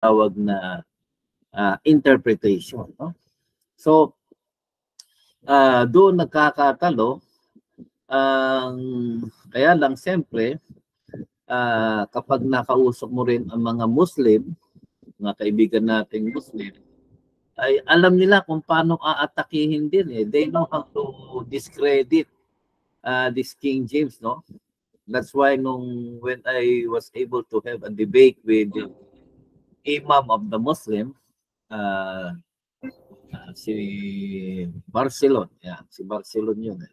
tinatawag na uh, interpretation. No? So, uh, doon nagkakatalo, ang uh, kaya lang siyempre, uh, kapag nakausap mo rin ang mga Muslim, mga kaibigan nating Muslim, ay alam nila kung paano aatakihin din eh. They know how to discredit uh, this King James, no? That's why nung when I was able to have a debate with Imam of the Muslim, uh, uh, si Barcelon, yeah, si Barcelon yun. Eh.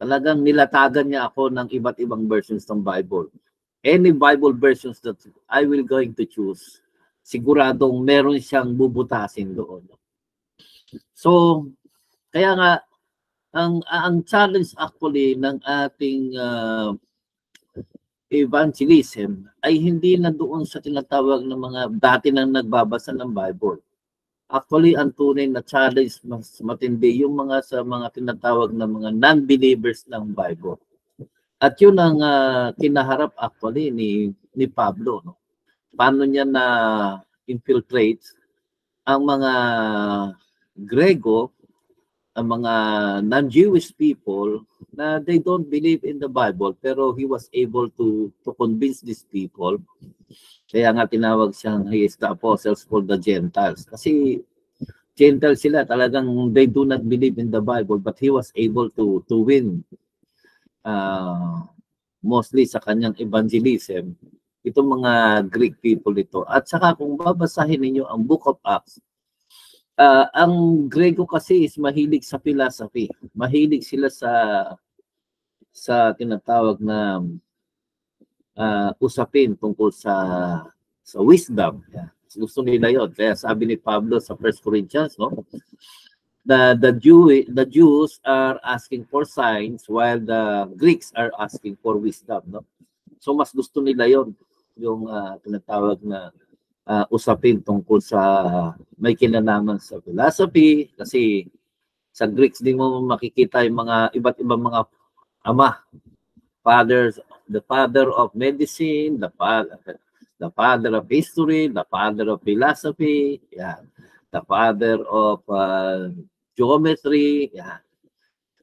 Talagang nilatagan niya ako ng iba't ibang versions ng Bible. Any Bible versions that I will going to choose, siguradong meron siyang bubutasin doon. So, kaya nga, ang ang challenge actually ng ating uh, evangelism ay hindi na doon sa tinatawag ng mga dati nang nagbabasa ng Bible. Actually, ang tunay na challenge mas matindi yung mga sa mga tinatawag na mga non-believers ng Bible. At yun ang uh, kinaharap actually ni ni Pablo. No? Paano niya na infiltrate ang mga Grego ang mga non-Jewish people na they don't believe in the Bible pero he was able to to convince these people. Kaya nga tinawag siyang he is the apostles for the Gentiles. Kasi Gentiles sila talagang they do not believe in the Bible but he was able to to win uh, mostly sa kanyang evangelism itong mga Greek people ito at saka kung babasahin ninyo ang Book of Acts uh, ang Grego kasi is mahilig sa philosophy. Mahilig sila sa sa tinatawag na uh, usapin tungkol sa sa wisdom. Yeah. Gusto nila 'yon. Kaya sabi ni Pablo sa 1 Corinthians, no? The the Jew the Jews are asking for signs while the Greeks are asking for wisdom, no? So mas gusto nila 'yon, yung uh, tinatawag na uh, usapin tungkol sa may kinalaman sa philosophy. Kasi sa Greeks din mo makikita yung mga iba't ibang mga ama fathers the father of medicine the father the father of history the father of philosophy yeah the father of uh, geometry yeah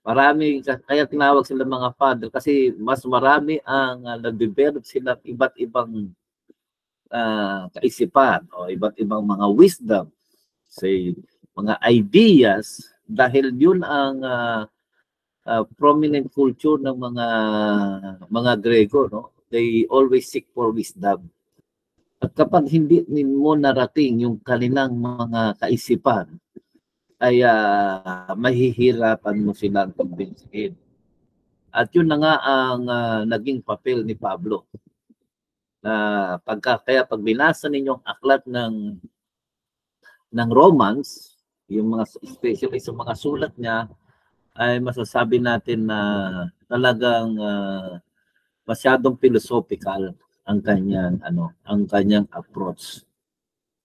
marami kaya tinawag sila mga father kasi mas marami ang uh, nag-develop sila iba't ibang uh, kaisipan o iba't ibang mga wisdom, say mga ideas dahil yun ang uh, uh, prominent culture ng mga mga Grego no? They always seek for wisdom. At kapag hindi mo narating yung kanilang mga kaisipan ay uh, mahihirapan mo silang kumbinsihin. At yun na nga ang uh, naging papel ni Pablo na pagka kaya pag binasa ninyo ang aklat ng ng Romans, yung mga especially sa mga sulat niya ay masasabi natin na talagang uh, masyadong philosophical ang kanyang ano, ang kanyang approach.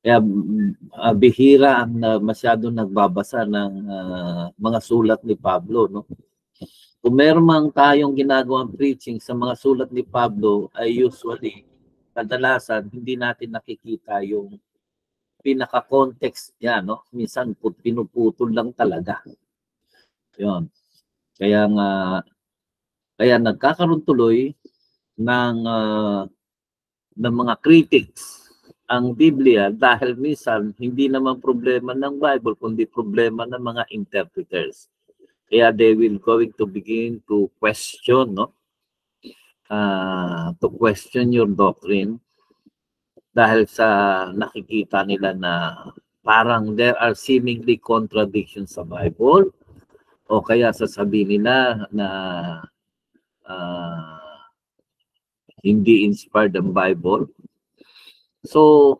Kaya uh, bihira ang uh, masyadong nagbabasa ng uh, mga sulat ni Pablo, no? Kung meron mang tayong ginagawang preaching sa mga sulat ni Pablo ay usually kadalasan hindi natin nakikita yung pinaka-context niya, no? Minsan pinuputol lang talaga. 'Yon. Kaya nga kaya nagkakaroon tuloy ng uh, ng mga critics ang Biblia dahil minsan hindi naman problema ng Bible kundi problema ng mga interpreters. Kaya they will going to begin to question, no? Uh, to question your doctrine dahil sa nakikita nila na parang there are seemingly contradictions sa Bible o kaya sasabihin nila na uh, hindi inspired ang Bible. So,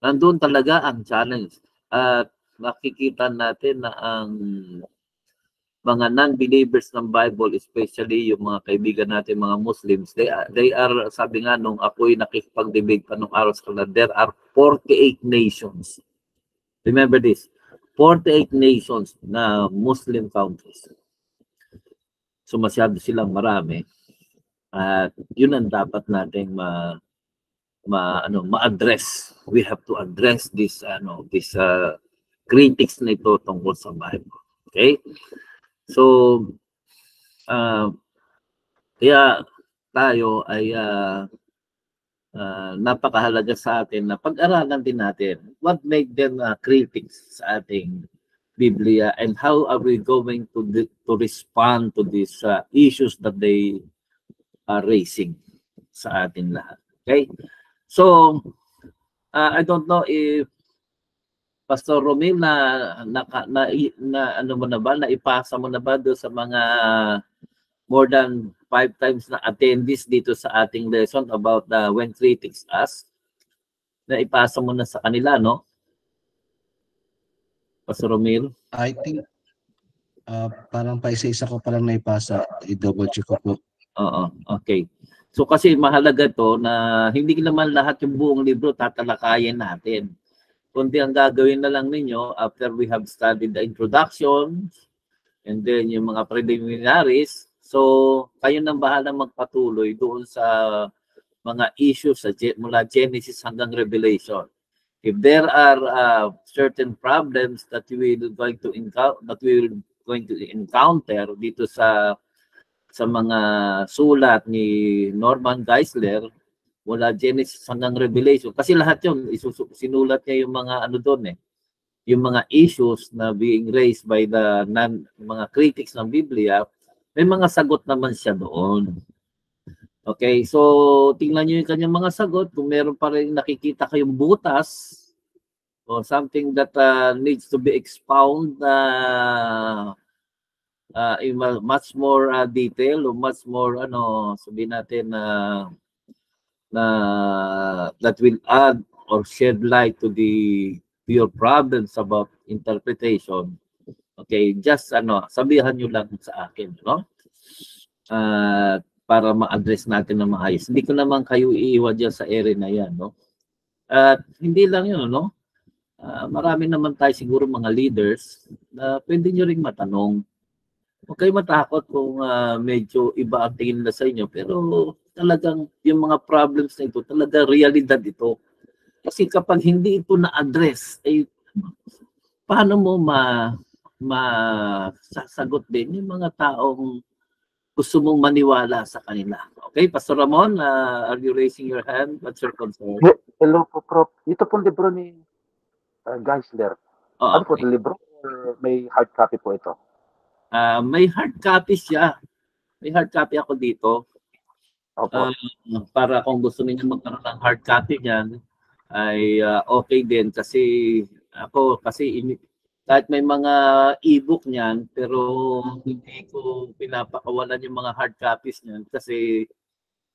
nandun talaga ang challenge. At makikita natin na ang mga non-believers ng Bible, especially yung mga kaibigan natin, mga Muslims, they are, they are sabi nga nung ako'y nakikipag-debate pa nung araw sa kanila, there are 48 nations. Remember this, 48 nations na Muslim countries. So masyado silang marami. At yun ang dapat nating ma ma ano ma-address. We have to address this ano this uh, critics na ito tungkol sa Bible. Okay? So uh, kaya tayo ay uh, uh, napakahalaga sa atin na pag-aralan din natin what make them uh, critics sa ating Biblia and how are we going to to respond to these uh, issues that they are raising sa atin lahat. Okay? So, uh, I don't know if Pastor Romil na, na, na, na ano mo na ba, na ipasa mo na ba do sa mga more than five times na attendees dito sa ating lesson about the when critics ask na ipasa mo na sa kanila, no? Pastor Romil? I think uh, parang pa isa-isa ko parang naipasa. I-double check ko po. Oo, okay. So kasi mahalaga to na hindi naman lahat yung buong libro tatalakayin natin. Kundi ang gagawin na lang ninyo after we have studied the introduction and then yung mga preliminaries. So kayo nang bahala magpatuloy doon sa mga issues sa mula Genesis hanggang Revelation. If there are uh, certain problems that we will going to encounter that we will going to encounter dito sa sa mga sulat ni Norman Geisler mula Genesis hanggang Revelation. Kasi lahat 'yon sinulat niya yung mga ano doon eh. Yung mga issues na being raised by the non, mga critics ng Biblia may mga sagot naman siya doon. Okay so tingnan niyo yung kanyang mga sagot. Kung meron pa rin nakikita kayong butas or something that uh, needs to be expound uh, uh, in much more uh, detail or much more ano sabihin natin na uh, na that will add or shed light to the to your problems about interpretation. Okay just ano sabihan niyo lang sa akin no? Uh, para ma-address natin na maayos. Hindi ko naman kayo iiwan diyan sa area na yan no? At hindi lang yun no? Uh, marami naman tayo siguro mga leaders na pwede nyo ring matanong. Huwag kayo matakot kung uh, medyo iba ang tingin nila sa inyo. Pero talagang yung mga problems na ito, talaga realidad ito. Kasi kapag hindi ito na-address, ay paano mo ma masasagot din yung mga taong gusto mong maniwala sa kanila. Okay, Pastor Ramon, uh, are you raising your hand? What's your concern? Hello po, Prof. Ito pong libro ni uh, Geisler. Oh, ano okay. po, libro? Or may hard copy po ito? Uh, may hard copy siya. May hard copy ako dito. Uh, para kung gusto niyo magkaroon ng hard copy niyan, ay uh, okay din kasi ako kasi in, kahit may mga e-book niyan pero hindi ko pinapakawalan yung mga hard copies niyan kasi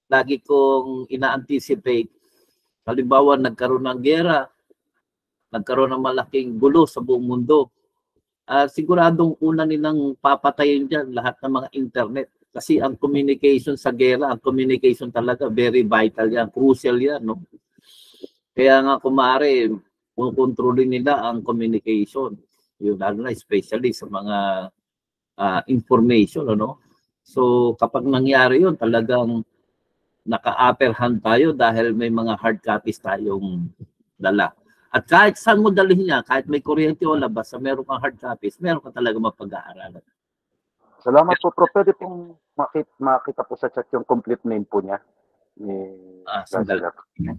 lagi kong ina-anticipate halimbawa nagkaroon ng gera nagkaroon ng malaking gulo sa buong mundo uh, siguradong una nilang papatayin dyan lahat ng mga internet. Kasi ang communication sa gera, ang communication talaga very vital yan, crucial yan. No? Kaya nga kumare, kontrolin nila ang communication. Yun, lalo na especially sa mga uh, information. Ano? So kapag nangyari yun, talagang naka-upper hand tayo dahil may mga hard copies tayong dala. At kahit saan mo dalhin niya, kahit may kuryente o labas, sa meron kang hard copies, meron ka talaga mapag-aaralan. Salamat po, Prof. Pwede pong makita, makita po sa chat yung complete name po niya. Ni ah, sandali.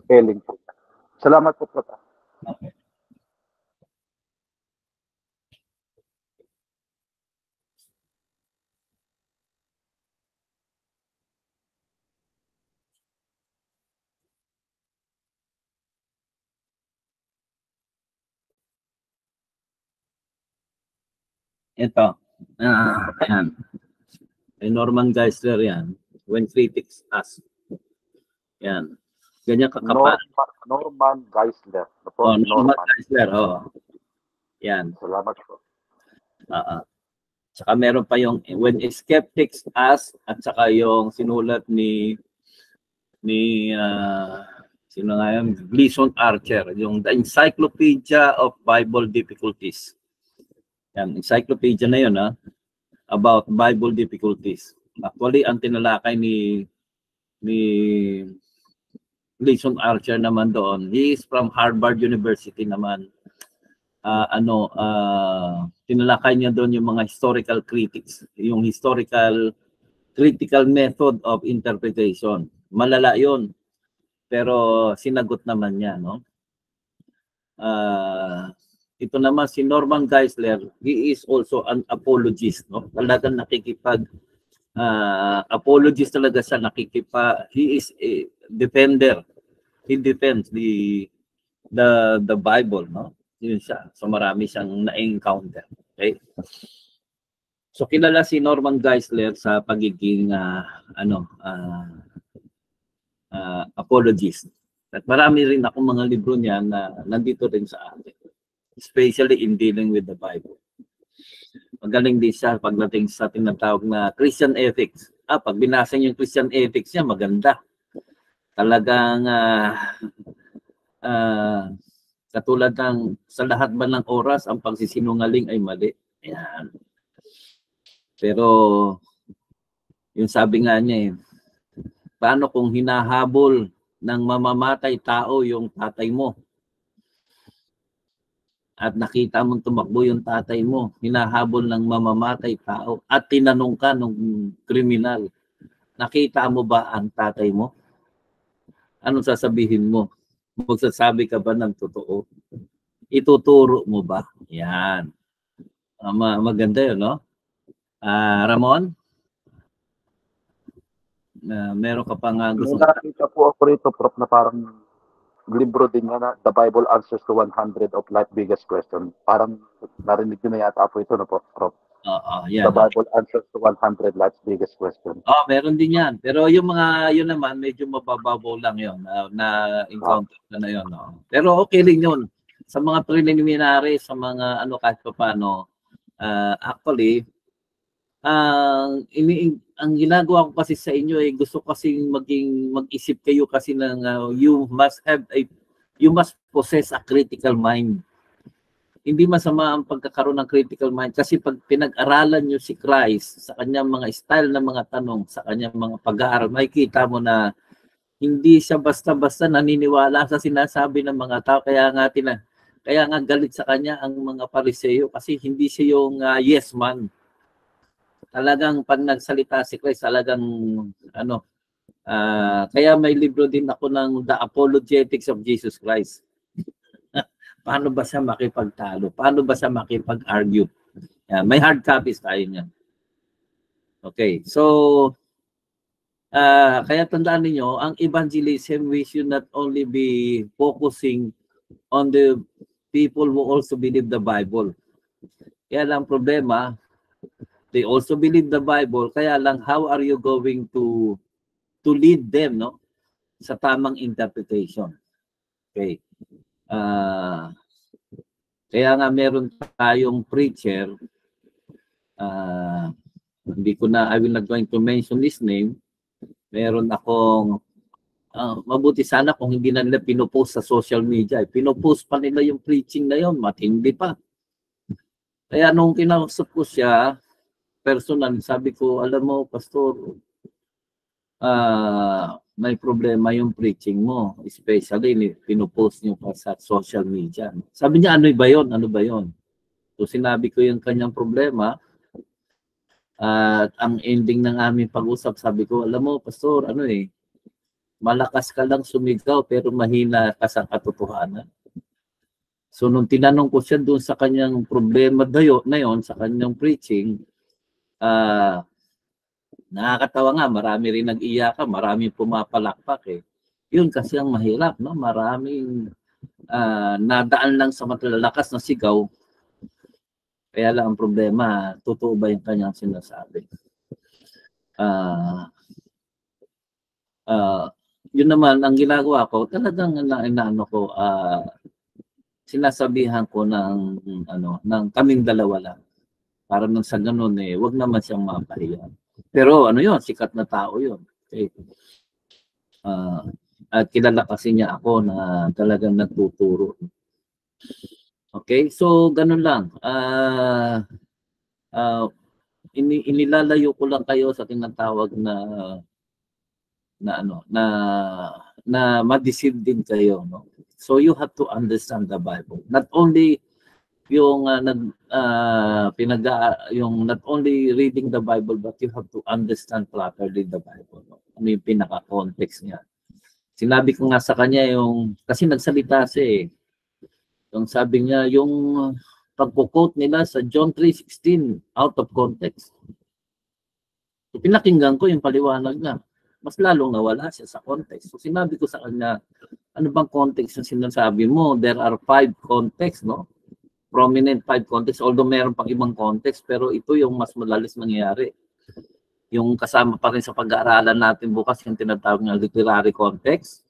Spelling po. Salamat po, Prof. Okay. Ito. Uh, ayan. May Norman Geisler yan. When critics ask. Yan. Ganyan kakapal. Norman, Norman Geisler. Oh, Norman, Norman Geisler. Oh. Yan. Salamat po. Oo. Uh, Saka meron pa yung When Skeptics Ask at saka yung sinulat ni ni uh, sino nga yun? Gleason Archer, yung The Encyclopedia of Bible Difficulties. Yan, encyclopedia na yun ha, about Bible difficulties. Actually, ang tinalakay ni ni Gleason Archer naman doon. He is from Harvard University naman. Ah, ano, ah, tinalakay niya doon yung mga historical critics, yung historical critical method of interpretation. Malala yun. Pero sinagot naman niya, no? Ah, ito naman si Norman Geisler, he is also an apologist, no? Talagang nakikipag ah, apologist talaga siya, nakikipa, he is a defender. He defends the the the Bible, no? Yun siya. So marami siyang na-encounter. Okay? So kilala si Norman Geisler sa pagiging ah, ano ah, ah, apologist. At marami rin ako mga libro niya na nandito rin sa atin. Especially in dealing with the Bible. Magaling din siya pagdating sa tinatawag na Christian ethics. Ah, pag binasa niyo yung Christian ethics niya, maganda. Talagang ah, ah, katulad ng sa lahat ba ng oras ang pagsisinungaling ay mali. Ayan. Pero yung sabi nga niya eh, paano kung hinahabol ng mamamatay tao yung tatay mo? At nakita mong tumakbo yung tatay mo, hinahabol ng mamamatay tao at tinanong ka ng kriminal, nakita mo ba ang tatay mo? Anong sasabihin mo? Magsasabi ka ba ng totoo? Ituturo mo ba? Yan. Ma- maganda yun, no? Ah, Ramon? Na meron ka pang uh, gusto nakita po ako rito, Prof, na parang libro din nga na The Bible Answers to 100 of Life's Biggest Question. Parang narinig ko na yata po ito, no, po, Prof? Oo, The yan. Bible Answers to 100 Life's Biggest Question. Oh, meron din yan. Pero yung mga yun naman medyo mabababaw lang yon na, na encounter na, na yun. No? Pero okay rin yun. Sa mga preliminary, sa mga ano kahit pa paano, ah, actually, ang ini ang ginagawa ko kasi sa inyo ay gusto kasing maging mag-isip kayo kasi ng ah, you must have a you must possess a critical mind. Hindi masama ang pagkakaroon ng critical mind kasi pag pinag-aralan nyo si Christ sa kanyang mga style ng mga tanong, sa kanyang mga pag-aaral, makikita mo na hindi siya basta-basta naniniwala sa sinasabi ng mga tao. Kaya nga, tina, kaya nga galit sa kanya ang mga pariseo kasi hindi siya yung ah, yes man. Talagang pag nagsalita si Christ, talagang ano, ah, kaya may libro din ako ng The Apologetics of Jesus Christ. Paano ba siya makipagtalo? Paano ba siya makipag-argue? Yan, may hard copies tayo niyan. Okay, so ah kaya tandaan niyo ang evangelism we should not only be focusing on the people who also believe the Bible. Kaya lang problema, they also believe the Bible, kaya lang how are you going to to lead them no sa tamang interpretation. Okay. Ah kaya nga meron tayong preacher ah hindi ko na I will not going to mention his name. Meron akong ah, mabuti sana kung hindi na nila pinopost sa social media. Eh. Pinopost pa nila yung preaching na yon, matindi pa. Kaya nung kinausap ko siya, personal, sabi ko, alam mo, pastor, ah may problema yung preaching mo, especially pinopost niyo pa sa social media. Sabi niya, ano ba yon? Ano ba yon? So sinabi ko yung kanyang problema, at ang ending ng aming pag-usap, sabi ko, alam mo, pastor, ano eh, malakas ka lang sumigaw pero mahina ka sa katotohanan. So nung tinanong ko siya doon sa kanyang problema dayo na yon sa kanyang preaching, ah nakakatawa nga, marami rin nag-iyakan, maraming pumapalakpak eh. Yun kasi ang mahirap, no? Maraming ah, nadaan lang sa matalalakas na sigaw. Kaya lang ang problema, totoo ba yung kanyang sinasabi? Ah ah yun naman ang ginagawa ko, talagang na, inaano ko, ah sinasabihan ko ng ano, ng kaming dalawa lang. Para nang sa ganun eh, wag naman siyang mapahiya. Pero ano yun, sikat na tao yun. Okay. Ah, at kilala kasi niya ako na talagang nagtuturo. Okay, so ganun lang. Ah ah, ini inilalayo ko lang kayo sa tinatawag na na ano na na ma-deceive din kayo, no? So you have to understand the Bible. Not only yung uh, nag uh, pinag yung not only reading the Bible but you have to understand properly the Bible. No? Ano yung pinaka-context niya. Sinabi ko nga sa kanya yung kasi nagsalita siya eh. Yung sabi niya yung pagko-quote nila sa John 3:16 out of context. So, pinakinggan ko yung paliwanag niya. Mas lalong nawala siya sa context. So sinabi ko sa kanya, ano bang context yung sinasabi mo? There are five contexts, no? Prominent five contexts, although meron pang ibang context, pero ito yung mas malalis nangyayari. Yung kasama pa rin sa pag-aaralan natin bukas, yung tinatawag na literary context,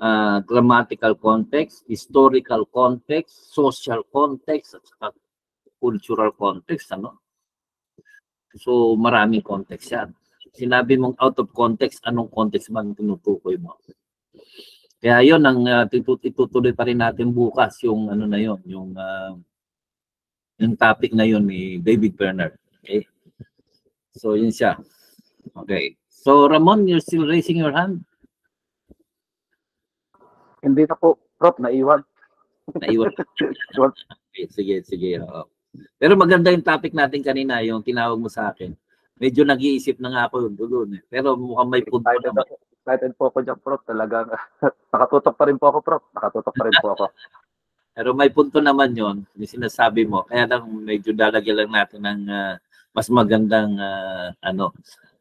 uh, grammatical context, historical context, social context, at saka cultural context, ano? So, maraming context yan. Sinabi mong out of context, anong context man tinutukoy mo? Kaya yon ang uh, itutuloy pa rin natin bukas yung ano na yon, yung uh, yung topic na yon ni David Bernard. Okay? So, yun siya. Okay. So, Ramon, you're still raising your hand? Hindi na po, Prof, naiwan. Naiwan. okay, sige, sige. Oo. Pero maganda yung topic natin kanina, yung tinawag mo sa akin. Medyo nag-iisip na nga ako doon eh. Pero mukhang may punto Excited, naman. Excited po ako dyan, Prof. Talagang nakatutok pa rin po ako, Prof. Nakatutok pa rin po ako. Pero may punto naman yon yung sinasabi mo. Kaya lang medyo dalagyan lang natin ng ah, mas magandang ah, ano.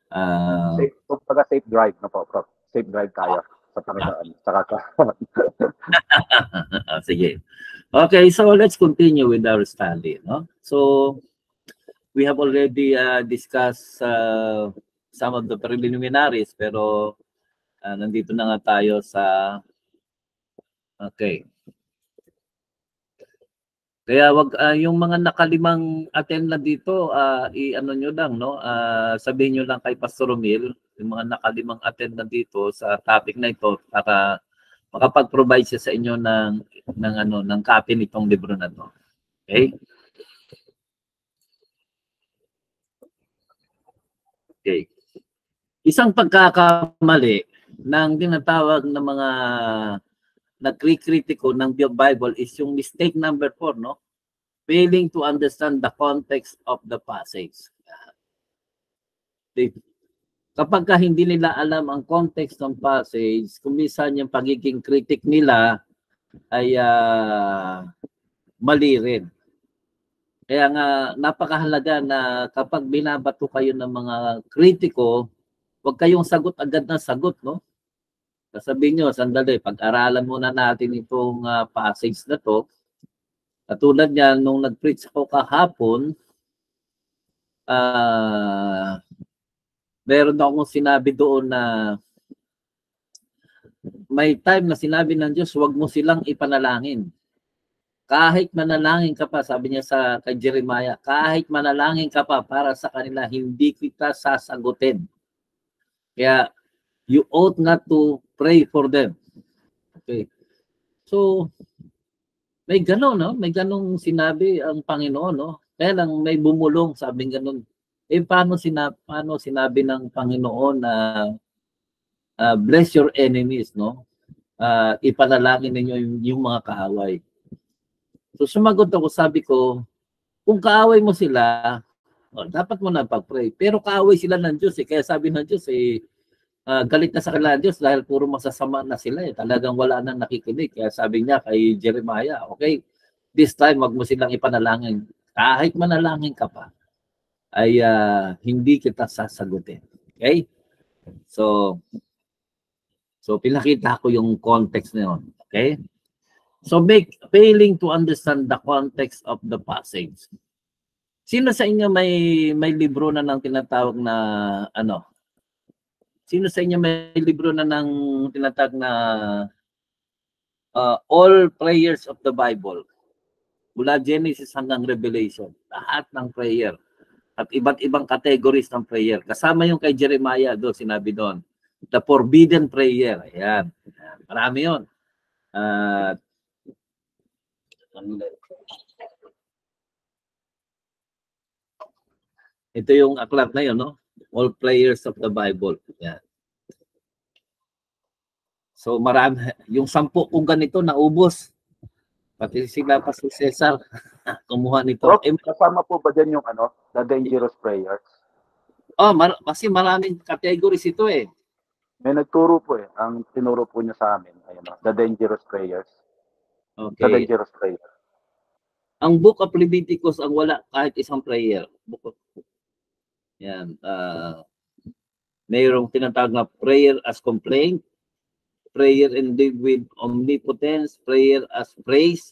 ah, Safe, kumbaga safe drive na po, Prof. Safe drive tayo sa Panginoon. Saka sa sige. Okay, so let's continue with our study. No? So, we have already uh, discussed uh, some of the preliminaries, pero uh, nandito na nga tayo sa... Okay. Kaya wag ah, yung mga nakalimang attend na dito, ah, i-ano nyo lang, no? Ah, sabihin nyo lang kay Pastor Romil, yung mga nakalimang attend na dito sa topic na ito para makapag-provide siya sa inyo ng ng ano ng copy nitong libro na to. Okay? Okay. Isang pagkakamali ng tinatawag na mga nagkritiko ng Bible is yung mistake number four, no? Failing to understand the context of the passage. Kapag ka hindi nila alam ang context ng passage, kumisan yung pagiging critic nila ay ah, mali rin. Kaya nga napakahalaga na kapag binabato kayo ng mga kritiko, huwag kayong sagot agad na sagot, no? Sasabihin nyo, sandali, pag-aralan muna natin itong ah, passage na to. Katulad niyan, nung nag-preach ako kahapon, ah, meron akong sinabi doon na may time na sinabi ng Diyos, huwag mo silang ipanalangin. Kahit manalangin ka pa, sabi niya sa kay Jeremiah, kahit manalangin ka pa para sa kanila, hindi kita sasagutin. Kaya, you ought not to pray for them. Okay. So, may ganon, no? May ganong sinabi ang Panginoon, no? Kaya lang may bumulong, sabing ganon. Eh, paano, sinabi, paano sinabi ng Panginoon na uh, bless your enemies, no? Uh, ipanalangin ninyo yung, yung mga kaaway. So sumagot ako, sabi ko, kung kaaway mo sila, oh, dapat mo na pag-pray. Pero kaaway sila ng Diyos eh. Kaya sabi ng Diyos eh, uh, galit na sa kanila Diyos dahil puro masasama na sila eh. Talagang wala nang nakikinig. Kaya sabi niya kay Jeremiah, okay, this time wag mo silang ipanalangin. Kahit manalangin ka pa, ay uh, hindi kita sasagutin. Okay? So, so pinakita ko yung context na yun. Okay? So make failing to understand the context of the passage. Sino sa inyo may may libro na ng tinatawag na ano? Sino sa inyo may libro na ng tinatawag na uh, all prayers of the Bible? Mula Genesis hanggang Revelation, lahat ng prayer at iba't ibang categories ng prayer. Kasama yung kay Jeremiah doon, sinabi doon. The forbidden prayer. Ayan. Marami yun. Uh, ito yung aklat na yun, no? All players of the Bible. Yan. So marami, yung sampu kong ganito naubos. Pati sila pa si Cesar kumuha nito. Prof, Eh, kasama po ba dyan yung ano, the dangerous prayers? oh, mar- kasi maraming categories ito eh. May nagturo po eh. Ang tinuro po niya sa amin, ayun, oh, the dangerous prayers. The Okay. dangerous prayers. Ang Book of Leviticus ang wala kahit isang prayer. Book of Yan. ah mayroong tinatawag na prayer as complaint, prayer ended with omnipotence, prayer as praise,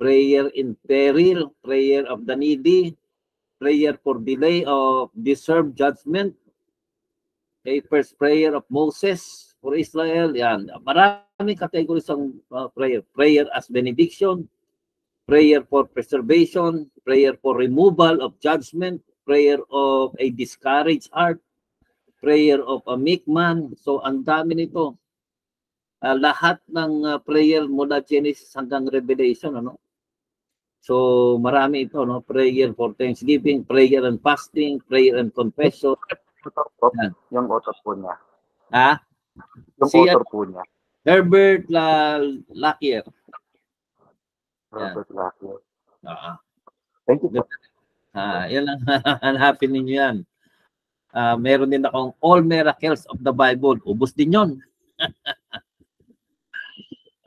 prayer in peril, prayer of the needy, prayer for delay of deserved judgment, okay, first prayer of Moses for Israel, yan. Maraming categories ang uh, prayer. Prayer as benediction, prayer for preservation, prayer for removal of judgment, prayer of a discouraged heart, prayer of a meek man. So ang dami nito. Ah, lahat ng ah, prayer mula Genesis hanggang Revelation ano. So marami ito no, prayer for thanksgiving, prayer and fasting, prayer and confession. Yan. yung author po niya. Ha? Yung Si- author po niya. Herbert La Lakier. Robert Lackey. Ah, Thank you po. Ah, yan ang hanapin ninyo yan. Ah, meron din akong All Miracles of the Bible. Ubus din yon.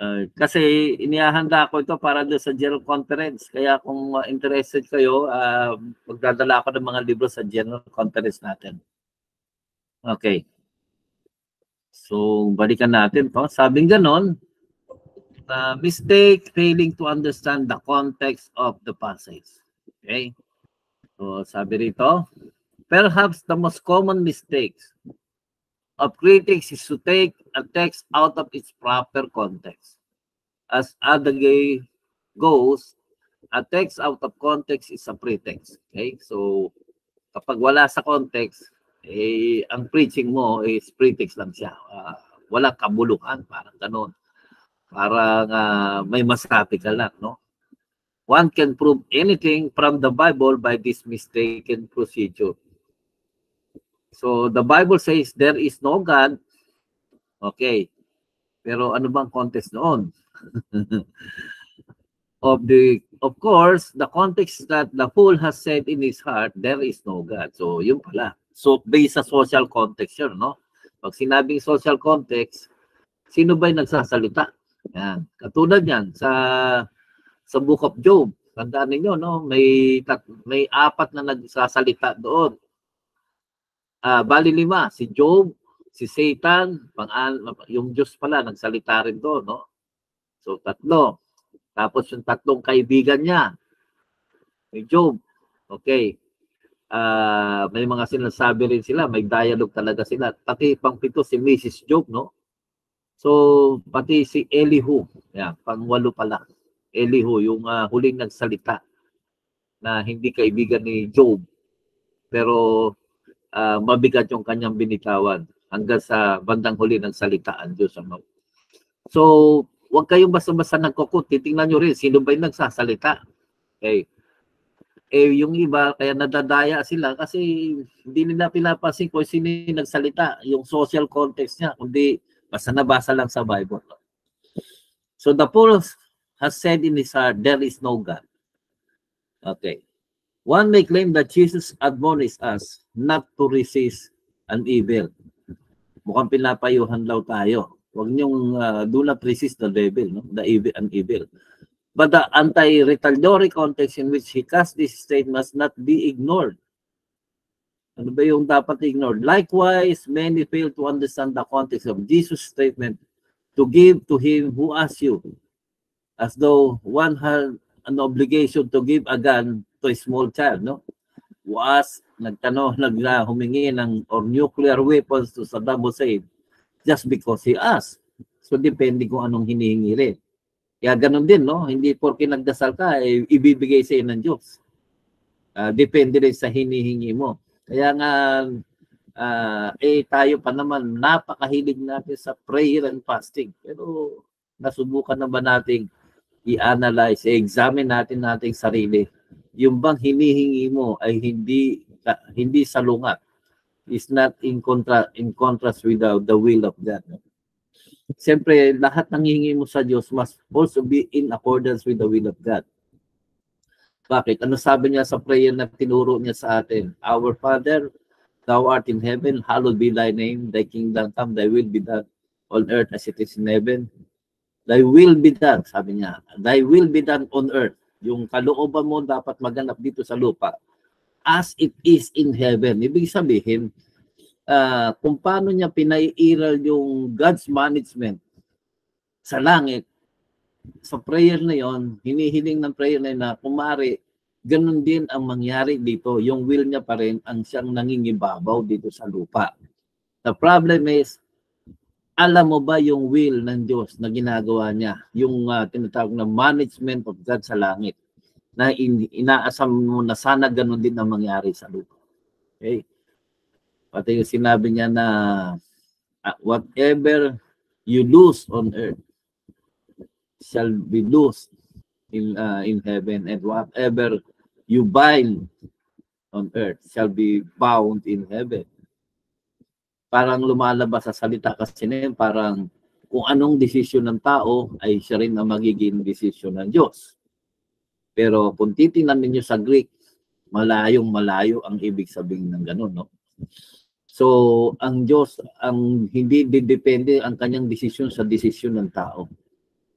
Ah, kasi inihahanda ko ito para doon sa General Conference. Kaya kung ah, interested kayo, ah, magdadala ako ng mga libro sa General Conference natin. Okay. So, balikan natin to. Sabing ganon, uh, mistake failing to understand the context of the passage. Okay? So, sabi rito, perhaps the most common mistakes of critics is to take a text out of its proper context. As Adage goes, a text out of context is a pretext. Okay? So, kapag wala sa context, eh, ang preaching mo is pretext lang siya. Ah, wala kabuluhan, parang ganon. Parang ah, may masabi ka lang, no? One can prove anything from the Bible by this mistaken procedure. So the Bible says there is no God. Okay. Pero ano bang context noon? of the of course, the context that the fool has said in his heart, there is no God. So yun pala. So based sa social context yun, no? Pag sinabing social context, sino ba yung nagsasalita? Yan. Katulad yan sa sa Book of Job. Tandaan ninyo, no? May tat, may apat na nagsasalita doon. Ah, bali lima, si Job, si Satan, pang yung Diyos pala nagsalita rin doon, no? So tatlo. Tapos yung tatlong kaibigan niya. May Job. Okay. Ah, may mga sinasabi rin sila, may dialogue talaga sila. Pati pang pito si Mrs. Job, no? So, pati si Elihu, yan, pangwalo pala. Elihu, yung ah, huling nagsalita na hindi kaibigan ni Job. Pero ah, mabigat yung kanyang binitawan hanggang sa bandang huli ng salita ang Diyos. Ano? So, huwag kayong basta-basta nagkukut. Titingnan nyo rin, sino ba yung nagsasalita? Okay. Eh, yung iba, kaya nadadaya sila kasi hindi nila pinapansin kung sino yung nagsalita, yung social context niya, kundi basta nabasa lang sa Bible. So the Paul has said in his heart, there is no God. Okay. One may claim that Jesus admonished us not to resist an evil. Mukhang pinapayuhan daw tayo. Huwag niyong uh, do not resist the devil, no? the evil and evil. But the anti-retaliatory context in which he cast this state must not be ignored. Ano ba yung dapat ignored? Likewise, many fail to understand the context of Jesus' statement to give to him who asks you, as though one had an obligation to give a gun to a small child, no? Who asked, nagtano, nag, uh, humingi ng or nuclear weapons to Saddam Hussein just because he asked. So, depende kung anong hinihingi rin. Kaya ganun din, no? Hindi porke nagdasal ka, eh, ibibigay sa ng Diyos. Ah, depende rin sa hinihingi mo. Kaya nga, ah, eh tayo pa naman, napakahilig natin sa prayer and fasting. Pero nasubukan na ba nating i-analyze, i-examine natin nating sarili. Yung bang hinihingi mo ay hindi hindi salungat. Is not in contra in contrast with the, the will of God. Siyempre, lahat ng hihingi mo sa Diyos must also be in accordance with the will of God. Bakit? Ano sabi niya sa prayer na tinuro niya sa atin? Our Father, Thou art in heaven, hallowed be Thy name, Thy kingdom come, Thy will be done on earth as it is in heaven. Thy will be done, sabi niya. Thy will be done on earth. Yung kalooban mo dapat maganap dito sa lupa as it is in heaven. Ibig sabihin, ah, kung paano niya pinaiiral yung God's management sa langit, sa prayer na yon, hinihiling ng prayer na yun na kumari, ganun din ang mangyari dito. Yung will niya pa rin ang siyang nangingibabaw dito sa lupa. The problem is, alam mo ba yung will ng Diyos na ginagawa niya? Yung ah, tinatawag na management of God sa langit na in, inaasam mo na sana ganun din ang mangyari sa lupa. Okay? Pati yung sinabi niya na ah, whatever you lose on earth shall be loosed in uh, in heaven and whatever you bind on earth shall be bound in heaven. Parang lumalabas sa salita kasi na yun, parang kung anong desisyon ng tao ay siya rin ang magiging desisyon ng Diyos. Pero kung titingnan ninyo sa Greek, malayong malayo ang ibig sabihin ng ganun, no? So, ang Diyos, ang hindi didepende ang kanyang desisyon sa desisyon ng tao.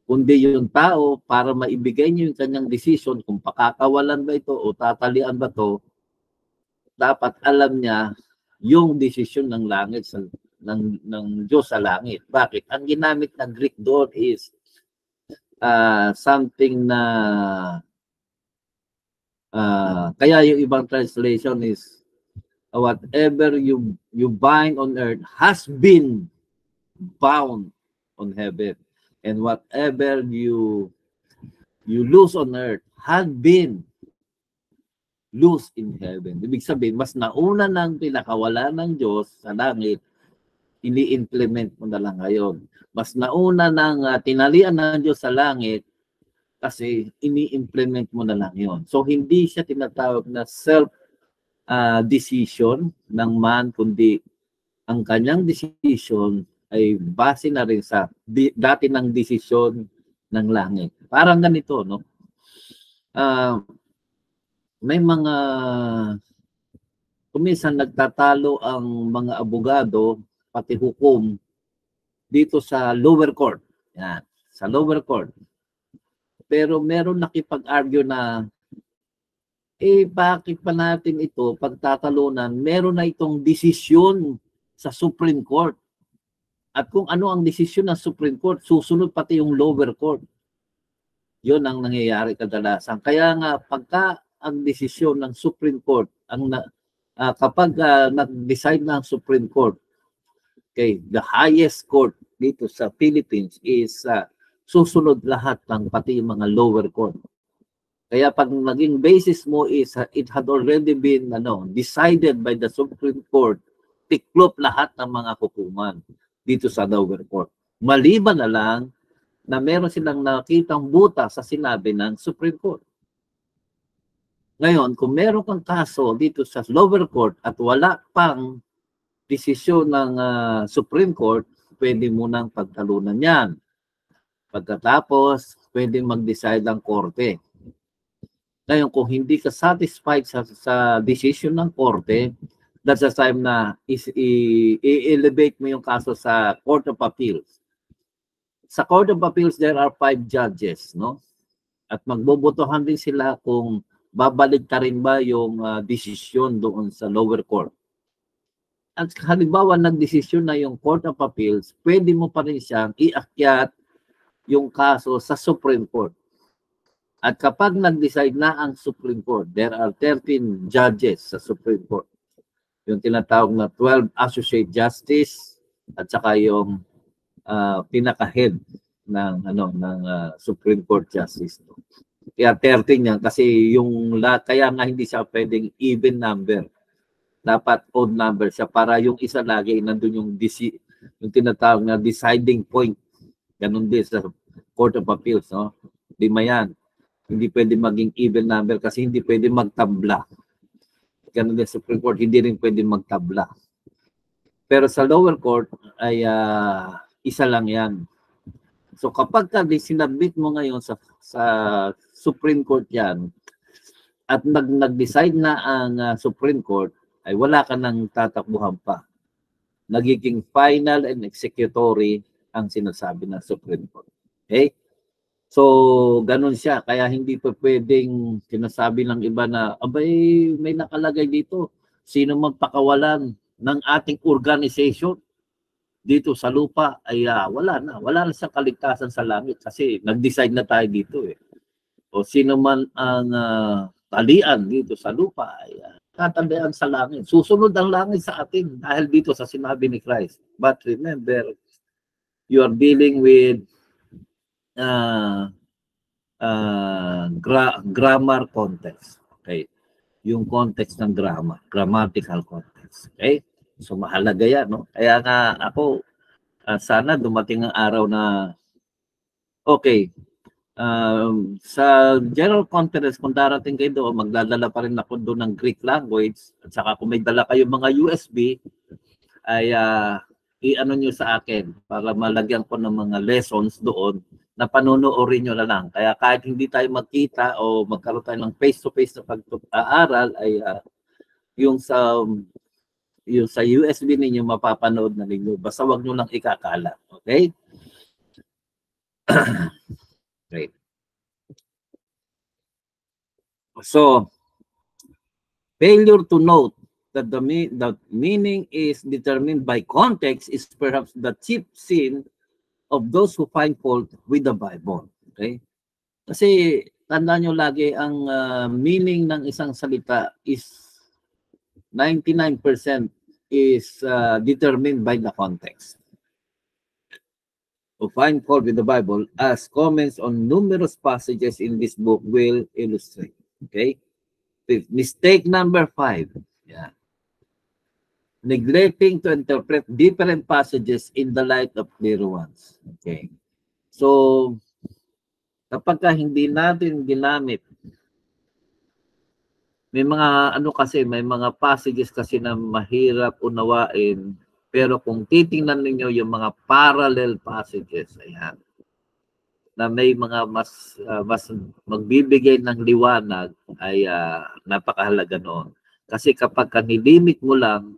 Kundi yung tao, para maibigay niyo yung kanyang desisyon, kung pakakawalan ba ito o tatalian ba to, dapat alam niya yung desisyon ng langit sa ng ng Diyos sa langit. Bakit? Ang ginamit na Greek doon is uh, something na uh, kaya yung ibang translation is uh, whatever you you bind on earth has been bound on heaven and whatever you you lose on earth had been loose in heaven. Ibig sabihin, mas nauna ng pinakawala ng Diyos sa langit, ini-implement mo na lang ngayon. Mas nauna ng uh, tinalian ng Diyos sa langit, kasi ini-implement mo na lang yon. So, hindi siya tinatawag na self uh, decision ng man, kundi ang kanyang decision ay base na rin sa di, dati ng desisyon ng langit. Parang ganito, no? Uh, may mga kuminsan nagtatalo ang mga abogado pati hukom dito sa lower court. Yan, sa lower court. Pero meron nakipag-argue na eh bakit pa natin ito pagtatalunan? Meron na itong desisyon sa Supreme Court. At kung ano ang desisyon ng Supreme Court, susunod pati yung lower court. Yun ang nangyayari kadalasan. Kaya nga pagka ang desisyon ng Supreme Court ang na, uh, kapag uh, nag-decide na ang Supreme Court okay the highest court dito sa Philippines is uh, susunod lahat ng pati yung mga lower court. Kaya pag naging basis mo is uh, it had already been ano decided by the Supreme Court tiklop lahat ng mga hukuman dito sa lower court. Maliban na lang na meron silang nakitang buta sa sinabi ng Supreme Court ngayon, kung meron kang kaso dito sa lower court at wala pang desisyon ng uh, Supreme Court, pwede mo nang pagtalunan yan. Pagkatapos, pwede mag-decide ang korte. Ngayon, kung hindi ka satisfied sa, sa decision ng korte, that's the time na i-elevate mo yung kaso sa Court of Appeals. Sa Court of Appeals, there are five judges, no? At magbobotohan din sila kung babalik ka rin ba yung uh, desisyon doon sa lower court. At halimbawa nagdesisyon na yung Court of Appeals, pwede mo pa rin siyang iakyat yung kaso sa Supreme Court. At kapag nag-decide na ang Supreme Court, there are 13 judges sa Supreme Court. Yung tinatawag na 12 Associate Justice at saka yung uh, pinaka-head ng ano ng uh, Supreme Court Justice. Kaya 13 yan kasi yung la, kaya nga hindi siya pwedeng even number. Dapat odd number siya para yung isa lagi nandun yung disi, yung tinatawag na deciding point. Ganun din sa Court of Appeals, no? Lima yan. Hindi pwede maging even number kasi hindi pwede magtabla. Ganun din sa Supreme Court, hindi rin pwede magtabla. Pero sa lower court ay uh, Isa lang yan. So kapag ka sinabit mo ngayon sa sa Supreme Court yan at nag nag-decide na ang ah, Supreme Court ay wala ka nang tatakbuhan pa. Nagiging final and executory ang sinasabi ng Supreme Court. Okay? So, ganun siya. Kaya hindi pa pwedeng sinasabi ng iba na, abay, may nakalagay dito. Sino magpakawalan ng ating organization dito sa lupa ay ah, wala na. Wala na siyang kaligtasan sa langit kasi nag-decide na tayo dito eh. O sino man ang ah, talian dito sa lupa ay ah, tatandaan sa langit. Susunod ang langit sa atin dahil dito sa sinabi ni Christ. But remember, you are dealing with uh, uh, gra- grammar context. Okay? Yung context ng grammar, grammatical context. Okay? So mahalaga yan, no? Kaya nga ako, ah, sana dumating ang araw na okay, um, sa general conference, kung darating kayo doon, magdadala pa rin ako doon ng Greek language, at saka kung may dala kayo mga USB, ay ah, i-ano nyo sa akin para malagyan ko ng mga lessons doon na panonoorin nyo na lang. Kaya kahit hindi tayo magkita o magkaroon tayo ng face-to-face na pag-aaral, ay ah, yung sa yung sa USB ninyo mapapanood na ninyo. Basta wag nyo lang ikakalat. Okay? Great. So, failure to note that the, me- the meaning is determined by context is perhaps the chief sin of those who find fault with the Bible. Okay? Kasi tandaan nyo lagi ang ah, meaning ng isang salita is 99% is uh, determined by the context. To find fault with the Bible as comments on numerous passages in this book will illustrate. Okay? Mistake number five. Yeah. Neglecting to interpret different passages in the light of clear ones. Okay. So, kapag ka hindi natin ginamit may mga ano kasi, may mga passages kasi na mahirap unawain. Pero kung titingnan ninyo yung mga parallel passages, ayan, na may mga mas ah, mas magbibigay ng liwanag ay ah, napakahalaga noon. Kasi kapag ka nilimit mo lang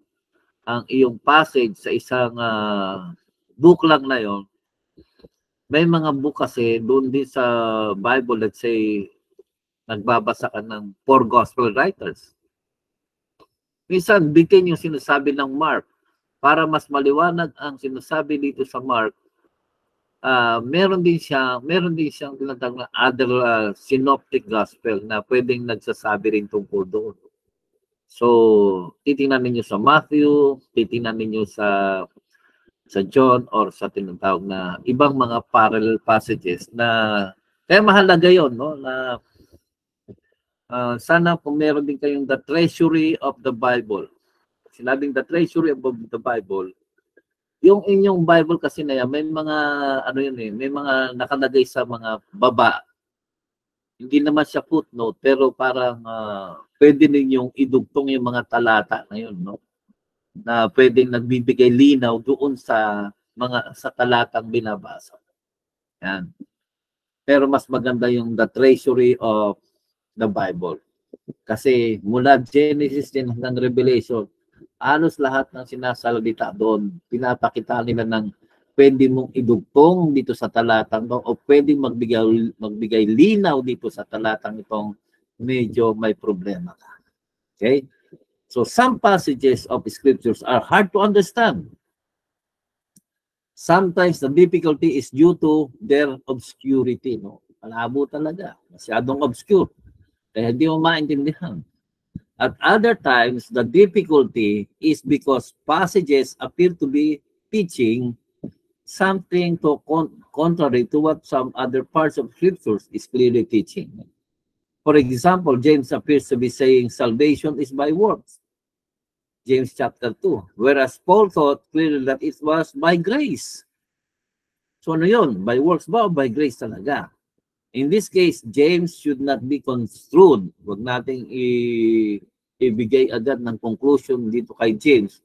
ang iyong passage sa isang ah, book lang na yon, may mga book kasi doon din sa Bible, let's say, nagbabasa ka ng four gospel writers. Minsan, bitin yung sinasabi ng Mark. Para mas maliwanag ang sinasabi dito sa Mark, ah meron din siya, meron din siyang tinatawag na other ah, synoptic gospel na pwedeng nagsasabi rin tungkol doon. So, titingnan ninyo sa Matthew, titingnan ninyo sa sa John or sa tinatawag na ibang mga parallel passages na kaya mahalaga yon no na Ah, sana kung meron din kayong the treasury of the Bible. Sinabing the treasury of the Bible, yung inyong Bible kasi na yan, may mga, ano yun eh, may mga nakalagay sa mga baba. Hindi naman siya footnote, pero parang ah, pwede ninyong idugtong yung mga talata na yun, no? Na pwedeng nagbibigay linaw doon sa mga sa talatang binabasa. Yan. Pero mas maganda yung the treasury of the Bible. Kasi mula Genesis din hanggang Revelation, halos lahat ng sinasalita doon, pinapakita nila ng pwede mong idugtong dito sa talatang to o pwede magbigay, magbigay linaw dito sa talatang itong medyo may problema ka. Okay? So some passages of scriptures are hard to understand. Sometimes the difficulty is due to their obscurity. No? Malabo talaga. Masyadong obscure. Kaya hindi mo maintindihan. At other times, the difficulty is because passages appear to be teaching something to con- contrary to what some other parts of scriptures is clearly teaching. For example, James appears to be saying salvation is by works. James chapter 2. Whereas Paul thought clearly that it was by grace. So ano yun? By works ba o by grace talaga? In this case, James should not be construed. Huwag nating i- ibigay agad ng conclusion dito kay James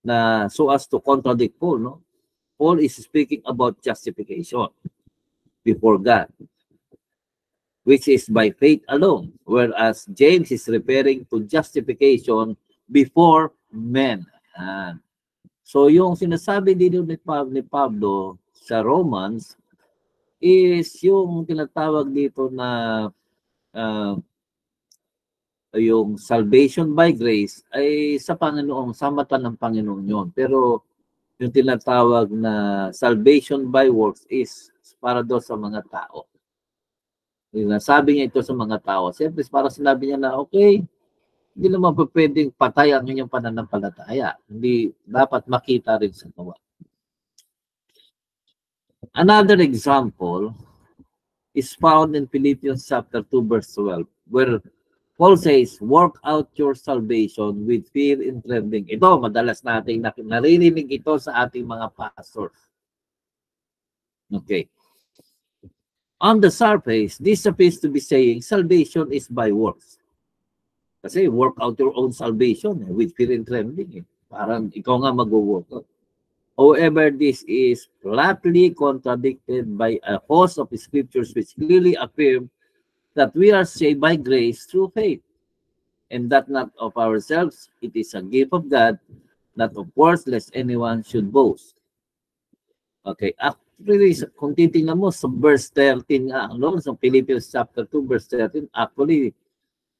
na so as to contradict Paul, no? Paul is speaking about justification before God, which is by faith alone, whereas James is referring to justification before men. Ayan. So yung sinasabi dito ni Pablo sa Romans is yung tinatawag dito na ah, yung salvation by grace ay sa Panginoon, sa mata ng Panginoon yun. Pero yung tinatawag na salvation by works is para doon sa mga tao. Sabi niya ito sa mga tao. Siyempre, para sinabi niya na, okay, hindi naman pwedeng patay ang inyong pananampalataya. Hindi dapat makita rin sa gawa. Another example is found in Philippians chapter 2 verse 12 where Paul says, work out your salvation with fear and trembling. Ito, madalas nating nak- naririnig ito sa ating mga pastors. Okay. On the surface, this appears to be saying salvation is by works. Kasi work out your own salvation eh, with fear and trembling. Eh. Parang ikaw nga mag-work out. However, this is flatly contradicted by a host of scriptures which clearly affirm that we are saved by grace through faith, and that not of ourselves, it is a gift of God, not of works, lest anyone should boast. Okay, actually, kung titingnan mo sa verse 13 nga, no, sa Philippians chapter 2, verse 13, actually,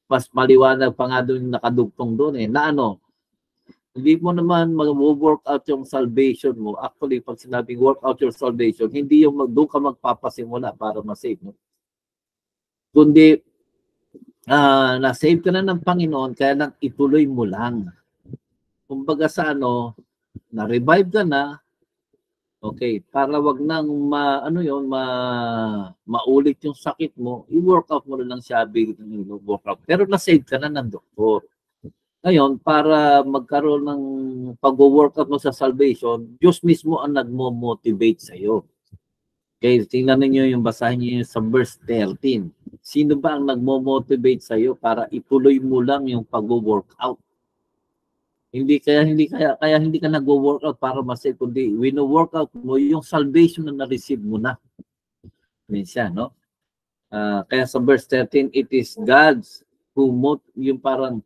mas maliwanag pa nga doon nakadugtong doon eh, na ano, hindi mo naman mag-work out yung salvation mo. Actually, pag sinabing work out your salvation, hindi yung mag, doon ka magpapasimula para ma-save mo. Kundi, ah na-save ka na ng Panginoon, kaya lang ituloy mo lang. Kumbaga sa ano, na-revive ka na, okay, para wag nang ma, ano yon ma, maulit yung sakit mo, i-work out mo na lang siya, bigyan ng workout. Pero na-save ka na ng doktor. Ngayon, para magkaroon ng pag-workout mo sa salvation, Diyos mismo ang nagmo-motivate sa iyo. Okay, tingnan niyo yung basahin niyo sa verse 13. Sino ba ang nagmo-motivate sa iyo para ituloy mo lang yung pag-workout? Hindi kaya hindi kaya kaya hindi ka nagwo-workout para masave kundi wino-workout mo yung salvation na na-receive mo na. Minsan, no? Ah, kaya sa verse 13, it is God's who mot yung parang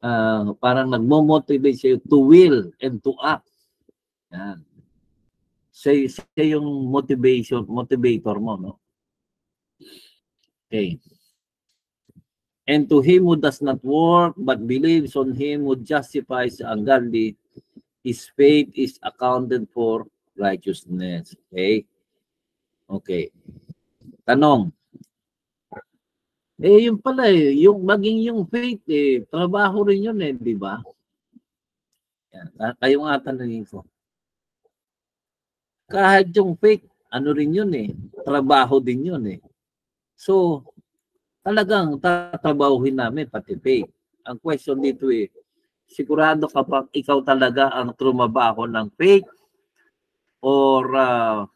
ah, parang nagmo-motivate siya to will and to act. Yan. Siya, siya yung motivation, motivator mo, no? Okay. And to him who does not work but believes on him who justifies the ungodly, his faith is accounted for righteousness. Okay? Okay. Tanong. Eh, yun pala eh, yung maging yung faith eh, trabaho rin yun eh, di ba? Yan, kayo nga tanongin ko. Kahit yung faith, ano rin yun eh, trabaho din yun eh. So, talagang tatrabahuhin namin pati faith. Ang question dito eh, sigurado ka pa ikaw talaga ang trumabaho ng faith or ah,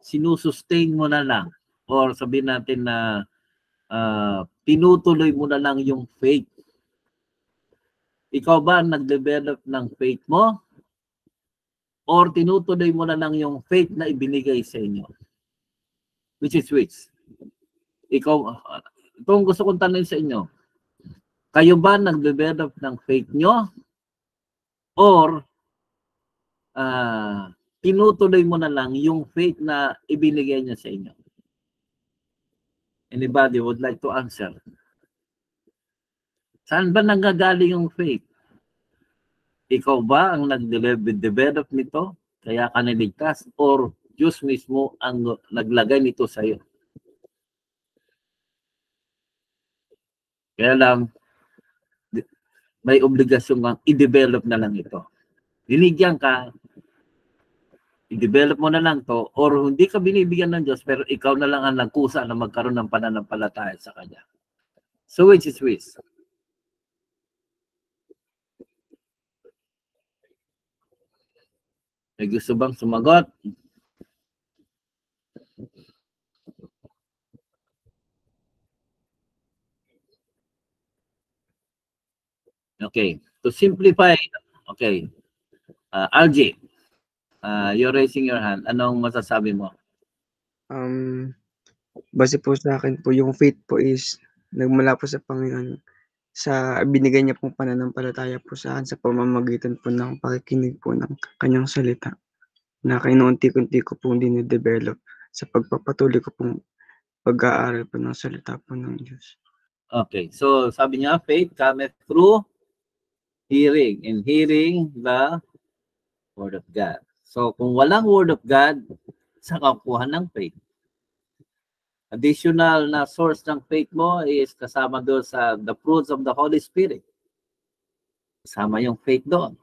sinusustain mo na lang or sabihin natin na ah, tinutuloy mo na lang yung faith. Ikaw ba nag-develop ng faith mo? Or tinutuloy mo na lang yung faith na ibinigay sa inyo? Which is which? Ikaw, ah, itong gusto kong tanong sa inyo. Kayo ba nag-develop ng faith nyo? Or ah tinutuloy mo na lang yung faith na ibinigay niya sa inyo? Anybody would like to answer? Saan ba nanggagaling yung faith? Ikaw ba ang nag-develop nito? Kaya ka niligtas? Or Diyos mismo ang naglagay nito sa iyo? Kaya lang, may obligasyon kang i-develop na lang ito. Binigyan ka, i-develop mo na lang to, or hindi ka binibigyan ng Diyos, pero ikaw na lang ang nagkusa na magkaroon ng pananampalataya sa Kanya. So which is which? May gusto bang sumagot? Okay. To simplify, okay. Uh, RJ, Ah, you're raising your hand. Anong masasabi mo? Um, base po sa akin po, yung faith po is nagmula po sa Panginoon sa binigay niya pong pananampalataya po sa akin sa pamamagitan po ng pakikinig po ng kanyang salita na kinuunti-kunti ko pong dinidevelop sa pagpapatuloy ko pong pag-aaral po ng salita po ng Diyos. Okay. So, sabi niya, faith cometh through hearing. And hearing the Word of God. So, kung walang Word of God, sa kakuha ng faith. Additional na source ng faith mo is kasama doon sa the fruits of the Holy Spirit. Kasama yung faith doon.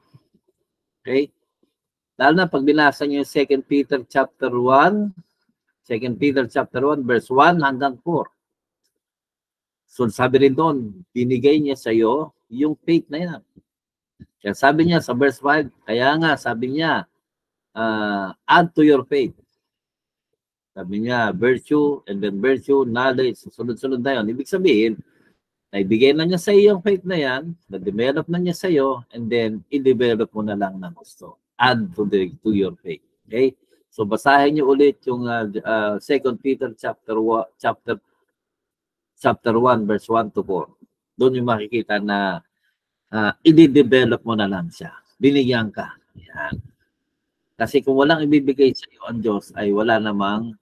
Okay? Lalo na pag binasa niyo yung 2 Peter chapter 1, 2 Peter chapter 1 verse 1 hanggang 4. So sabi rin doon, binigay niya sa iyo yung faith na yan. Kaya sabi niya sa verse 5, kaya nga sabi niya, uh, add to your faith. Sabi niya, virtue, and then virtue, knowledge, sunod-sunod na yun. Ibig sabihin, naibigay na niya sa iyo yung faith na yan, na-develop na niya sa iyo, and then i-develop mo na lang ng gusto. Add to, the, to your faith. Okay? So basahin niyo ulit yung uh, uh, 2 Peter chapter 1, chapter chapter 1 verse 1 to 4. Doon yung makikita na uh, i-develop mo na lang siya. Binigyan ka. Yan. Kasi kung walang ibibigay sa iyo ang Diyos ay wala namang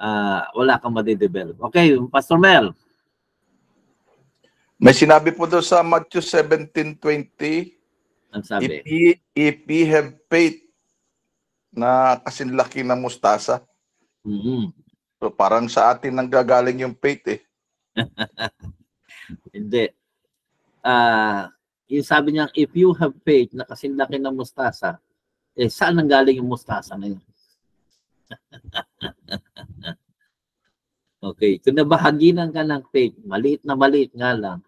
uh, wala kang madidevelop. Okay, Pastor Mel. May sinabi po doon sa Matthew 17:20, Ang if sabi. ye, if ye have faith na kasinlaki ng mustasa. Mhm. So parang sa atin nang gagaling yung faith eh. Hindi. Ah, yung sabi niya, if you have faith na kasing laki ng mustasa, eh saan nanggaling yung mustasa na yun? okay, kung nabahaginan ka ng faith, maliit na maliit nga lang,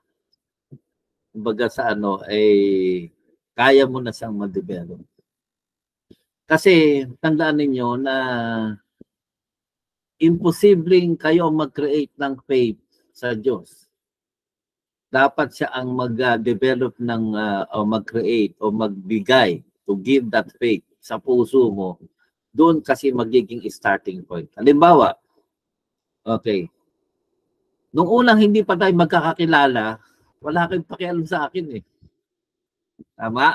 kumbaga sa ano, eh, kaya mo na siyang ma-develop. Kasi, tandaan ninyo na imposibleng kayo mag-create ng faith sa Diyos. Dapat siya ang mag-develop ng uh, o mag-create o magbigay to give that faith sa puso mo. Doon kasi magiging starting point. Halimbawa, okay, nung unang hindi pa tayo magkakakilala, wala kayong pakialam sa akin eh. Tama?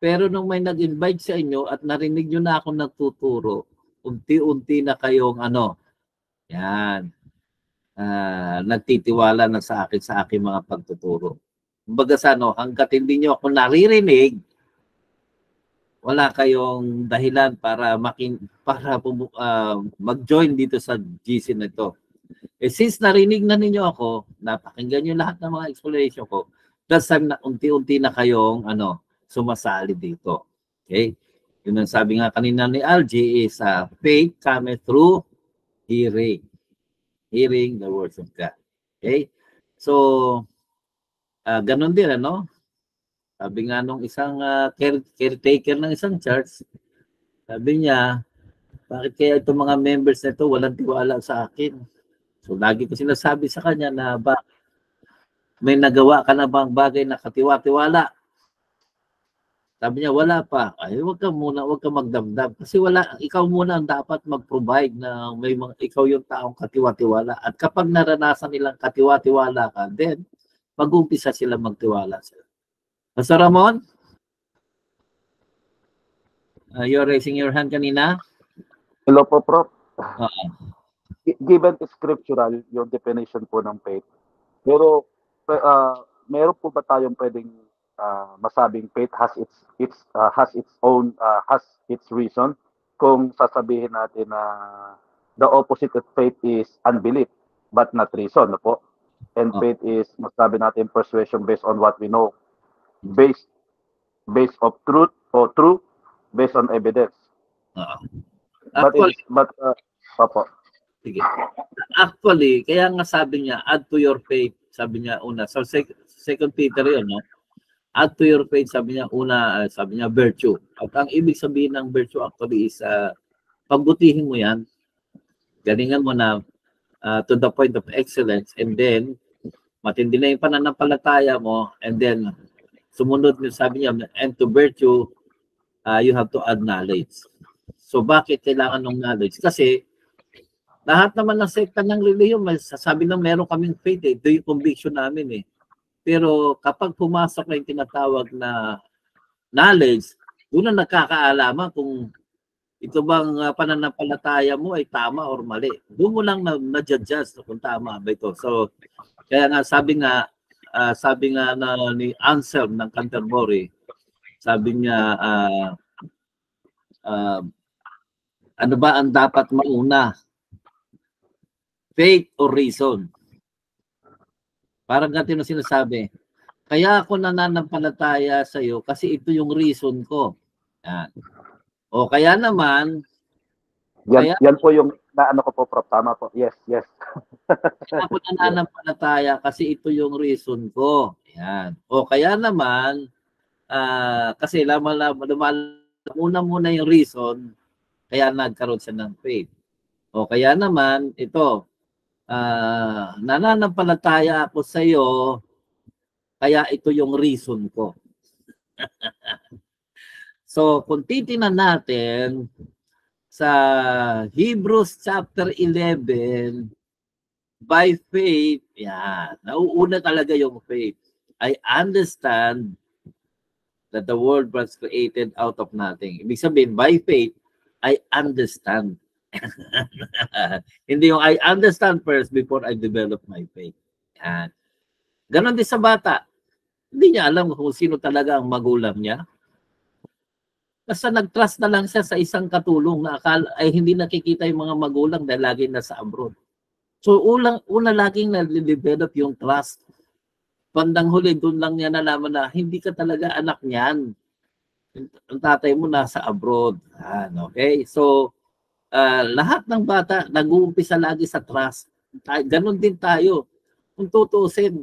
Pero nung may nag-invite sa inyo at narinig nyo na ako nagtuturo, unti-unti na kayong ano, yan, uh, nagtitiwala na sa akin sa aking mga pagtuturo. Kumbaga sa ano, hanggat hindi nyo ako naririnig, wala kayong dahilan para makin para uh, mag-join dito sa GC na ito. Eh since narinig na ninyo ako, napakinggan niyo lahat ng mga explanation ko, that's time na unti-unti na kayong ano, sumasali dito. Okay? Yun ang sabi nga kanina ni Algie is uh, faith cometh through hearing. Hearing the words of God. Okay? So, uh, ganun din ano? Sabi nga nung isang uh, care, caretaker ng isang church, sabi niya, bakit kaya itong mga members na ito walang tiwala sa akin? So, lagi ko sinasabi sa kanya na ba, may nagawa ka na bang bagay na katiwa-tiwala? Sabi niya, wala pa. Ay, wag ka muna, wag ka magdamdam. Kasi wala, ikaw muna ang dapat mag-provide na may mga, ikaw yung taong katiwa-tiwala. At kapag naranasan nilang katiwa-tiwala ka, then, mag-umpisa sila magtiwala sila. Pastor Ramon? Uh, you're raising your hand kanina? Hello po, Prof. Gi- Given scriptural yung definition po ng faith, pero uh, meron po ba tayong pwedeng uh, masabing faith has its its uh, has its own uh, has its reason kung sasabihin natin na the opposite of faith is unbelief but not reason no po and Oh. faith is masabi natin persuasion based on what we know based based of truth or true based on evidence Oo. but Actually, it's, but uh, opo Sige. Actually, kaya nga sabi niya, add to your faith, sabi niya una. So, sec- second Peter yun, no? Add to your faith, sabi niya una, uh, sabi niya virtue. At ang ibig sabihin ng virtue actually is, uh, pagbutihin mo yan, galingan mo na uh, to the point of excellence, and then, matindi na yung pananampalataya mo, and then, sumunod niya, sabi niya, and to virtue, uh, you have to add knowledge. So bakit kailangan ng knowledge? Kasi lahat naman ng sekta ng reliyon, sasabi lang meron kaming faith eh. Ito yung conviction namin eh. Pero kapag pumasok na yung tinatawag na knowledge, doon na nagkakaalaman kung ito bang uh, pananampalataya mo ay tama or mali. Doon mo lang na, na-judge kung tama ba ito. So, kaya nga sabi nga, uh, sabi nga na ni Anselm ng Canterbury, sabi niya, uh, uh, ano ba ang dapat mauna? Faith or reason? Parang ganito na sinasabi. Kaya ako nananampalataya sa iyo kasi ito yung reason ko. Yan. O kaya naman, Yan, Kaya- yan po yung naano ko po, Prof. Tama po. Yes, yes. kaya ako nananampalataya kasi ito yung reason ko. Yan. O kaya naman, ah kasi lamang lumal una muna yung reason, kaya nagkaroon siya ng faith. O kaya naman, ito, ah nananampalataya ako sa iyo, kaya ito yung reason ko. so, kung titingnan natin sa Hebrews chapter 11, by faith, yan, nauuna talaga yung faith. I understand that the world was created out of nothing. Ibig sabihin, by faith, I understand. Hindi yung I understand first before I develop my faith. Yan. Ganon din sa bata. Hindi niya alam kung sino talaga ang magulang niya. Basta nag-trust na lang siya sa isang katulong na akala ay hindi nakikita yung mga magulang dahil lagi nasa abroad. So ulang una laging na-develop yung trust. Bandang huli doon lang niya nalaman na hindi ka talaga anak niyan. Ang tatay mo nasa abroad. Yan, okay? So ah, lahat ng bata nag-uumpisa lagi sa trust. Ganon din tayo. Kung tutuusin,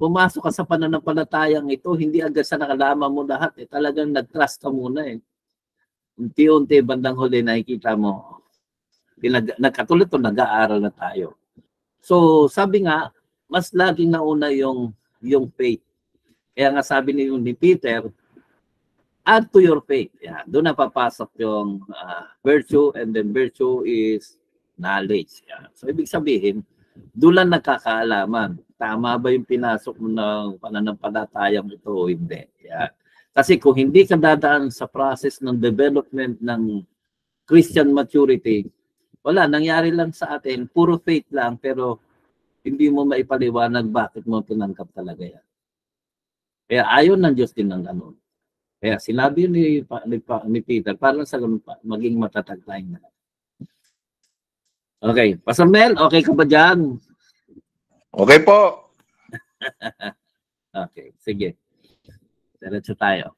pumasok ka sa pananampalatayang ito, hindi agad sa nakalaman mo lahat. Eh, talagang nag-trust ka muna eh unti-unti bandang huli nakikita mo pinag nagkatulad to nag-aaral na tayo. So sabi nga mas laging nauna yung yung faith. Kaya nga sabi ni, ni Peter, add to your faith. Yeah, doon na papasok yung ah, virtue and then virtue is knowledge. Yeah. So ibig sabihin, doon lang nagkakaalaman. Tama ba yung pinasok mo ng pananampalatayang ito o hindi? Yeah. Kasi kung hindi ka dadaan sa process ng development ng Christian maturity, wala, nangyari lang sa atin, puro faith lang, pero hindi mo maipaliwanag bakit mo tinanggap talaga yan. Kaya ayon ng Diyos din ng ganun. Kaya sinabi ni, ni, ni Peter, parang sa ganun pa, maging matatag tayong lahat. Okay, Pastor Mel, okay ka ba dyan? Okay po. Okay, sige. Diretso tayo.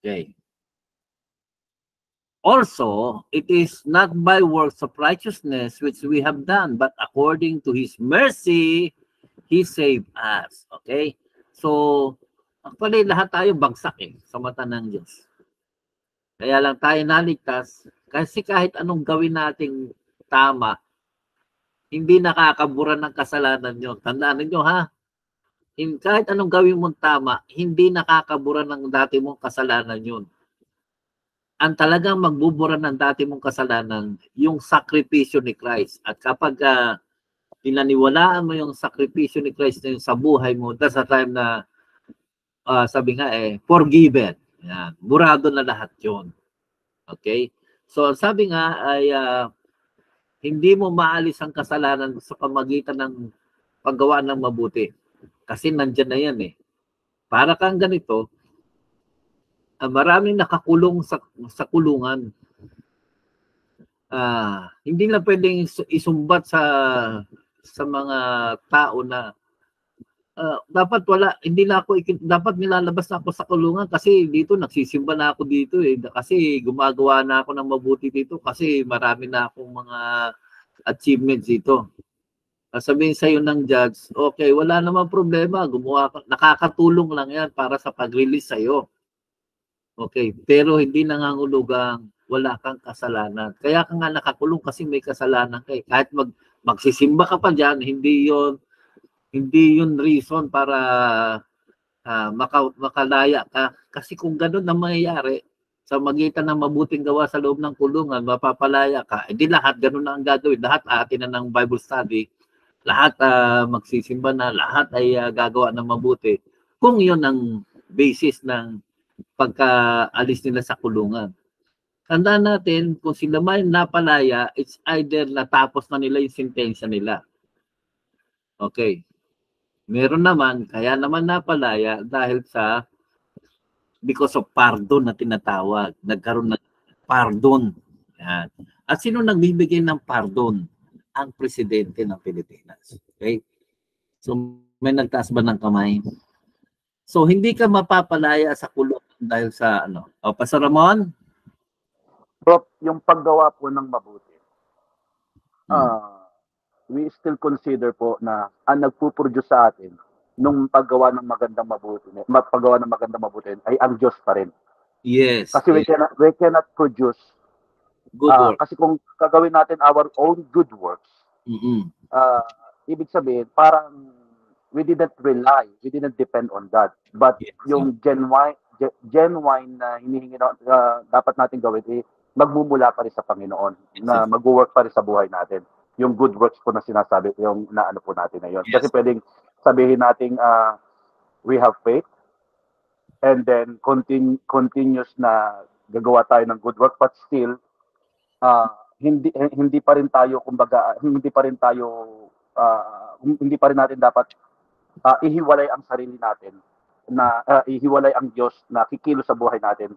Okay. Also, it is not by works of righteousness which we have done, but according to His mercy, He saved us. Okay? So, actually, lahat tayo bagsak eh, sa mata ng Diyos. Kaya lang tayo naligtas, kasi kahit anong gawin nating tama, hindi nakakabura ng kasalanan nyo. Tandaan ninyo ha, in, kahit anong gawin mong tama, hindi nakakabura ng dati mong kasalanan yun. Ang talagang magbubura ng dati mong kasalanan, yung sakripisyo ni Christ. At kapag uh, pinaniwalaan mo yung sakripisyo ni Christ na sa buhay mo, that's the time na ah, sabi nga eh, forgiven. Yan. Burado na lahat yun. Okay? So, sabi nga ay ah, hindi mo maalis ang kasalanan sa pamagitan ng paggawa ng mabuti. Kasi nandyan na yan eh. Para kang ganito, ah, maraming nakakulong sa, sa kulungan. Ah, hindi na pwedeng isu- isumbat sa sa mga tao na ah, dapat wala hindi na ako dapat nilalabas na ako sa kulungan kasi dito nagsisimba na ako dito eh kasi gumagawa na ako ng mabuti dito kasi marami na akong mga achievements dito. Sabihin sa iyo ng judge, okay, wala namang problema, gumawa ka, nakakatulong lang 'yan para sa pag-release sa iyo. Okay, pero hindi nangangulugang wala kang kasalanan. Kaya ka nga nakakulong kasi may kasalanan ka. eh. Kahit mag magsisimba ka pa diyan, hindi 'yon Hindi yun reason para ah, maka, makalaya ka. Kasi kung ganun ang mangyayari, sa magitan ng mabuting gawa sa loob ng kulungan, mapapalaya ka. Hindi lahat ganun na ang gagawin. Lahat atin na ng Bible study. Lahat ah, magsisimba na. Lahat ay ah, gagawa ng mabuti. Kung yun ang basis ng pagkaalis nila sa kulungan. Tandaan natin, kung sila may napalaya, it's either natapos na nila yung sentensya nila. Okay. Meron naman, kaya naman napalaya dahil sa because of pardon na tinatawag. Nagkaroon ng pardon. Yan. At sino nagbibigay ng pardon? Ang presidente ng Pilipinas. Okay? So, may nagtaas ba ng kamay? So, hindi ka mapapalaya sa kulungan dahil sa ano. O, Pastor Ramon? Prof, yung paggawa po ng mabuti, Hmm. ah, we still consider po na ang nagpuproduce sa atin nung paggawa ng magandang mabuti, ma- paggawa ng magandang mabuti ay ang Diyos pa rin. Yes. Kasi we yes. cannot, we cannot produce, Good ah, work. kasi kung gagawin natin our own good works, Mm-mm. ah, ibig sabihin, parang we didn't rely, we didn't depend on God. But Yes. yung genuine, ge- genuine na hinihingi na ah, dapat natin gawin, eh, magmumula pa rin sa Panginoon, na Yes. mag-work pa rin sa buhay natin. Yung good works po na sinasabi, yung naano po natin na yun. Yes. Kasi pwedeng sabihin natin, ah, we have faith, and then continue, continuous na gagawa tayo ng good work, but still, ah, hindi eh, hindi pa rin tayo kumbaga hindi pa rin tayo ah, hindi pa rin natin dapat ah, ihiwalay ang sarili natin na ah, ihiwalay ang Diyos na kikilos sa buhay natin.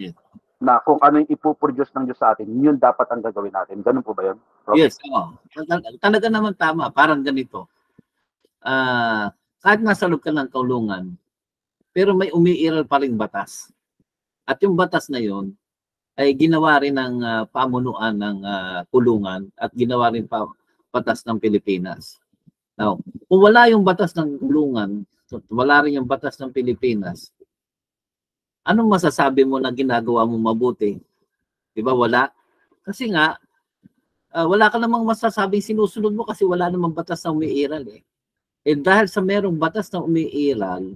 Yes. Na kung ano yung ipoproduce ng Diyos sa atin, yun dapat ang gagawin natin. Ganun po ba yun? Prof? Yes. Tal- Talaga naman tama. Parang ganito. Ah, kahit nasa loob ka ng kaulungan, pero may umiiral pa ring batas. At yung batas na yon ay ginawa rin ng ah, pamunuan ng ah, kulungan at ginawa rin pa batas ng Pilipinas. Now, kung wala yung batas ng kulungan, wala rin yung batas ng Pilipinas, anong masasabi mo na ginagawa mo mabuti? Di ba wala? Kasi nga, ah, wala ka namang masasabing sinusunod mo kasi wala namang batas na umiiral eh. Eh dahil sa merong batas na umiiral,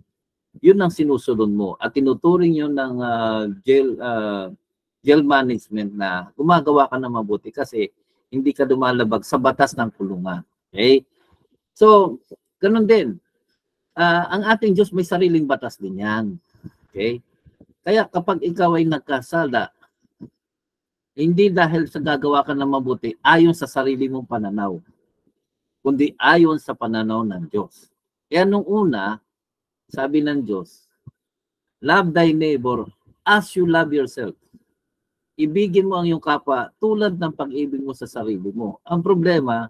yun ang sinusunod mo at tinuturing yun ng ah, jail ah, jail management na gumagawa ka na mabuti kasi hindi ka dumalabag sa batas ng kulungan. Okay? So, ganun din. Ah, ang ating Diyos may sariling batas din yan. Okay? Kaya kapag ikaw ay nagkasala, hindi dahil sa gagawa ka ng mabuti ayon sa sarili mong pananaw, kundi ayon sa pananaw ng Diyos. Kaya nung una, sabi ng Diyos, love thy neighbor as you love yourself. Ibigin mo ang iyong kapwa tulad ng pag-ibig mo sa sarili mo. Ang problema,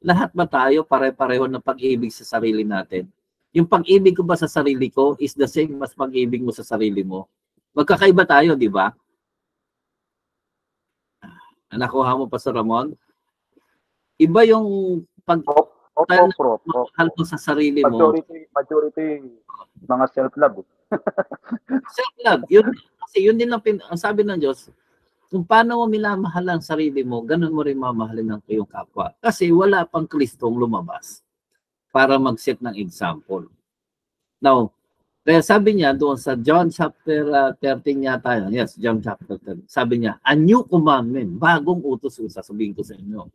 lahat ba tayo pare-pareho ng pag-ibig sa sarili natin? Yung pag-ibig ko ba sa sarili ko is the same as pag-ibig mo sa sarili mo? Magkakaiba tayo, di ba? Nakuha mo pa sa Ramon? Iba yung pag Opo, prof. Opo. mahal mo sa sarili mo. Majority, majority, mga self-love. Self-love. Yun, kasi yun din ang, pin, ang sabi ng Diyos, kung paano mo minamahal ang sarili mo, ganun mo rin mamahalin ang iyong kapwa. Kasi wala pang Kristong lumabas para mag-set ng example. Now, kaya sabi niya doon sa John chapter uh, 13 yata. Yes, John chapter 13. Sabi niya, a new commandment, bagong utos yung sasabihin ko sa inyo.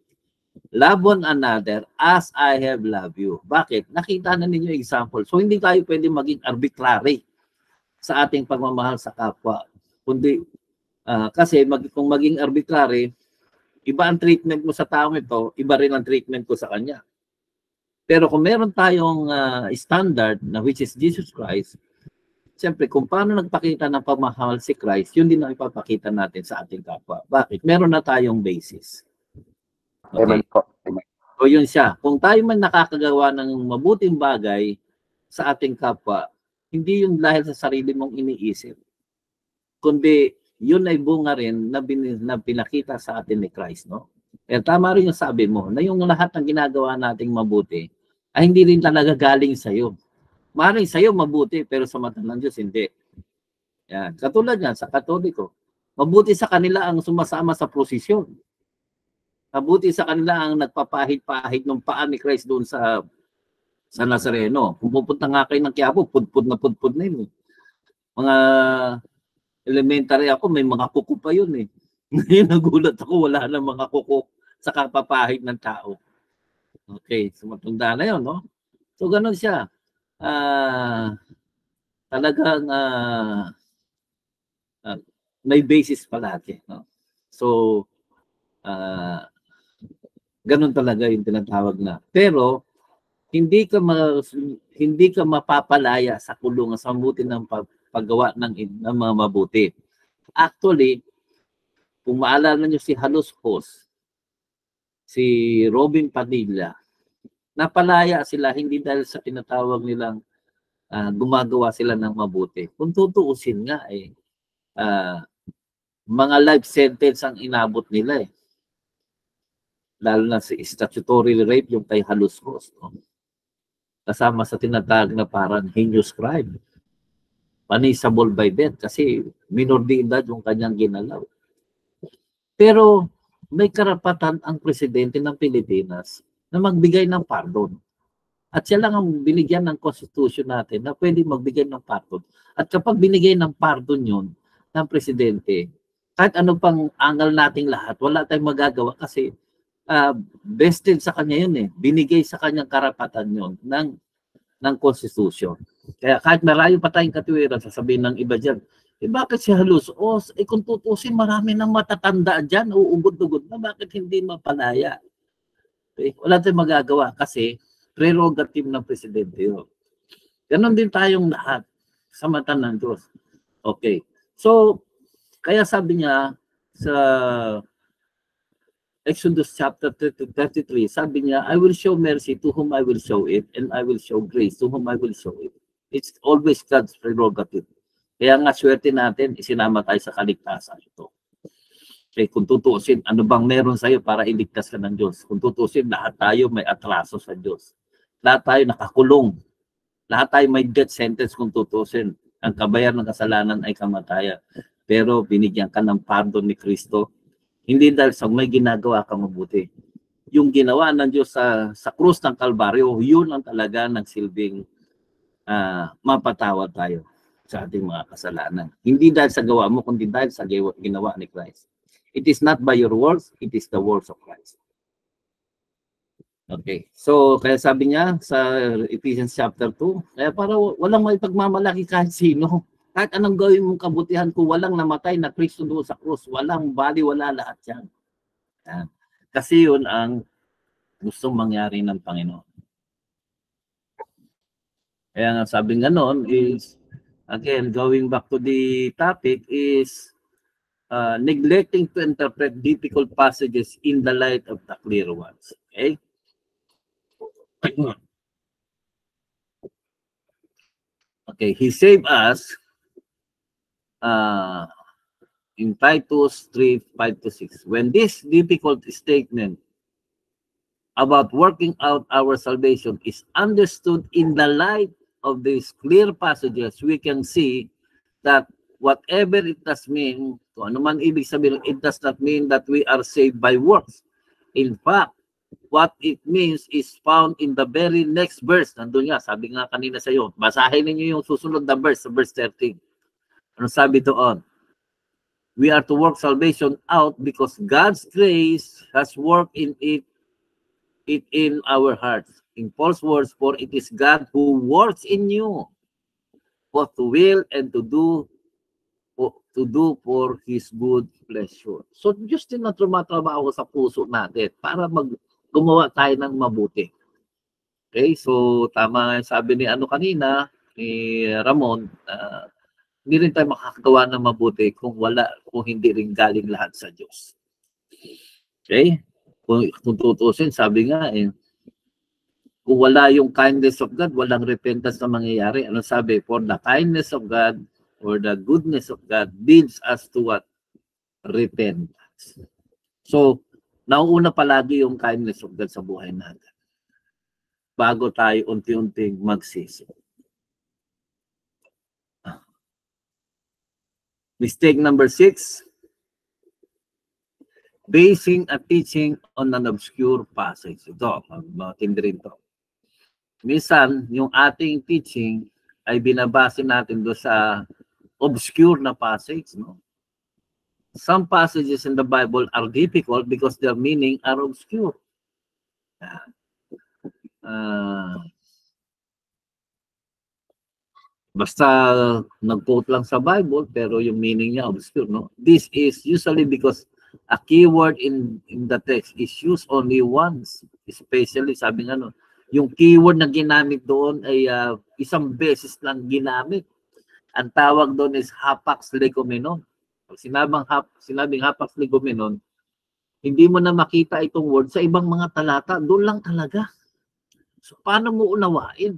Love one another as I have loved you. Bakit? Nakita na ninyo example. So hindi tayo pwede maging arbitrary sa ating pagmamahal sa kapwa. Kundi, ah, kasi mag, kung maging arbitrary, iba ang treatment mo sa taong ito, iba rin ang treatment ko sa kanya. Pero kung meron tayong ah, standard na which is Jesus Christ, siyempre kung paano nagpakita ng pagmamahal si Christ, yun din ang ipapakita natin sa ating kapwa. Bakit? Meron na tayong basis. Amen po. Amen. O yun siya. Kung tayo man nakakagawa ng mabuting bagay sa ating kapwa, hindi yun dahil sa sarili mong iniisip. Kundi yun ay bunga rin na, bin, na pinakita sa atin ni Christ. No? Kaya tama rin yung sabi mo na yung lahat ng ginagawa nating mabuti ay hindi rin talaga galing sa iyo. Maring sa iyo mabuti pero sa mata ng Diyos hindi. Yan. Katulad yan sa Katoliko. Mabuti sa kanila ang sumasama sa prosesyon. Mabuti sa kanila ang nagpapahid-pahid ng paa ni Christ doon sa sa Nazareno. Pupunta nga kayo ng Quiapo, pudpud na pudpud na yun. eh. Mga elementary ako, may mga kuko pa yun eh. Ngayon nagulat ako, wala na mga kuko sa kapapahid ng tao. Okay, so matunda na yun, no? So ganun siya. Ah, talagang ah, ah, may basis palagi, no? So, ah, ganun talaga yung tinatawag na. Pero, hindi ka ma, hindi ka mapapalaya sa kulungan sa mabuti ng pag- paggawa ng, ng mga mabuti. Actually, kung maalala nyo si Halos Hos, si Robin Padilla, napalaya sila hindi dahil sa tinatawag nilang ah, gumagawa sila ng mabuti. Kung tutuusin nga eh, ah, mga life sentence ang inabot nila eh. Lalo na si statutory rape yung kay Halos Hos. No? Kasama sa tinatawag na parang heinous crime. Punishable by death kasi minor de edad yung kanyang ginalaw. Pero may karapatan ang presidente ng Pilipinas na magbigay ng pardon. At siya lang ang binigyan ng constitution natin na pwede magbigay ng pardon. At kapag binigay ng pardon yun ng presidente, kahit ano pang angal nating lahat, wala tayong magagawa kasi ah, vested sa kanya yun eh. Binigay sa kanyang karapatan yun ng, ng constitution. Kaya kahit marayo pa tayong katiwiran, sasabihin ng iba dyan, eh bakit si Halus? O, eh kung tutusin, marami nang matatanda dyan, uugod-ugod na, bakit hindi mapalaya? Okay? Wala tayong magagawa kasi prerogative ng presidente yun. Ganon din tayong lahat sa mata ng Diyos. Okay. So, kaya sabi niya sa Exodus chapter 30 33, sabi niya, I will show mercy to whom I will show it, and I will show grace to whom I will show it. It's always God's prerogative. Kaya nga swerte natin, isinama tayo sa kaligtasan ito. Okay, kung tutusin, ano bang meron sa'yo para iligtas ka ng Diyos? Kung tutusin, lahat tayo may atraso sa Diyos. Lahat tayo nakakulong. Lahat tayo may death sentence kung tutusin. Ang kabayaran ng kasalanan ay kamatayan. Pero binigyan ka ng pardon ni Kristo. Hindi dahil sa may ginagawa ka mabuti. Yung ginawa ng Diyos sa, sa krus ng Kalbaryo, yun ang talaga nagsilbing ah, mapatawad tayo sa ating mga kasalanan. Hindi dahil sa gawa mo, kundi dahil sa ginawa ni Christ. It is not by your works, it is the works of Christ. Okay. So, kaya sabi niya sa Ephesians chapter 2, kaya para wa- walang may pagmamalaki kahit sino. Kahit anong gawin mong kabutihan kung walang namatay na Kristo doon sa krus, walang bali, wala lahat. Yan. Kasi yun ang gustong mangyari ng Panginoon. Kaya nga sabi nga noon is, again, going back to the topic is uh, neglecting to interpret difficult passages in the light of the clear ones. Okay? okay, he saved us uh, in Titus 3, 5 to 6. When this difficult statement about working out our salvation is understood in the light of these clear passages, we can see that whatever it does mean, kung ano man ibig sabihin, it does not mean that we are saved by works. In fact, what it means is found in the very next verse. Nandun nga, sabi nga kanina sa iyo, basahin ninyo yung susunod na verse, verse 13. Ano sabi doon? We are to work salvation out because God's grace has worked in it, it in our hearts. In Paul's words, for it is God who works in you, both to will and to do to do for His good pleasure. So, Diyos din na tumatrabaho sa puso natin para mag gumawa tayo ng mabuti. Okay, so tama sabi ni ano kanina, ni Ramon, ah, hindi rin tayo makakagawa ng mabuti kung wala, kung hindi rin galing lahat sa Diyos. Okay? Kung, kung tutusin, sabi nga eh, kung wala yung kindness of God, walang repentance na mangyayari. Ano sabi? For the kindness of God or the goodness of God leads us to what? Repentance. So, nauuna palagi yung kindness of God sa buhay natin. Bago tayo unti-unting magsisi. Mistake number six, basing a teaching on an obscure passage. Ito, matindi rin to. Minsan yung ating teaching ay binabase natin do sa obscure na passage, no? Some passages in the Bible are difficult because their meaning are obscure. Ah, basta nag-quote lang sa Bible pero yung meaning niya obscure, no? This is usually because a keyword in in the text is used only once, especially sabi nga no, yung keyword na ginamit doon ay ah, isang beses lang ginamit. Ang tawag doon is hapax legomenon. Pag sinabing, hap, sinabing hapax legomenon, hindi mo na makita itong word sa ibang mga talata. Doon lang talaga. So, paano mo unawain?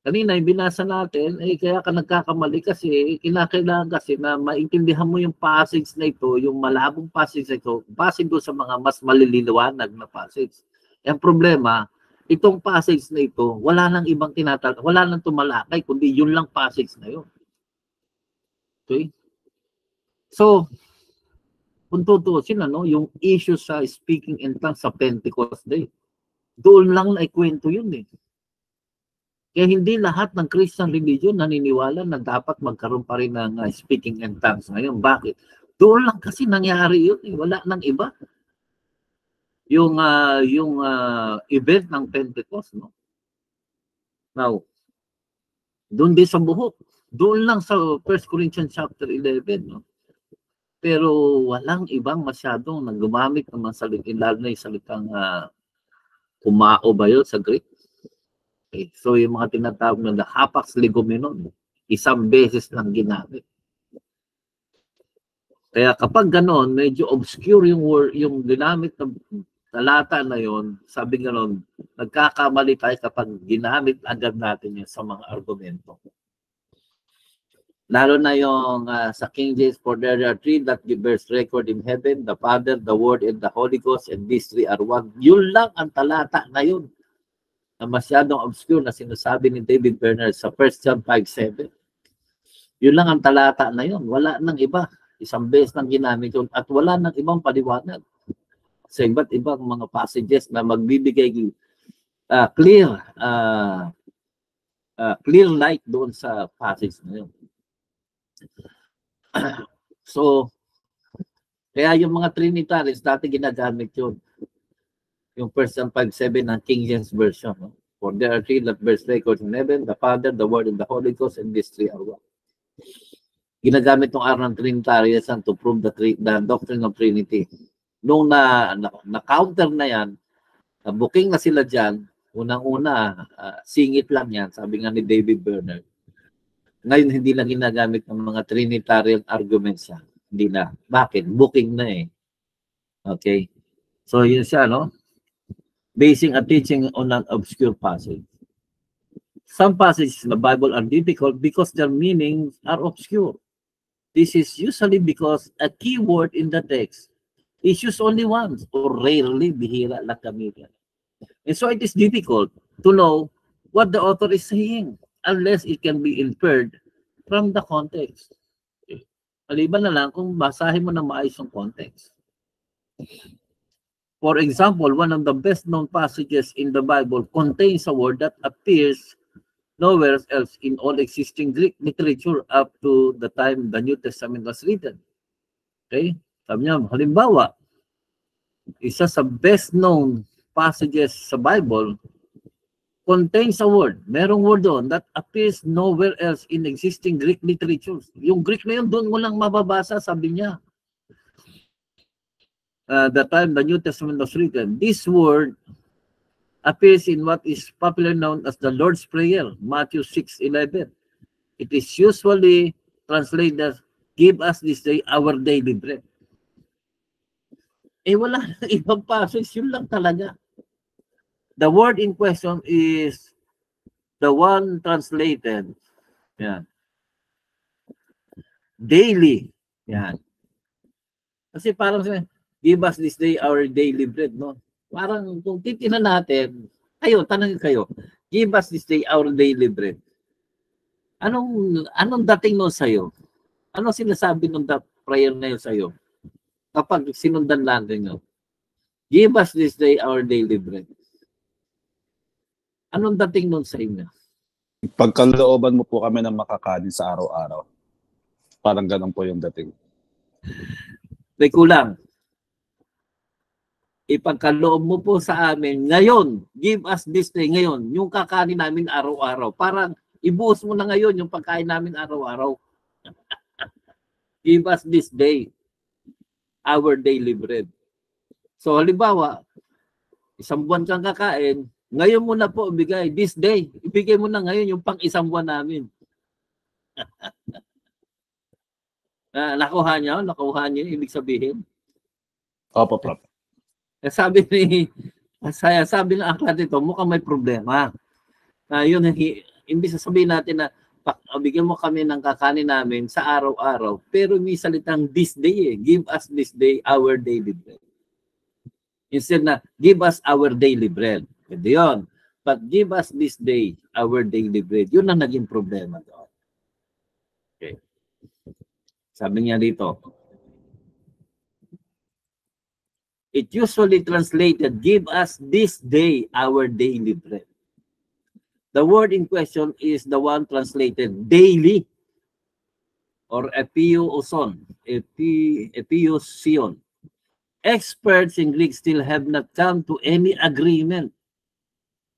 Kanina, yung binasa natin, eh, kaya ka nagkakamali kasi kinakailangan kasi na maintindihan mo yung passage na ito, yung malabong passage na ito, base doon sa mga mas maliliwanag na passage. Ang problema, itong passage na ito, wala nang ibang tinatal, wala nang tumalakay, kundi yun lang passage na yun. Okay? So, kung tutusin, ano, yung issue sa speaking in tongues sa Pentecost Day, doon lang na ikwento yun eh. Kaya hindi lahat ng Christian religion naniniwala na dapat magkaroon pa rin ng uh, speaking in tongues ngayon. Bakit? Doon lang kasi nangyari yun eh. Wala nang iba yung ah, yung ah, event ng Pentecost no? Now doon din sa buhok. Doon lang sa 1 Corinthians chapter 11 no? Pero walang ibang masyadong naggumamit ng mga salita lalo na yung salitang uh, kumao ba yun sa Greek? Okay. so yung mga tinatawag na hapax legomenon isang beses lang ginamit. Kaya kapag ganon, medyo obscure yung word, yung ginamit ng talata na yon, sabi nga nun, nagkakamali tayo kapag ginamit agad natin yun sa mga argumento. Lalo na yung ah, sa King James, for there are three that give bears record in heaven, the Father, the Word, and the Holy Ghost, and these three are one. Yun lang ang talata na yun na masyadong obscure na sinasabi ni David Bernard sa 1 John 5.7. Yun lang ang talata na yun. Wala nang iba. Isang beses nang ginamit yun at wala nang ibang paliwanag sa iba't ibang mga passages na magbibigay uh, clear uh, uh, clear light doon sa passage na yun. so, kaya yung mga Trinitaries dati ginagamit yun. Yung 1 John 5.7 ng King James Version. No? For there are three that bears record in heaven, the Father, the Word, and the Holy Ghost, and these three are one. Ginagamit ng araw ng Trinitarians to prove the, the doctrine of Trinity nung na, na, na counter na yan, na booking na sila dyan, unang-una, uh, singit lang yan, sabi nga ni David Bernard. Ngayon, hindi na ginagamit ng mga Trinitarian arguments yan. Hindi na. Bakit? Booking na eh. Okay? So, yun siya, no? Basing a teaching on an obscure passage. Some passages in the Bible are difficult because their meanings are obscure. This is usually because a key word in the text is used only once or rarely bihira lang gamitin. And so it is difficult to know what the author is saying unless it can be inferred from the context. Maliban na lang kung basahin mo na maayos yung context. For example, one of the best known passages in the Bible contains a word that appears nowhere else in all existing Greek literature up to the time the New Testament was written. Okay? Sabi niya, halimbawa, isa sa best known passages sa Bible contains a word. Merong word doon that appears nowhere else in existing Greek literatures. Yung Greek na yun, doon mo lang mababasa, sabi niya. Uh, the time the New Testament was written, this word appears in what is popularly known as the Lord's Prayer, Matthew 6:11. It is usually translated as, Give us this day our daily bread. Eh wala na ibang passage, yun lang talaga. The word in question is the one translated. Yan. Daily. Yan. Kasi parang give us this day our daily bread, no? Parang kung titinan natin, kayo, tanongin kayo, give us this day our daily bread. Anong anong dating nun sa'yo? Ano sinasabi nung prayer na yun sa'yo? Kapag sinundan natin yun. Give us this day our daily bread. Anong dating nun sa inyo? Pagkalooban mo po kami ng makakanin sa araw-araw. Parang ganun po yung dating. May kulang. Ipagkaloob mo po sa amin ngayon, give us this day ngayon, yung kakanin namin araw-araw. Parang ibuhos mo na ngayon yung pagkain namin araw-araw. give us this day our daily bread. So halimbawa, isang buwan kang kakain, ngayon mo na po ibigay, this day, ibigay mo na ngayon yung pang isang buwan namin. Ah, nakuha niyo, nakuha niyo, ibig sabihin. Opo, Prof. Eh, sabi ni saya sabi ng aklat ito, mukhang may problema. Na yun, hindi sasabihin natin na bigyan mo kami ng kakanin namin sa araw-araw, pero may salitang this day eh. Give us this day our daily bread. Instead na, give us our daily bread. Pwede yun. But give us this day our daily bread. Yun ang naging problema doon. Okay. Sabi niya dito, it usually translated, give us this day our daily bread. The word in question is the one translated daily or epiouson, epi, epiousion. Experts in Greek still have not come to any agreement.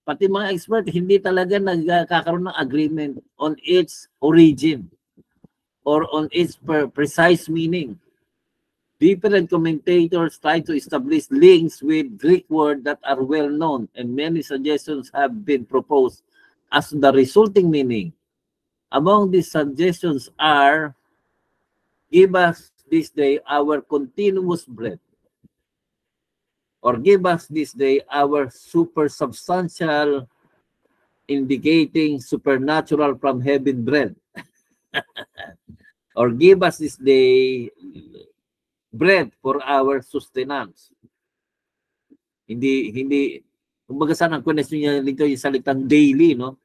Pati mga expert, hindi talaga nagkakaroon ng agreement on its origin or on its precise meaning different commentators try to establish links with Greek words that are well known, and many suggestions have been proposed as the resulting meaning. Among these suggestions are give us this day our continuous bread, or give us this day our super substantial, indicating supernatural from heaven bread, or give us this day bread for our sustenance. Hindi, hindi, kumbaga saan ang connection niya dito yung salitang daily, no?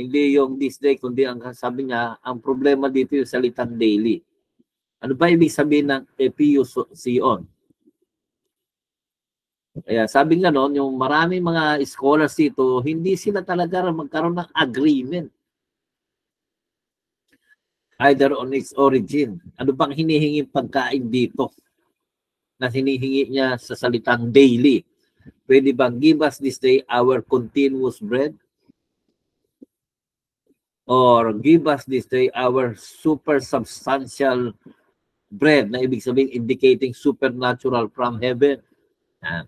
Hindi yung this day, kundi ang sabi niya, ang problema dito yung salitang daily. Ano ba ibig sabihin ng epiousion? Kaya sabi nga noon, yung maraming mga scholars dito, hindi sila talaga magkaroon ng agreement either on its origin. Ano bang hinihingi pagkain dito na hinihingi niya sa salitang daily? Pwede bang give us this day our continuous bread? Or give us this day our super substantial bread na ibig sabihin indicating supernatural from heaven. Ah.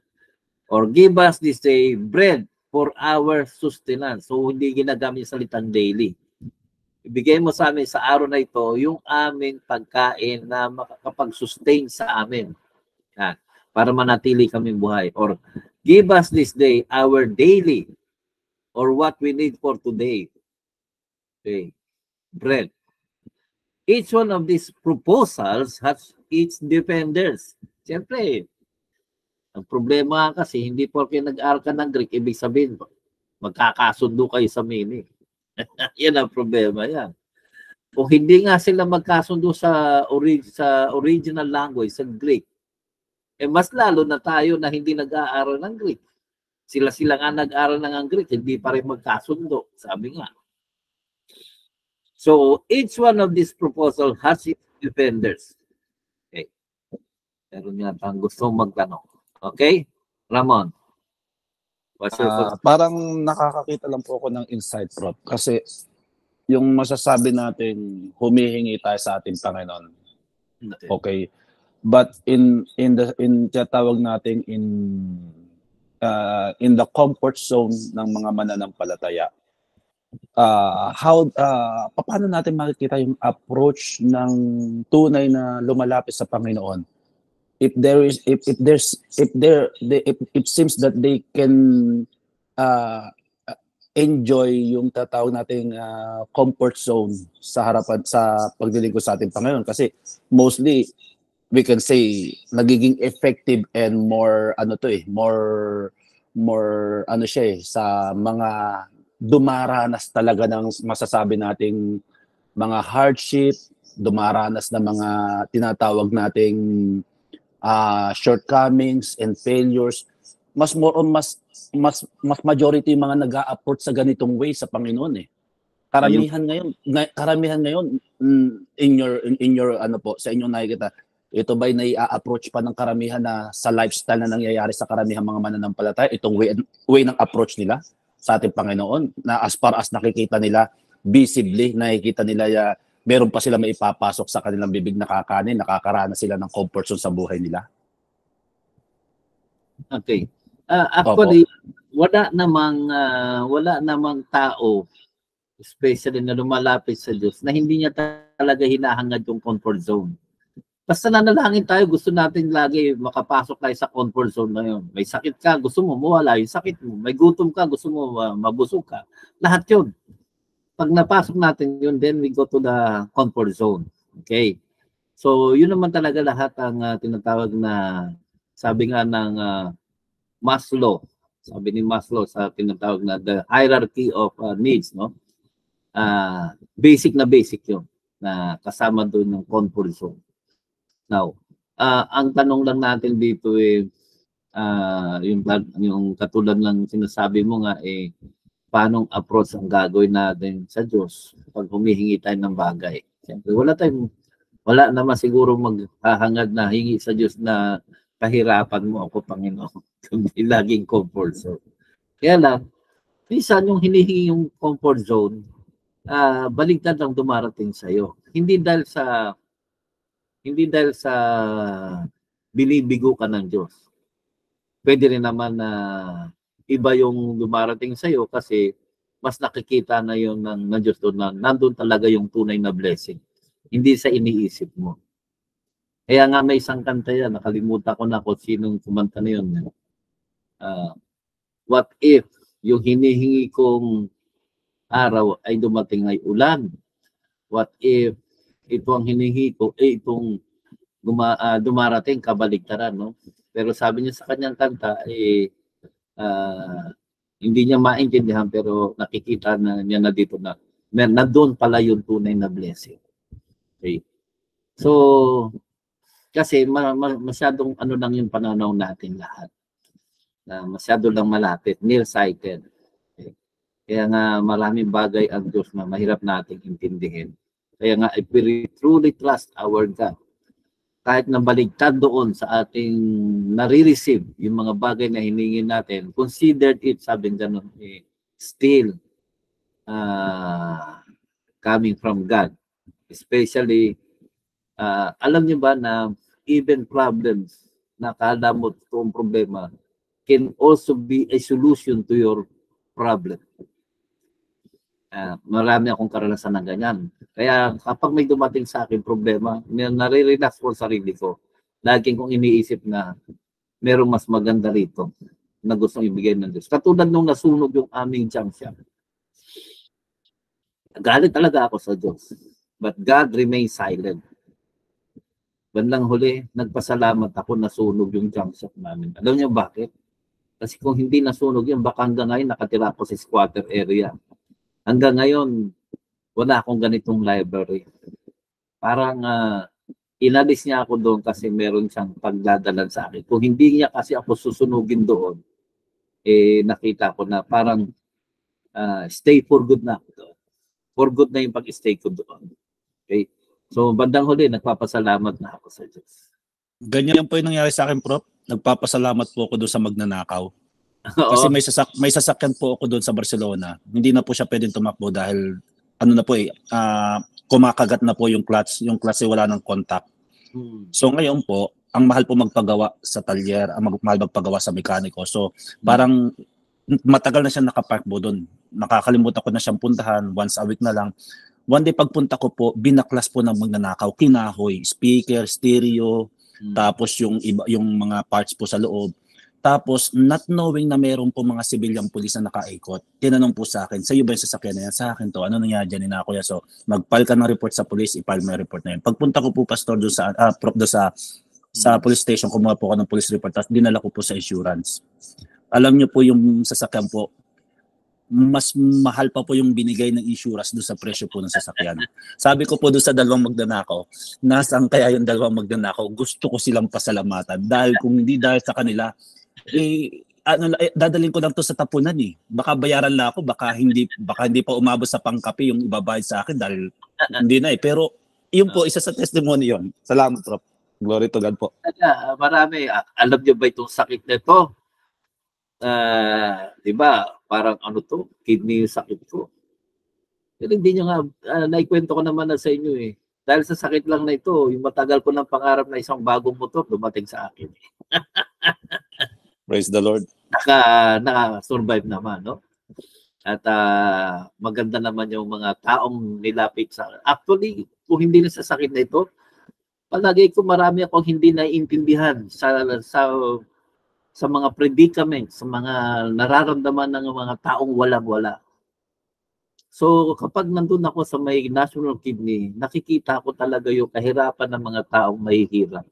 Or give us this day bread for our sustenance. So hindi ginagamit yung salitang daily ibigay mo sa amin sa araw na ito yung aming pagkain na makakapag-sustain sa amin. Yan. Para manatili kami buhay. Or give us this day our daily or what we need for today. Okay. Bread. Each one of these proposals has its defenders. Siyempre, ang problema kasi hindi porke nag-aral ka ng Greek, ibig sabihin, magkakasundo kayo sa meaning. yan ang problema yan. Kung hindi nga sila magkasundo sa, ori- sa original language, sa Greek, eh mas lalo na tayo na hindi nag-aaral ng Greek. Sila-sila nga nag-aaral ng Greek, hindi pa rin magkasundo, sabi nga. So, each one of these proposal has its defenders. Okay. Meron yata ang gusto magtanong. Okay? Ramon. What's your Ah, parang nakakakita lang po ako ng insight, Prof. Kasi yung masasabi natin, humihingi tayo sa ating Panginoon. Okay. But in in the in tinatawag natin in uh, in the comfort zone ng mga mananampalataya. Uh, how uh, paano natin makikita yung approach ng tunay na lumalapit sa Panginoon? If there is if if there's if there they, if it seems that they can uh, enjoy yung tatawag nating uh, comfort zone sa harapan sa pagdilingkod sa ating Panginoon kasi mostly we can say nagiging effective and more ano to eh more more ano siya eh sa mga dumaranas talaga ng masasabi nating mga hardship dumaranas ng mga tinatawag nating ah, shortcomings and failures. Mas more on mas mas mas majority yung mga nag-a-approach sa ganitong way sa Panginoon eh. Karamihan ngayon, ngay- karamihan ngayon mm, in your in, in your ano po sa inyong nakikita ito ba'y nai-approach pa ng karamihan na sa lifestyle na nangyayari sa karamihan mga mananampalataya? Itong way, way ng approach nila sa ating Panginoon na as far as nakikita nila visibly nakikita nila ya meron pa sila maipapasok sa kanilang bibig na kakanin nakakaranas sila ng comfort zone sa buhay nila Okay. Ah, actually, wala namang ah, wala namang tao especially na lumalapit sa Diyos na hindi niya talaga hinahangad yung comfort zone. Basta nanalangin tayo, gusto natin lagi makapasok tayo sa comfort zone na yun. May sakit ka, gusto mo mawala yung sakit mo. May gutom ka, gusto mo ah, mabusog ka. Lahat yun. Pag napasok natin yun, then we go to the comfort zone. Okay. So, yun naman talaga lahat ang ah, tinatawag na sabi nga ng ah, Maslow, sabi ni Maslow sa tinatawag na the hierarchy of ah, needs, no? Ah, basic na basic 'yon na kasama doon ng comfort zone. Now, ah, ang tanong lang natin dito eh ah, yung yung katulad ng sinasabi mo nga eh paanong approach ang gagawin natin sa Diyos pag humihingi tayo ng bagay. Siyempre, wala tayong wala naman siguro maghahangad na hingi sa Diyos na kahirapan mo ako, Panginoon. Kundi laging comfort zone. Kaya lang, minsan yung hinihingi yung comfort zone, ah baligtad lang dumarating sa iyo. Hindi dahil sa hindi dahil sa binibigo ka ng Diyos. Pwede rin naman na iba yung dumarating sa iyo kasi mas nakikita na yon ng, ng Diyos doon na nandun talaga yung tunay na blessing. Hindi sa iniisip mo. Kaya nga may isang kanta yan, nakalimutan ko na kung sinong kumanta na yun. Ah, what if yung hinihingi kong araw ay dumating ay ulan? What if ito ang hinihingi ko, eh itong guma, ah, dumarating kabaligtaran, no? Pero sabi niya sa kanyang kanta, eh, ah, hindi niya maintindihan pero nakikita na niya na dito na, na, na doon pala yung tunay na blessing. Okay. So, kasi ma, ma, masyadong ano lang yung pananaw natin lahat. Na masyado lang malapit, nearsighted. Okay. Kaya nga maraming bagay ang Diyos na mahirap nating intindihin. Kaya nga if we truly trust our God, kahit na baligtad doon sa ating nare-receive yung mga bagay na hiningi natin, considered it, sabi ganun, eh, still uh, coming from God. Especially, uh, alam niyo ba na even problems na kala mo totoong problema can also be a solution to your problem. Uh, marami akong karanasan ng ganyan. Kaya kapag may dumating sa akin problema, nare-relax ko sa sarili ko. Laging kong iniisip na merong mas maganda rito na gustong ibigay ng Diyos. Katulad nung nasunog yung aming shop. Galit talaga ako sa Diyos. But God remains silent. Bandang huli, nagpasalamat ako na sunog yung junk shop namin. Alam niyo bakit? Kasi kung hindi nasunog yun, baka hanggang ngayon nakatira ako sa squatter area. Hanggang ngayon, wala akong ganitong library. Parang uh, inalis niya ako doon kasi meron siyang pagdadalan sa akin. Kung hindi niya kasi ako susunugin doon, eh nakita ko na parang uh, stay for good na ako doon. For good na yung pag-stay ko doon. Okay? So, bandang huli, nagpapasalamat na ako sa Diyos. Ganyan po yung nangyari sa akin, Prof. Nagpapasalamat po ako doon sa magnanakaw. Kasi may, sasak may sasakyan po ako doon sa Barcelona. Hindi na po siya pwedeng tumakbo dahil ano na po eh, uh, kumakagat na po yung clutch. Yung clutch ay wala ng contact. Hmm. So ngayon po, ang mahal po magpagawa sa talyer, ang mahal magpagawa sa mekaniko. So parang matagal na siya nakapark po doon. Nakakalimutan ko na siyang puntahan, once a week na lang. One day pagpunta ko po, binaklas po ng magnanakaw, kinahoy, speaker, stereo, Hmm. tapos yung iba yung mga parts po sa loob. Tapos not knowing na meron po mga civilian police na nakaikot, tinanong po sa akin, sa iyo ba yung sasakyan na yan? Sa akin to, ano nangyari dyan na kuya? So mag-file ka ng report sa police, i-file mo yung report na yun. Pagpunta ko po pastor doon sa, ah, prop doon sa, sa police station, kumuha po ako ng police report, tapos dinala ko po sa insurance. Alam niyo po yung sasakyan po, mas mahal pa po yung binigay ng insurance doon sa presyo po ng sasakyan. Sabi ko po doon sa dalawang magnanakaw, nasaan kaya yung dalawang magnanakaw? Gusto ko silang pasalamatan dahil kung hindi dahil sa kanila, eh, ano eh, dadalhin ko lang to sa tapunan eh. Baka bayaran na ako, baka hindi baka hindi pa umabot sa pangkape yung ibabayad sa akin dahil hindi na eh. Pero yun po isa sa testimony yon. Salamat, Prof. Glory to God po. Talaga, marami. Ah, Alam niyo ba itong sakit na ito? Ah, 'di ba? Parang ano to, kidney yung sakit ko. Pero hindi niyo nga ah, naikwento ko naman na sa inyo eh. Dahil sa sakit lang na ito, yung matagal ko ng pangarap na isang bagong motor dumating sa akin. Praise the Lord. Naka naka-survive naman, no? At ah, maganda naman yung mga taong nilapit sa Actually, kung hindi na sa sakit na ito, palagi ko marami akong hindi naiintindihan sa sa sa mga predicament, sa mga nararamdaman ng mga taong walang-wala. So kapag nandun ako sa may national kidney, nakikita ko talaga yung kahirapan ng mga taong mahihirap.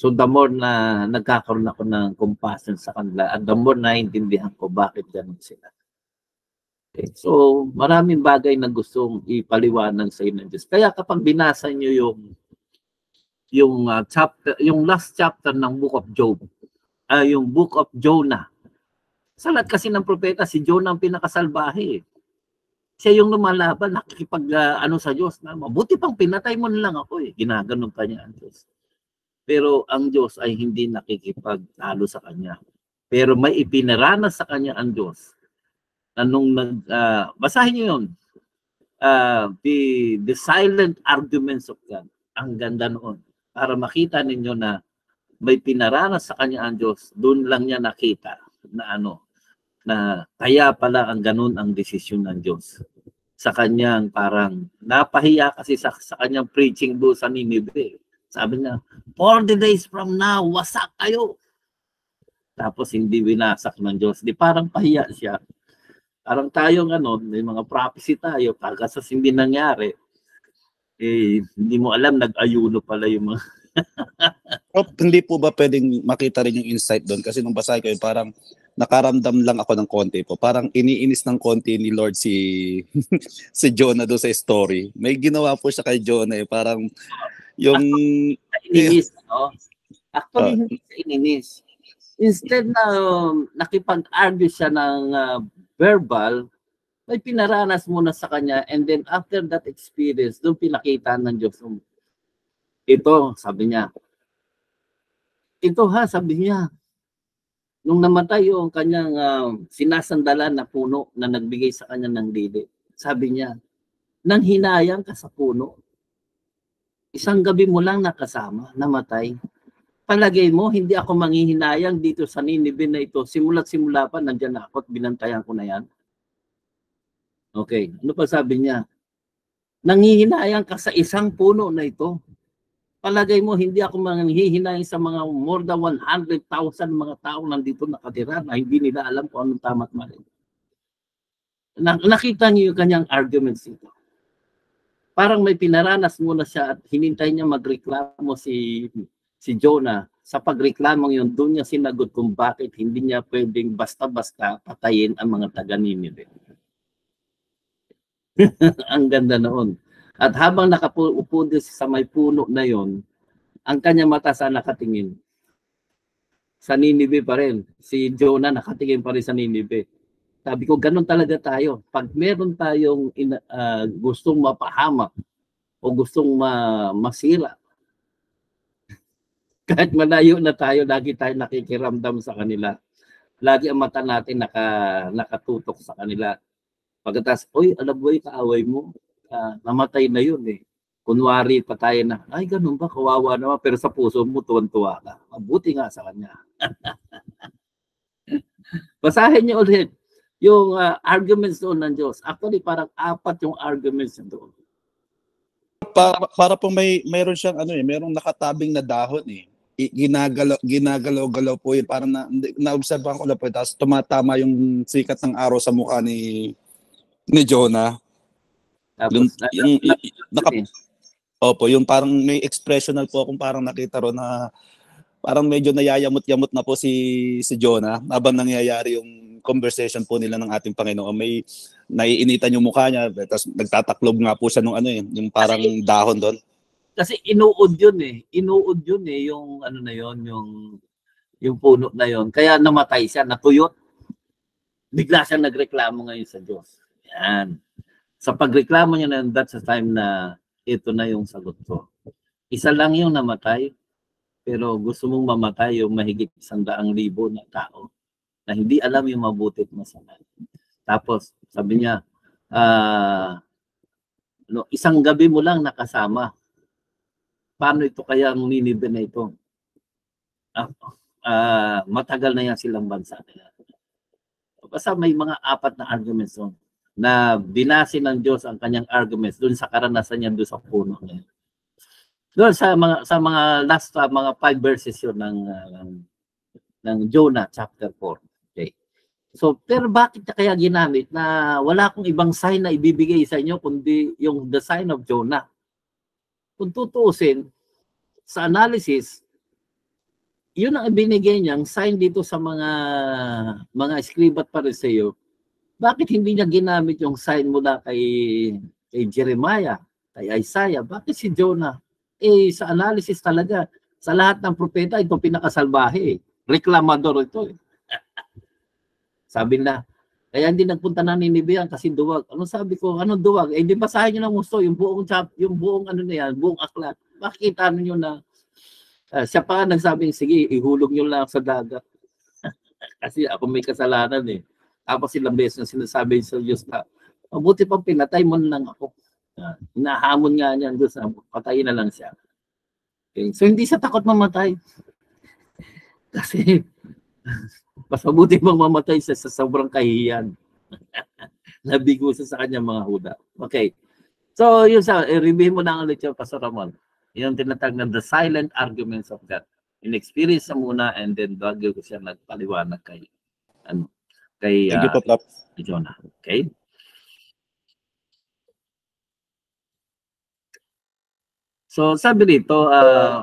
So the more na nagkakaroon ako ng compassion sa kanila, and the more naiintindihan ko bakit ganun sila. Okay. So maraming bagay na gustong ipaliwanag sa inyo ng. Kaya kapag binasa niyo yung yung ah, chapter, yung last chapter ng Book of Job, ah yung Book of Jonah. Sa lahat kasi ng propeta, si Jonah ang pinakasalbahe. eh. Siya yung lumalaban, nakikipag ah, ano sa Diyos na mabuti pang pinatay mo na lang ako eh. Ginaganon pa niya ang Diyos. Pero ang Diyos ay hindi nakikipagtalo sa kanya. Pero may ipinaranas sa kanya ang Diyos. Anong nag ah, basahin niyo 'yon. Ah, the the silent arguments of God. Ang ganda noon para makita ninyo na may pinaranas sa kanya ang Diyos, doon lang niya nakita na ano, na kaya pala ang ganun ang desisyon ng Diyos. Sa kanyang parang, napahiya kasi sa, sa kanyang preaching doon sa Nineveh. Sabi niya, 40 days from now, wasak kayo. Tapos hindi winasak ng Diyos. Di parang pahiya siya. Parang tayong ano, may mga prophecy tayo, pagkasas hindi nangyari, eh, hindi mo alam, nag-ayuno pala yung mga Prof, hindi po ba pwedeng makita rin yung insight doon? Kasi nung basahin ko yun, parang nakaramdam lang ako ng konti po. Parang iniinis ng konti ni Lord si si Jonah doon sa story. May ginawa po siya kay Jonah eh. Parang yung ininis, no? Actually, hindi siya ininis. Instead na um, nakipag-argue siya ng uh, verbal, may pinaranas muna sa kanya and then after that experience, doon pinakita ng Diyos. um, Ito, sabi niya. Ito ha, sabi niya. Nung namatay yung kanyang uh, sinasandalan na puno na nagbigay sa kanya ng dili, sabi niya, nang hinayang ka sa puno, isang gabi mo lang nakasama, namatay. Palagay mo, hindi ako manghihinayang dito sa Nineveh na ito. Simula't simula pa, nandyan ako at binantayan ko na yan. Okay, ano pa sabi niya? Nanghihinayang ka sa isang puno na ito. Palagay mo, hindi ako manghihinayang sa mga more than 100,000 mga tao nandito nakatira na hindi nila alam kung anong tama at mali. Na- nakita niyo yung kanyang arguments dito parang may pinaranas muna siya at hinintay niya magreklamo si si Jonah. Sa pagreklamo yun, doon niya sinagot kung bakit hindi niya pwedeng basta-basta patayin ang mga taga Nineveh. ang ganda noon. At habang nakaupo din sa may puno na yon, ang kanya mata sa nakatingin. Sa Nineveh pa rin. Si Jonah nakatingin pa rin sa Nineveh. Sabi ko, ganun talaga tayo. Pag meron tayong ina, ah, gustong mapahamak o gustong ma, masira, kahit malayo na tayo, lagi tayo nakikiramdam sa kanila. Lagi ang mata natin naka, nakatutok sa kanila. Pagkatas, oy, alam mo yung kaaway mo, ah, namatay na yun eh. Kunwari pa tayo na, ay ganun ba, kawawa naman, pero sa puso mo, tuwan-tuwa ka. Mabuti nga sa kanya. Basahin niyo ulit yung ah, arguments doon ng Diyos. Actually, parang apat yung arguments doon. para, para po may mayroon siyang ano eh, merong nakatabing na dahon eh. Ginagalaw ginagalaw-galaw po yun. Parang na, na-observe ko na po. Tapos tumatama yung sikat ng araw sa mukha ni ni Jonah. Tapos, Yung, na- yung, na- y- naka. Opo, yung parang may expressional po akong parang nakita ro na parang medyo nayayamot-yamot na po si si Jonah habang nangyayari yung conversation po nila ng ating Panginoon. May naiinitan yung mukha niya, tapos nagtataklob nga po siya nung ano eh, yung parang dahon doon. kasi inuod yun eh. Inuod yun eh, yung ano na yun, yung yung puno na yon. Kaya namatay siya, natuyot. Bigla siya nagreklamo ngayon sa Diyos. Yan. Sa pagreklamo niya na yun, that's the time na ito na yung sagot ko. Isa lang yung namatay, pero gusto mong mamatay yung mahigit isang daang libo na tao na hindi alam yung mabuti at masama. Tapos, sabi niya, ah, no, isang gabi mo lang nakasama. Paano ito kaya ang Ninive na ito? Ah, ah, matagal na yan silang bansa nila. Basta may mga apat na arguments doon na binase ng Diyos ang kanyang arguments doon sa karanasan niya doon sa puno niya. Doon sa mga sa mga last uh, mga five verses yun ng uh, ng, Jonah chapter 4. Okay. So, pero bakit niya kaya ginamit na wala akong ibang sign na ibibigay sa inyo kundi yung the sign of Jonah? Kung tutuusin, sa analysis, yun ang ibinigay niyang sign dito sa mga mga scribe at pariseo. Bakit hindi niya ginamit yung sign mula kay, kay Jeremiah, kay Isaiah? Bakit si Jonah? Eh, sa analysis talaga, sa lahat ng propeta, ito pinakasalbahe. eh. Reklamador ito. Eh. sabi na, kaya hindi nagpunta na Ninibian kasi duwag. Ano sabi ko? Ano duwag? Eh, di basahin nyo ng gusto yung buong chap, yung buong ano na yan, buong aklat. Makikita niyo na ah, siya pa nagsabing, sige, ihulog nyo lang sa dagat. kasi ako may kasalanan eh. Tapos ilang beses na sinasabi sa Diyos na, mabuti pang pinatay mo na lang ako. Uh, hinahamon nga niyan doon sa patayin na lang siya. Okay. So hindi siya takot mamatay. Kasi mas mabuti bang mamatay siya sa sobrang kahihiyan. Nabigo siya sa kanyang mga huda. Okay. So yun sa, i-review mo na ulit yung Pastor Ramon. Yung tinatag na the silent arguments of God. In-experience sa muna and then bago ko siya nagpaliwanag kay ano kay Thank you uh, Plap. Jonah. Okay? So sabi dito, ah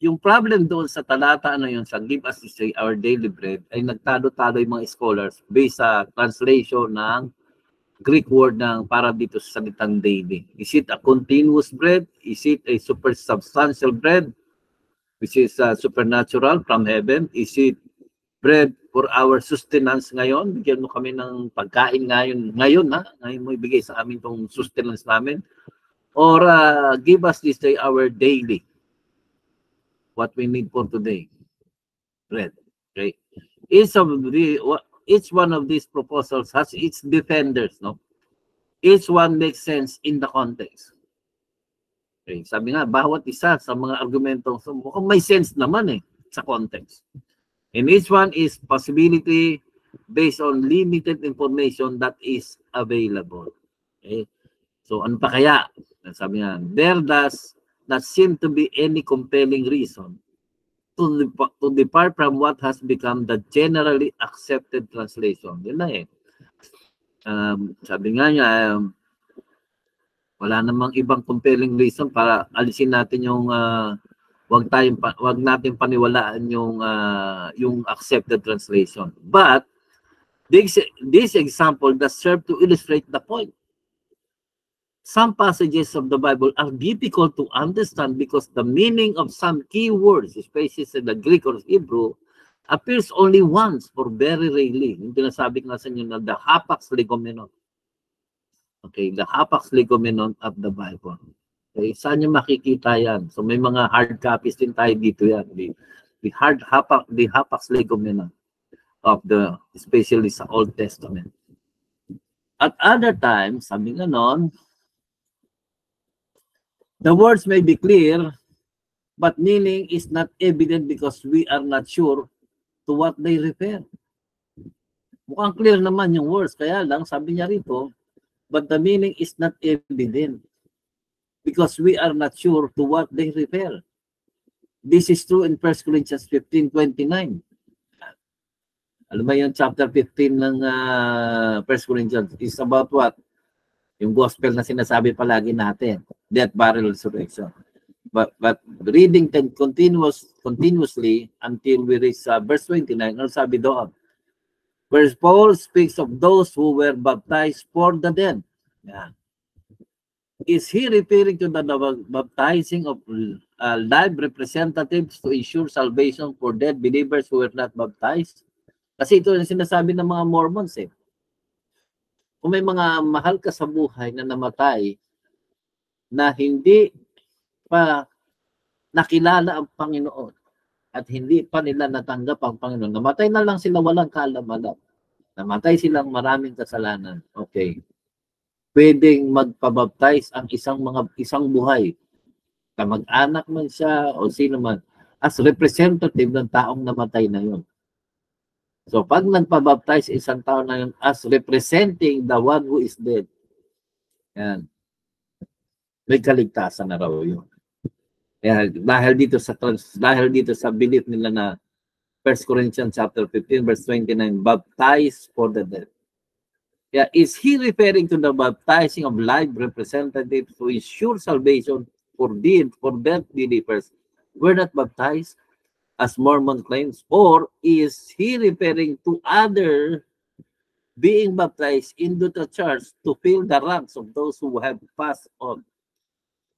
yung problem doon sa talata ano yun sa give us this day our daily bread ay nagtalo-talo yung mga scholars based sa translation ng Greek word ng para dito sa salitang daily. Is it a continuous bread? Is it a super substantial bread? Which is uh, supernatural from heaven? Is it bread for our sustenance ngayon? Bigyan mo kami ng pagkain ngayon, ngayon na, ngayon mo ibigay sa amin tong sustenance namin. Or uh, give us this day our daily what we need for today. Bread. Okay. Each of the each one of these proposals has its defenders, no? Each one makes sense in the context. Okay. Sabi nga, bawat isa sa mga argumentong so, mukhang may sense naman eh sa context. And each one is possibility based on limited information that is available. Okay? So ano pa kaya? Sabi nga, there does not seem to be any compelling reason to, to depart from what has become the generally accepted translation. Yun na eh. Um, sabi nga niya, um, wala namang ibang compelling reason para alisin natin yung uh, wag tayong wag natin paniwalaan yung uh, yung accepted translation. But this this example does serve to illustrate the point. Some passages of the Bible are difficult to understand because the meaning of some key words, especially in the Greek or Hebrew, appears only once or very rarely. Yung tinasabi ko nga sa inyo na the hapax legomenon. Okay, the hapax legomenon of the Bible. Okay, saan nyo makikita yan? So may mga hard copies din tayo dito yan. The, the hard hapax, the hapax legomenon of the, especially sa Old Testament. At other times, sabi nga nun, the words may be clear, but meaning is not evident because we are not sure to what they refer. Mukhang clear naman yung words, kaya lang sabi niya rito, but the meaning is not evident because we are not sure to what they refer. This is true in 1 Corinthians 15:29. Alam mo yung chapter 15 ng uh, 1 Corinthians is about what? Yung gospel na sinasabi palagi natin, death, burial, resurrection. But but reading them continuous continuously until we reach uh, verse 29, ano sabi doon? Where Paul speaks of those who were baptized for the dead. Yan. is he referring to the baptizing of uh, live representatives to ensure salvation for dead believers who were not baptized? Kasi ito yung sinasabi ng mga Mormons eh. Kung may mga mahal ka sa buhay na namatay na hindi pa nakilala ang Panginoon at hindi pa nila natanggap ang Panginoon. Namatay na lang sila walang kaalam-alam. Namatay silang maraming kasalanan. Okay. Pwedeng magpabaptize ang isang mga isang buhay. Kamag-anak man siya o sino man as representative ng taong namatay na yun. So pag nagpabaptize isang tao na yun as representing the one who is dead, yan, may kaligtasan na raw yun. Kaya dahil dito sa trans, dahil dito sa belief nila na 1 Corinthians chapter 15 verse 29 baptized for the dead. Yeah, is he referring to the baptizing of live representatives to ensure salvation for dead for dead believers were not baptized as Mormon claims or is he referring to other being baptized into the church to fill the ranks of those who have passed on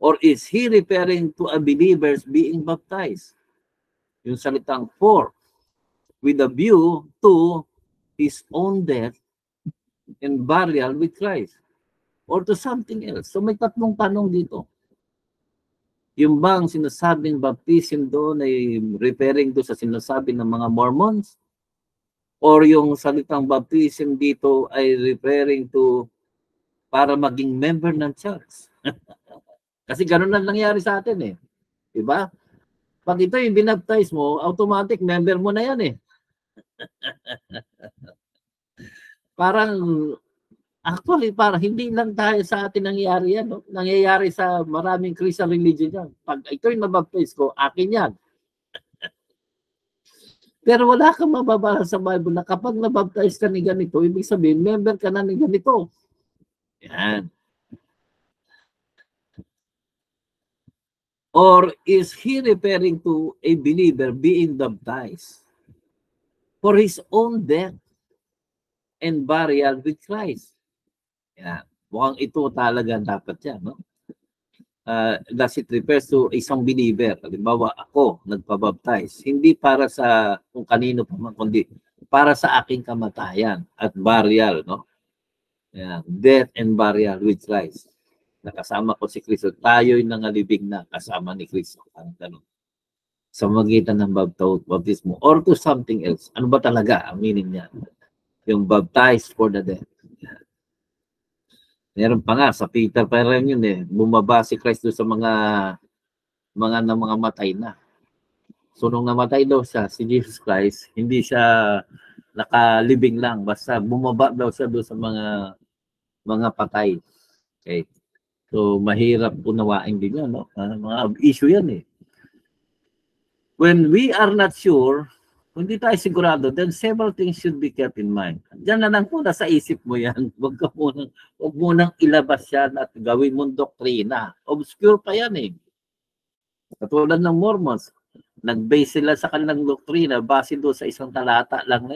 Or is he referring to a believers being baptized? Yung salitang for, with a view to his own death and burial with Christ. Or to something else. So may tatlong tanong dito. Yung bang sinasabing baptism doon ay referring to sa sinasabi ng mga Mormons? Or yung salitang baptism dito ay referring to para maging member ng church? Kasi ganun lang nangyari sa atin eh. Diba? Pag ito yung binaptize mo, automatic member mo na yan eh. parang, actually, parang hindi lang tayo sa atin nangyayari yan. No? Nangyayari sa maraming Christian religion yan. Pag ito yung nabaptize ko, akin yan. Pero wala kang mababasa sa Bible na kapag nabaptize ka ni ganito, ibig sabihin, member ka na ni ganito. Yan. Or is he referring to a believer being baptized for his own death and burial with Christ? Yan. Mukhang ito talaga dapat yan. No? Uh, does it refers to isang believer? Halimbawa, ako nagpabaptize. Hindi para sa kung kanino pa man, kundi para sa aking kamatayan at burial. No? Yan. Death and burial with Christ nakasama ko si Kristo. Tayo'y nangalibig na kasama ni Kristo. Ang tanong. Sa magitan ng baptismo or to something else. Ano ba talaga ang meaning niya? Yung baptized for the dead. Meron pa nga, sa Peter pa rin yun eh. Bumaba si Kristo sa mga mga na mga matay na. So nung namatay daw siya, si Jesus Christ, hindi siya nakalibing lang. Basta bumaba daw siya doon sa mga mga patay. Okay. So, mahirap unawain din yan. No? Uh, mga issue yan eh. When we are not sure, kung hindi tayo sigurado, then several things should be kept in mind. Diyan na lang po, nasa isip mo yan. Huwag ka munang, huwag munang ilabas yan at gawin mong doktrina. Obscure pa yan eh. Katulad ng Mormons, nag-base sila sa kanilang doktrina base doon sa isang talata lang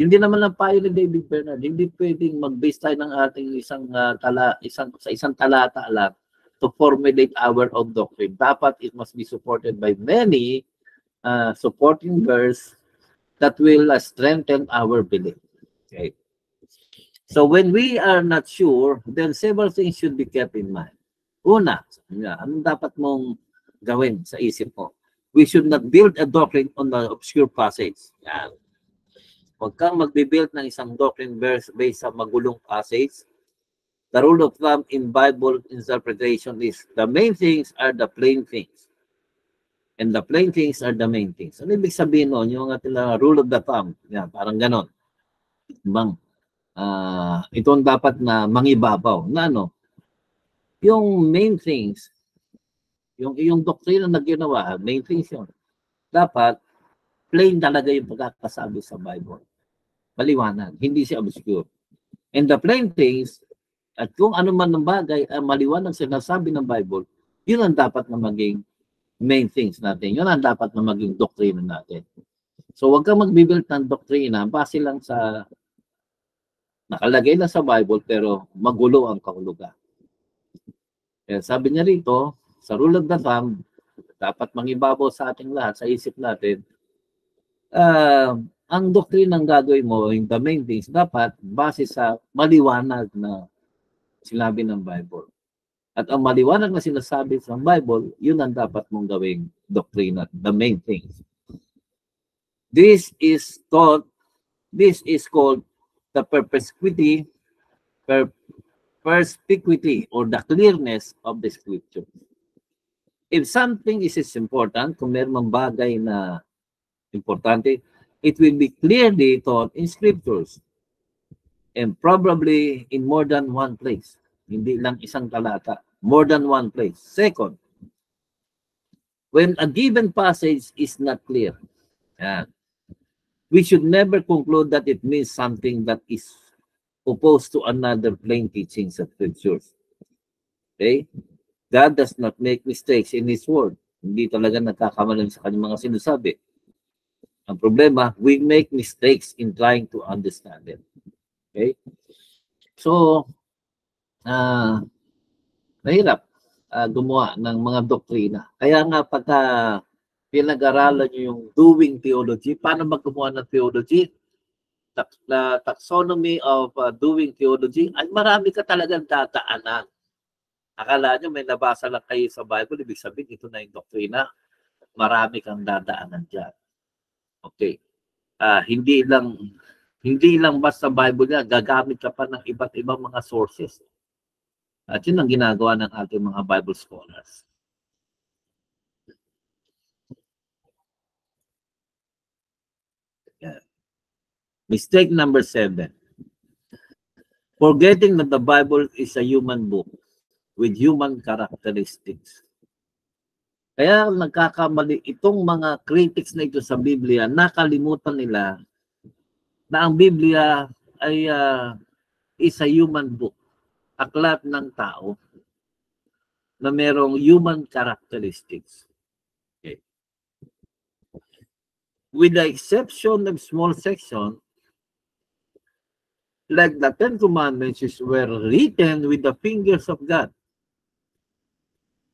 ngayon. Hindi naman ang payo ni David Bernard, hindi pwedeng mag-base tayo ng ating isang uh, tala, isang sa isang talata lang to formulate our own doctrine. Dapat it must be supported by many uh, supporting verse that will uh, strengthen our belief. Okay. So when we are not sure, then several things should be kept in mind. Una, anong dapat mong gawin sa isip mo? We should not build a doctrine on the obscure passage. Yan. Huwag kang magbibuild ng isang doctrine verse based sa magulong passage. The rule of thumb in Bible interpretation is the main things are the plain things. And the plain things are the main things. Ano ibig sabihin nun? Yung ating rule of the thumb. Yan, parang ganon. Bang, uh, ito ang dapat na mangibabaw. Na ano? Yung main things, yung yung doktrina na ginawa, main things yun. Dapat, plain talaga yung pagkakasabi sa Bible maliwanag, hindi siya obscure. And the plain things, at kung ano man ng bagay, ang maliwanag sinasabi ng Bible, yun ang dapat na maging main things natin. Yun ang dapat na maging doktrina natin. So, wag kang magbibuild ng doktrina base lang sa Nakalagay na sa Bible pero magulo ang kahulugan. Kaya sabi niya rito, sa rule of the thumb, dapat mangibabaw sa ating lahat, sa isip natin, ah, ang doktrinang gagawin mo, yung the main things, dapat base sa maliwanag na sinabi ng Bible. At ang maliwanag na sinasabi sa Bible, yun ang dapat mong gawing doktrina, the main things. This is called, this is called the perspicuity, per, perspicuity or the clearness of the scripture. If something is, important, kung meron bagay na importante, it will be clearly taught in scriptures and probably in more than one place. Hindi lang isang talata, more than one place. Second, when a given passage is not clear, yan, we should never conclude that it means something that is opposed to another plain teachings of scriptures. Okay? God does not make mistakes in His word. Hindi talaga nagkakamali sa kanyang mga sinasabi. Ang problema, we make mistakes in trying to understand it. Okay? So, ah mahirap ah, gumawa ng mga doktrina. Kaya nga pagka pinag-aralan nyo yung doing theology, paano maggumawa ng theology? Na taxonomy of ah, doing theology, ay marami ka talagang tataanan. Akala nyo may nabasa lang kayo sa Bible, ibig sabihin ito na yung doktrina. Marami kang dadaanan dyan. Okay. Ah, hindi lang hindi lang basta Bible niya, gagamit ka pa ng iba't ibang mga sources. At yun ang ginagawa ng ating mga Bible scholars. Mistake number seven. Forgetting that the Bible is a human book with human characteristics. Kaya nagkakamali itong mga critics na ito sa Biblia, nakalimutan nila na ang Biblia ay ah, is a human book, aklat ng tao na merong human characteristics. Okay. With the exception of small section, like the Ten Commandments were written with the fingers of God.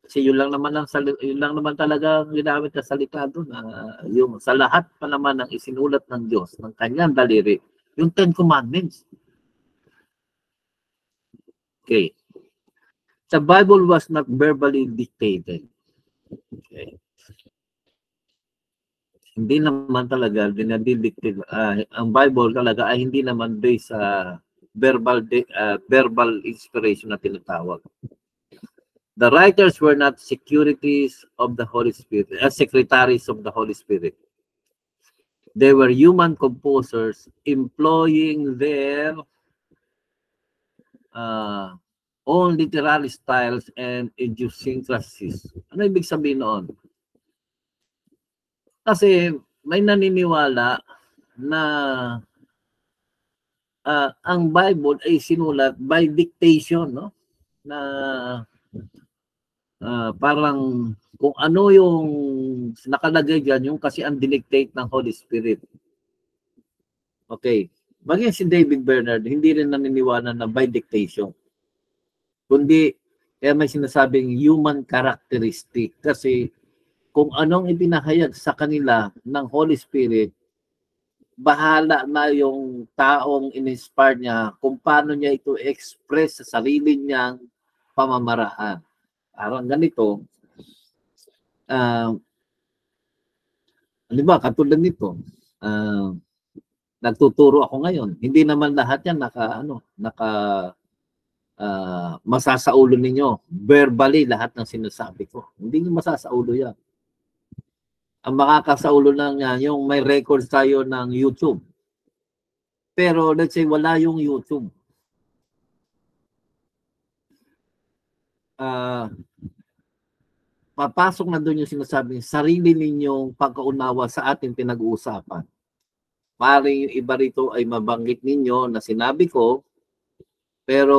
Kasi yun lang naman ang yun lang naman talaga ang ginamit na salita doon. ah, yung sa lahat pa naman ng isinulat ng Diyos, ng kanyang daliri, yung Ten Commandments. Okay. The Bible was not verbally dictated. Okay. Hindi naman talaga dinadidictate. ah, ang Bible talaga ay hindi naman based sa verbal di- ah, verbal inspiration na tinatawag. The writers were not securities of the Holy Spirit, uh, secretaries of the Holy Spirit. They were human composers employing their uh, own literary styles and idiosyncrasies. Ano ibig sabihin noon? Kasi may naniniwala na ah, ang Bible ay sinulat by dictation, no? Na ah, parang kung ano yung nakalagay dyan, yung kasi ang dinictate ng Holy Spirit. Okay. Maging si David Bernard, hindi rin naniniwala na by dictation. Kundi, kaya may sinasabing human characteristic. Kasi kung anong ipinahayag sa kanila ng Holy Spirit, bahala na yung taong in-inspire niya kung paano niya ito express sa sarili niyang pamamaraan. Parang ganito, ah, di ba, katulad nito, ah, nagtuturo ako ngayon. Hindi naman lahat yan naka, ano, naka, ah, masasaulo ninyo. Verbally, lahat ng sinasabi ko. Hindi nyo masasaulo yan. Ang makakasaulo lang yan, yung may records tayo ng YouTube. Pero let's say wala yung YouTube. Ah, papasok na doon yung sinasabing sarili ninyong pagkaunawa sa ating pinag-uusapan. Maring yung iba rito ay mabanggit ninyo na sinabi ko, pero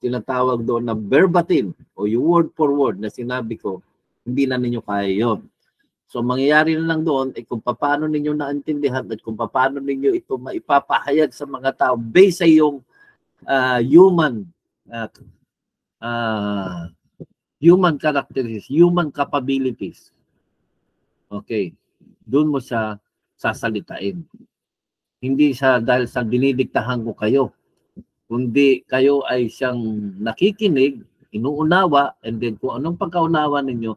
tinatawag doon na verbatim o yung word for word na sinabi ko, hindi na ninyo kaya yon. So mangyayari na lang doon ay kung paano ninyo naintindihan at kung paano ninyo ito maipapahayag sa mga tao based sa iyong ah, human ah, ah, human characteristics, human capabilities. Okay. Doon mo siya sasalitain. Hindi siya dahil sa dinidiktahan ko kayo. Kundi kayo ay siyang nakikinig, inuunawa, and then kung anong pagkaunawa ninyo,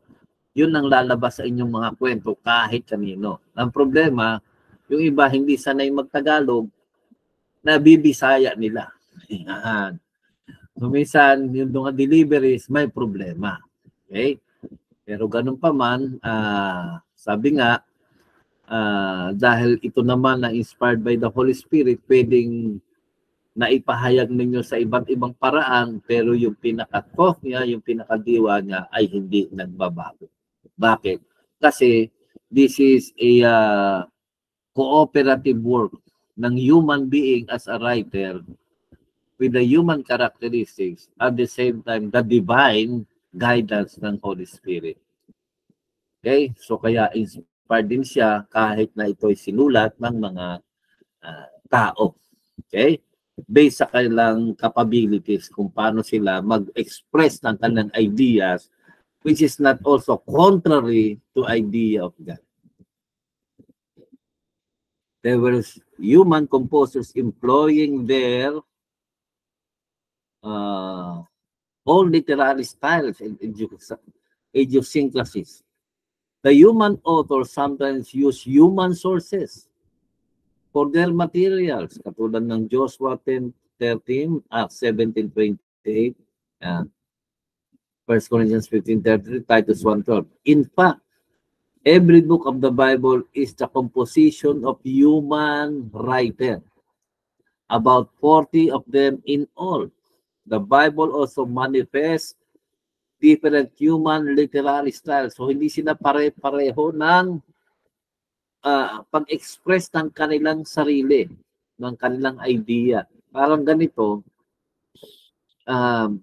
yun ang lalabas sa inyong mga kwento kahit kanino. Ang problema, yung iba hindi sanay magtagalog, nabibisaya nila. Yan. Minsan, yung mga deliveries, may problema. Okay? Pero ganun pa man, ah, sabi nga, ah, dahil ito naman na inspired by the Holy Spirit, pwedeng naipahayag ninyo sa iba't ibang paraan, pero yung pinaka-core niya, yung pinaka-diwa niya ay hindi nagbabago. Bakit? Kasi this is a ah, cooperative work ng human being as a writer with the human characteristics at the same time the divine guidance ng Holy Spirit. Okay? So kaya inspired din siya kahit na ito'y sinulat ng mga ah, tao. Okay? Based sa kanilang capabilities kung paano sila mag-express ng kanilang ideas which is not also contrary to idea of God. There were human composers employing their uh, own literary styles and idiosyncrasies. The human authors sometimes use human sources for their materials, katulad ng Joshua 10.13, Acts 17.28, uh, 1 Corinthians 15.33, Titus 1.12. In fact, every book of the Bible is the composition of human writer. About 40 of them in all. The Bible also manifests different human literary styles. So hindi sila pare-pareho ng ah, pag-express ng kanilang sarili, ng kanilang idea. Parang ganito, um,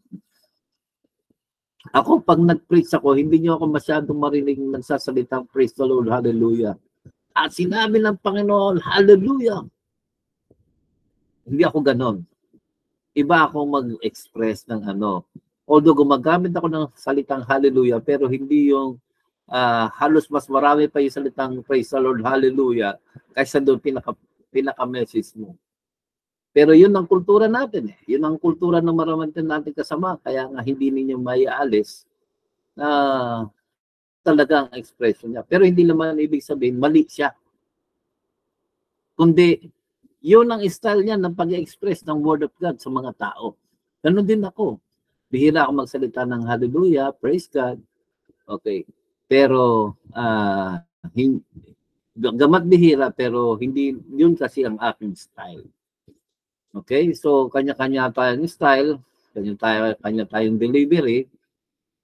ako, pag nag-preach ako, hindi niyo ako masyadong marinig nagsasalitang praise the Lord, hallelujah. At sinabi ng Panginoon, hallelujah. Hindi ako ganon. Iba ako mag-express ng ano. Although gumagamit ako ng salitang hallelujah, pero hindi yung ah, halos mas marami pa yung salitang praise the Lord, hallelujah, kaysa doon pinaka, pinaka-message mo. Pero yun ang kultura natin eh. Yun ang kultura ng maramihan natin kasama. Kaya nga hindi ninyo maialis na talaga ang expression niya. Pero hindi naman ibig sabihin mali siya. Kundi yun ang style niya ng pag-express ng Word of God sa mga tao. Ganun din ako. Bihira ako magsalita ng hallelujah, praise God. Okay. Pero ah hin- gamat bihira pero hindi yun kasi ang aking style. Okay? So kanya-kanya tayong style, kanya tayo kanya tayong delivery.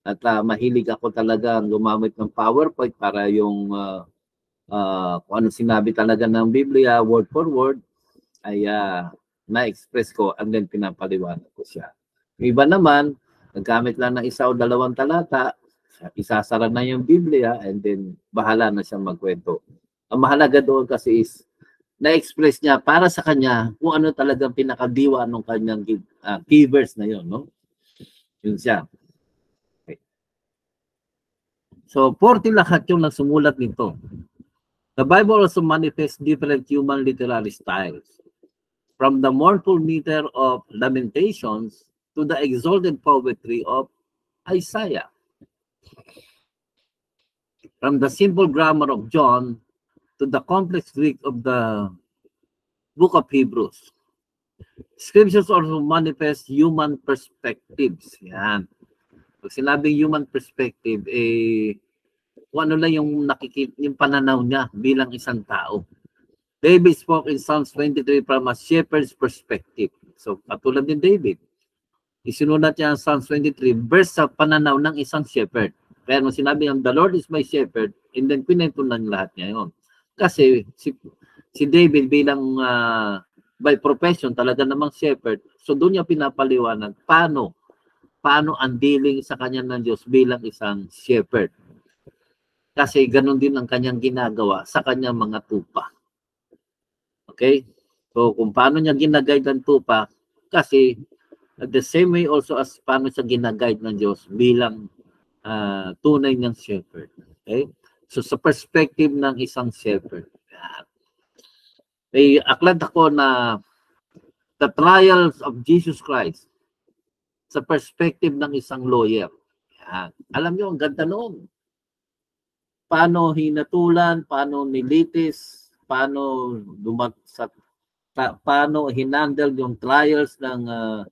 At ah, mahilig ako talaga gumamit ng PowerPoint para yung ah, ah, kung ano sinabi talaga ng Biblia word for word ay ah, na-express ko and then pinapaliwanag ko siya. Yung iba naman, naggamit lang ng isa o dalawang talata, isasara na yung Biblia and then bahala na siyang magkwento. Ang mahalaga doon kasi is na-express niya para sa kanya kung ano talagang pinakadiwa ng kanyang uh, key verse na yun, no? Yun siya. Okay. So, 40 lahat yung nagsumulat nito. The Bible also manifests different human literary styles. From the mournful meter of Lamentations to the exalted poetry of Isaiah. From the simple grammar of John to the complex Greek of the book of Hebrews. Scriptures also manifest human perspectives. Yan. Pag sinabing human perspective, eh, kung ano lang yung nakikita, yung pananaw niya bilang isang tao. David spoke in Psalms 23 from a shepherd's perspective. So, katulad ni David, isinulat niya ang Psalms 23 verse sa pananaw ng isang shepherd. Kaya nung sinabi niya, the Lord is my shepherd, and then pinento ng lahat niya yun. Kasi si, si David bilang ah, by profession talaga namang shepherd, so doon niya pinapaliwanag paano paano ang dealing sa kanya ng Diyos bilang isang shepherd. Kasi ganun din ang kanyang ginagawa sa kanyang mga tupa. Okay? So kung paano niya ginaguide ang tupa, kasi at the same way also as paano siya ginaguide ng Diyos bilang ah, tunay niyang shepherd. Okay? So sa perspective ng isang shepherd. May aklat ako na the trials of Jesus Christ sa perspective ng isang lawyer. Yan. Alam niyo, ang ganda noon. Paano hinatulan, paano nilitis, paano dumat sa pa- paano hinandle yung trials ng ah,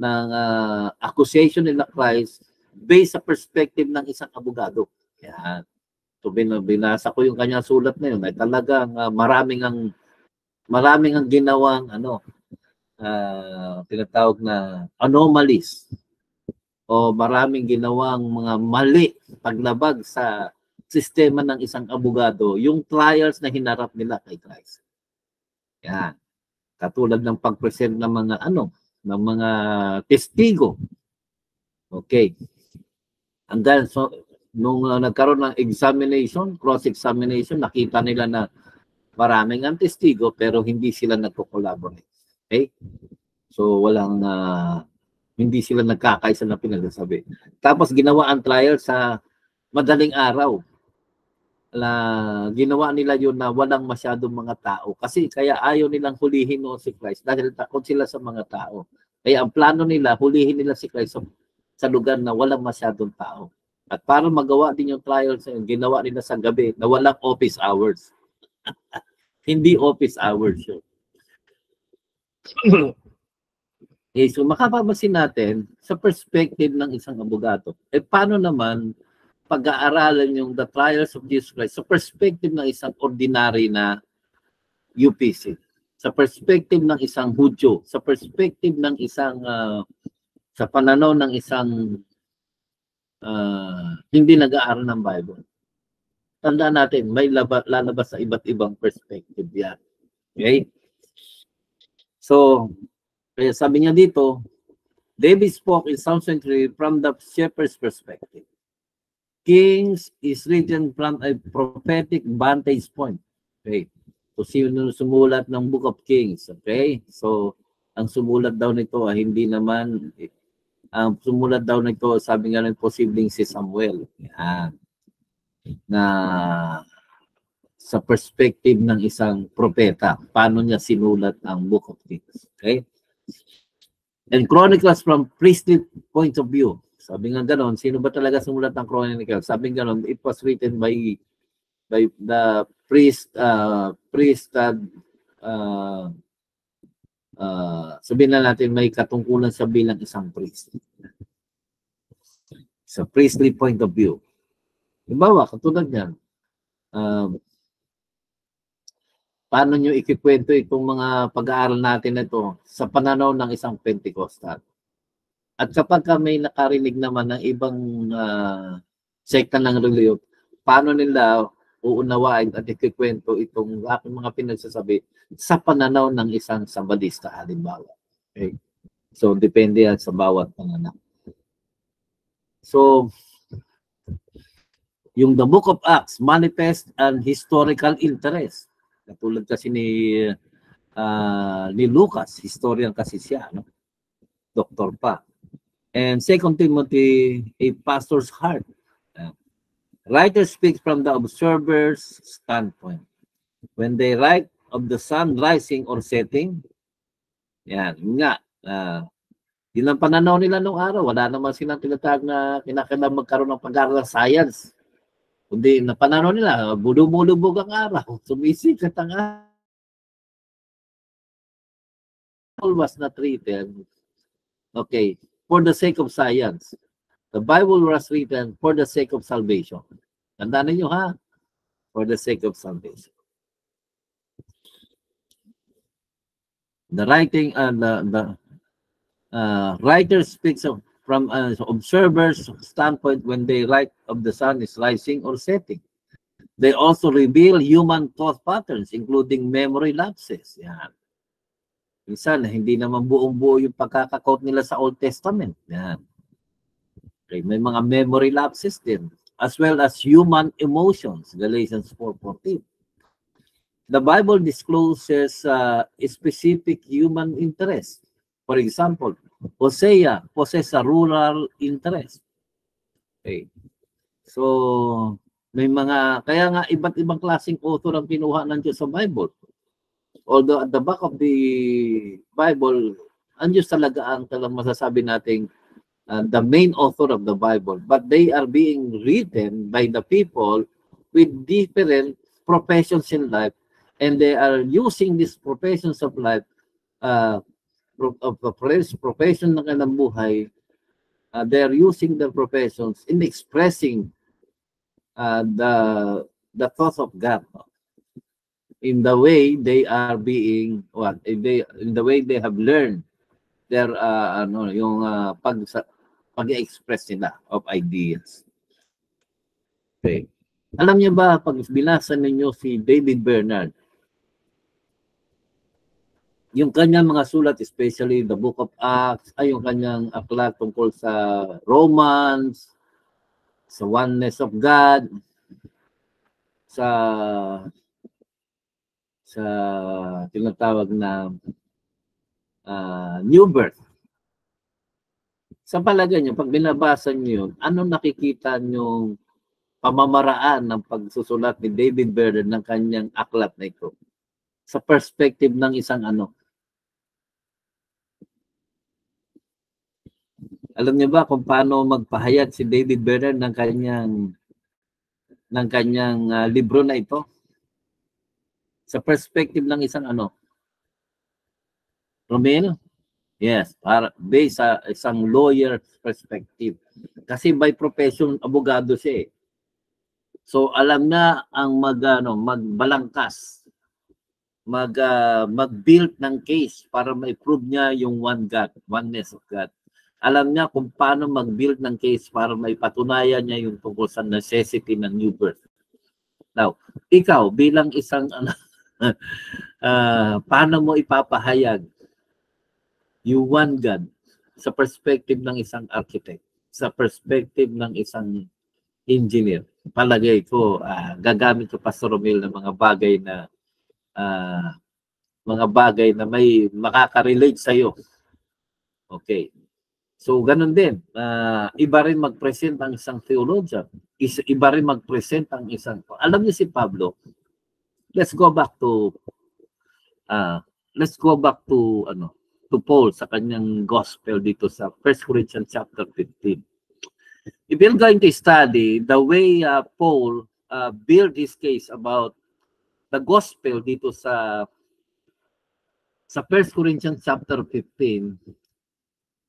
ng ah, accusation nila Christ based sa perspective ng isang abogado. Yan. So bin- binasa ko yung kanyang sulat na yun ay talagang ah, maraming ang maraming ang ginawang ano ah, tinatawag na anomalies o maraming ginawang mga mali paglabag sa sistema ng isang abogado yung trials na hinarap nila kay Christ. Yan. Katulad ng pag-present ng mga ano, ng mga testigo. Okay. Hanggang so, nung uh, nagkaroon ng examination, cross-examination, nakita nila na maraming ang testigo pero hindi sila nagko-collaborate. Okay? So walang ah, hindi sila nagkakaisa na pinagsasabi. Tapos ginawa ang trial sa madaling araw. La, ginawa nila yun na walang masyadong mga tao. Kasi kaya ayaw nilang hulihin noon si Christ dahil takot sila sa mga tao. Kaya ang plano nila, hulihin nila si Christ sa, sa lugar na walang masyadong tao. At para magawa din yung trial sa yun, ginawa nila sa gabi na walang office hours. Hindi office hours yun. okay, so makapabasin natin sa perspective ng isang abogado. Eh paano naman pag-aaralan yung the trials of Jesus Christ sa perspective ng isang ordinary na UPC, sa perspective ng isang Hudyo, sa perspective ng isang ah, sa pananaw ng isang ah, hindi nag-aaral ng Bible. Tandaan natin, may laba, lalabas sa iba't ibang perspective yan. Okay? So, kaya sabi niya dito, David spoke in Psalm 23 from the shepherd's perspective. Kings is written from a prophetic vantage point. Okay. So, sino sumulat ng Book of Kings? Okay. So, ang sumulat daw nito ay hindi naman, eh, ang sumulat daw nito, sabi nga ng posibleng si Samuel. Yan. Na sa perspective ng isang propeta, paano niya sinulat ang Book of Kings. Okay? And Chronicles from priestly point of view. Sabi nga ganon, sino ba talaga sumulat ng Chronicles? Sabi nga ganon, it was written by by the priest uh, priest uh, uh, uh, sabihin na natin may katungkulan sa bilang isang priest. Sa priestly point of view. Halimbawa, katulad yan, um, paano nyo ikikwento itong mga pag-aaral natin na ito sa pananaw ng isang Pentecostal? At kapag ka may nakarinig naman ng ibang ah, sekta ng reliyon, paano nila uunawain at ikikwento itong aking mga pinagsasabi sa pananaw ng isang sabadista halimbawa. Okay? So, depende yan sa bawat pananaw. So, yung the Book of Acts manifest an historical interest. Katulad kasi ni ah, ni Lucas, historian kasi siya, no? Doktor pa. And second Timothy, a pastor's heart. Uh, writer speaks from the observer's standpoint. When they write of the sun rising or setting, yan, nga, ah, yun ang pananaw nila nung araw. Wala naman silang tinatag na kinakailangan magkaroon ng pag-aaral science. Kundi na pananaw nila, bulubulubog ang araw, sumisikat ang araw. was not written, okay, for the sake of science. The Bible was written for the sake of salvation. Tandaan ninyo ha? For the sake of salvation. The writing and the, the uh, writer speaks of from an observer's standpoint when they write of the sun is rising or setting. They also reveal human thought patterns, including memory lapses. Yan. Minsan, hindi naman buong-buo yung pagkakakot nila sa Old Testament. Yan. Okay, may mga memory lapses din. as well as human emotions, Galatians 4.14. The Bible discloses uh, a specific human interest. For example, Hosea possess a rural interest. Okay. So, may mga, kaya nga iba't ibang klaseng author ang kinuha ng Diyos sa Bible. Although at the back of the Bible, ang talaga ang talagang masasabi nating uh, the main author of the Bible. But they are being written by the people with different professions in life and they are using these professions of life uh, of the profession ng kanilang buhay uh, they are using their professions in expressing uh, the the thoughts of God in the way they are being what in they in the way they have learned their uh, ano yung uh, pag pag-express nila of ideas. Okay. Alam niyo ba pag binasa ninyo si David Bernard yung kanyang mga sulat, especially the Book of Acts, ay yung kanyang aklat tungkol sa Romans, sa oneness of God, sa sa tinatawag na uh, new birth. Sa palagay niyo, pag binabasa niyo yun, ano nakikita niyo pamamaraan ng pagsusulat ni David Bernard ng kanyang aklat na ito? Sa perspective ng isang ano, Alam niyo ba kung paano magpahayag si David Bernard ng kanyang ng kanyang uh, libro na ito? Sa perspective ng isang ano? Romel? Yes, para based sa isang lawyer perspective. Kasi by profession abogado siya eh. So alam na ang mag ano, magbalangkas mag uh, mag-build ng case para ma-prove niya yung one God, oneness of God alam niya kung paano mag-build ng case para may patunayan niya yung tungkol sa necessity ng new birth. Now, ikaw bilang isang ano, uh, paano mo ipapahayag yung one God sa perspective ng isang architect, sa perspective ng isang engineer. Palagay ko, uh, gagamit ko Pastor Romil ng mga bagay na uh, mga bagay na may makaka-relate sa iyo. Okay. So, ganun din. Uh, iba rin mag-present ang isang theologian. Is, iba rin mag-present ang isang... Alam niyo si Pablo, let's go back to... Uh, let's go back to ano to Paul sa kanyang gospel dito sa 1 Corinthians chapter 15. If you're going to study the way uh, Paul uh, built his case about the gospel dito sa sa 1 Corinthians chapter 15,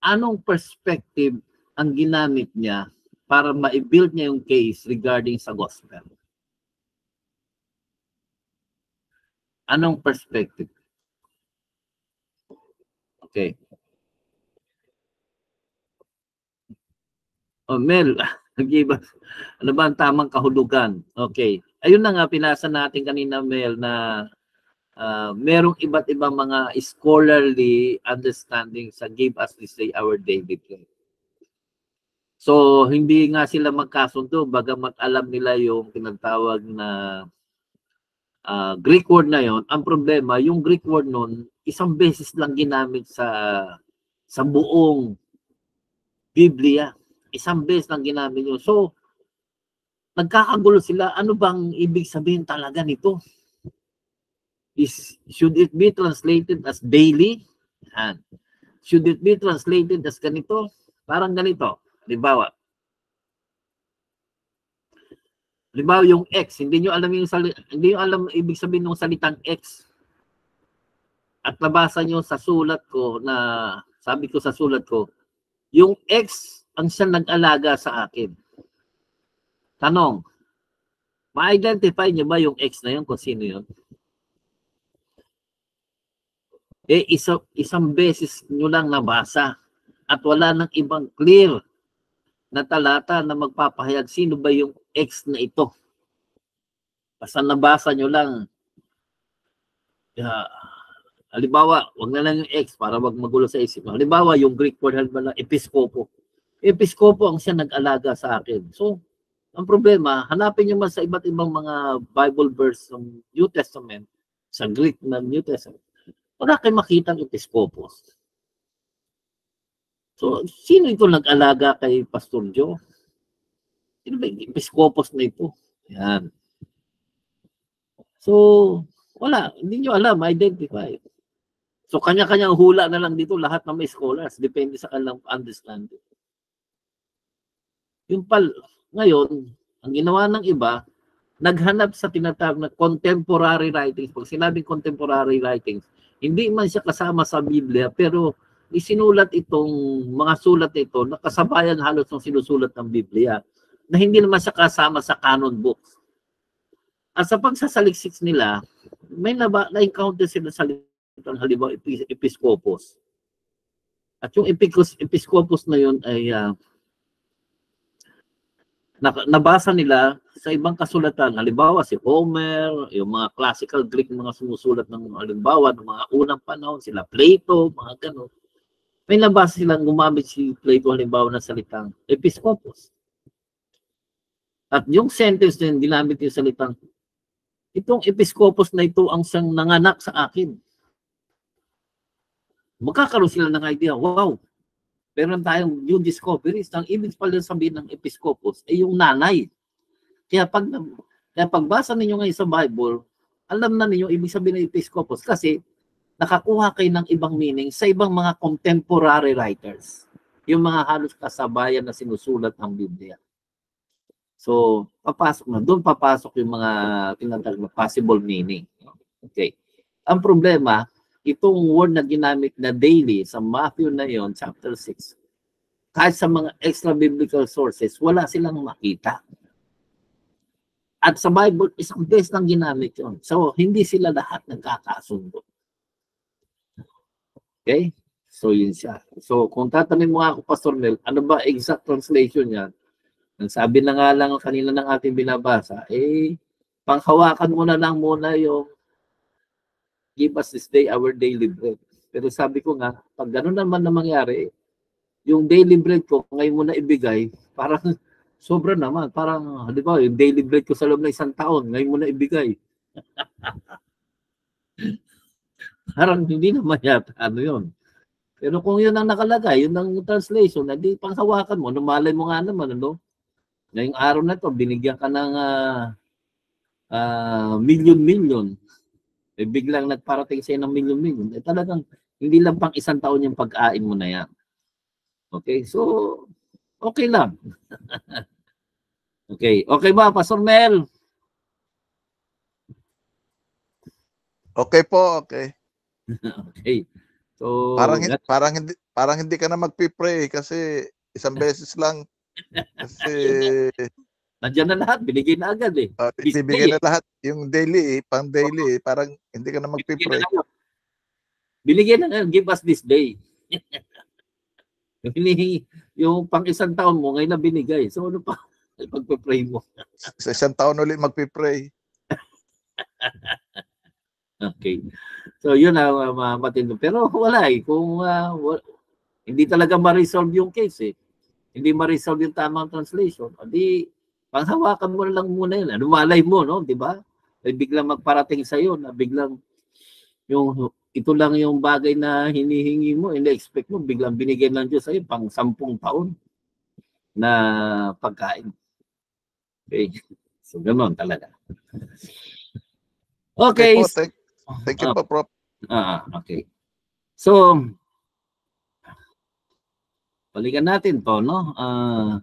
anong perspective ang ginamit niya para ma-build niya yung case regarding sa gospel? Anong perspective? Okay. Oh, Mel, us, ano ba ang tamang kahulugan? Okay. Ayun na nga, pinasa natin kanina, Mel, na uh, merong iba't ibang mga scholarly understanding sa give us this day our daily bread. So, hindi nga sila magkasundo, bagamat alam nila yung tinatawag na uh, Greek word na yon. Ang problema, yung Greek word nun, isang beses lang ginamit sa sa buong Biblia. Isang beses lang ginamit yun. So, nagkakagulo sila, ano bang ibig sabihin talaga nito? is should it be translated as daily? Yan. Should it be translated as ganito? Parang ganito. Halimbawa. Halimbawa yung X, hindi nyo alam yung sali, hindi nyo alam ibig sabihin ng salitang X. At nabasa nyo sa sulat ko na sabi ko sa sulat ko, yung X ang siya nag-alaga sa akin. Tanong, ma-identify nyo ba yung X na yun kung sino yun? eh isa, isang beses nyo lang nabasa at wala nang ibang clear na talata na magpapahayag sino ba yung X na ito. Basta nabasa nyo lang. Uh, halimbawa, wag na lang yung X para wag magulo sa isip. Halimbawa, yung Greek word halimbawa, episkopo. Episkopo ang siya nag-alaga sa akin. So, Ang problema, hanapin nyo man sa iba't ibang mga Bible verse ng New Testament, sa Greek na New Testament, wala kayo makitang episkopos. So, sino ito nag-alaga kay Pastor Joe? Sino ba yung episkopos na ito? Yan. So, wala. Hindi nyo alam, identify. So, kanya-kanyang hula na lang dito lahat ng may scholars. Depende sa kanilang understanding. Yung pal, ngayon, ang ginawa ng iba, naghanap sa tinatawag na contemporary writings. Pag sinabing contemporary writings, hindi man siya kasama sa Biblia, pero isinulat itong mga sulat nito na kasabayan halos ng sinusulat ng Biblia na hindi naman siya kasama sa canon books. At sa pagsasaliksik nila, may naba, na-encounter sila sa salitang halimbawa epis- episkopos. At yung epikos, episkopos na yun ay ah, na- nabasa nila sa ibang kasulatan. Halimbawa si Homer, yung mga classical Greek mga sumusulat ng halimbawa ng mga unang panahon, sila Plato, mga gano'n. May nabasa silang gumamit si Plato halimbawa ng salitang episkopos. At yung sentence na yun, ginamit yung salitang itong episkopos na ito ang siyang nanganak sa akin. Magkakaroon sila ng idea, wow, meron tayong new discoveries. Ang ibig pala sabihin ng episkopos ay yung nanay. Kaya pag kaya pagbasa ninyo ngayon sa Bible, alam na ninyo ibig sabihin ng episkopos kasi nakakuha kayo ng ibang meaning sa ibang mga contemporary writers. Yung mga halos kasabayan na sinusulat ng Biblia. So, papasok na. Doon papasok yung mga tinatawag na possible meaning. Okay. Ang problema, itong word na ginamit na daily sa Matthew na yon chapter 6, kahit sa mga extra biblical sources, wala silang makita. At sa Bible, isang beses lang ginamit yon. So, hindi sila lahat nagkakasundo. Okay? So, yun siya. So, kung tatanungin mo ako, Pastor Mel, ano ba exact translation yan? Sabi na nga lang kanina ng ating binabasa, eh, panghawakan mo na lang muna yung give us this day our daily bread. Pero sabi ko nga, pag gano'n naman na mangyari, yung daily bread ko, ngayon mo na ibigay, parang sobra naman. Parang, di ba, yung daily bread ko sa loob ng isang taon, ngayon mo na ibigay. parang hindi naman yata, ano yun. Pero kung yun ang nakalagay, yun ang translation, hindi panghawakan mo, numalay mo nga naman, ano? Ngayong araw na to, binigyan ka ng ah, ah, million-million. Eh, biglang nagparating sa'yo ng million-million. Eh, talagang hindi lang pang isang taon yung pag-ain mo na yan. Okay, so, okay lang. okay, okay ba, Pastor Mel? Okay po, okay. okay. So, Parang hin- parang hindi parang hindi ka na magpi-pray kasi isang beses lang kasi nandiyan na lahat, binigay na agad eh. uh, day, na lahat yung daily, eh, pang daily, eh, parang hindi ka na Binigay magpi-pray. Binigay na nga, give us this day. yung, yung pang isang taon mo, ngayon na binigay. So, ano pa? Pagpa-pray mo. Sa isang taon ulit magpi-pray. Okay. So, yun ang uh, matindi. Pero wala eh. Kung ah, wa- hindi talaga ma-resolve yung case eh. Hindi ma-resolve yung tamang translation. O di, panghawakan mo na lang muna yun. Ano malay mo, no? Di ba? Ay biglang magparating sa'yo na biglang yung ito lang yung bagay na hinihingi mo, ina-expect mo, biglang binigyan ng Diyos sa'yo pang sampung taon na pagkain. Okay. So, ganoon talaga. Okay. Okay po, thank, thank you Ah, po, Prof. Ah, okay. So, balikan natin to, no? Ah,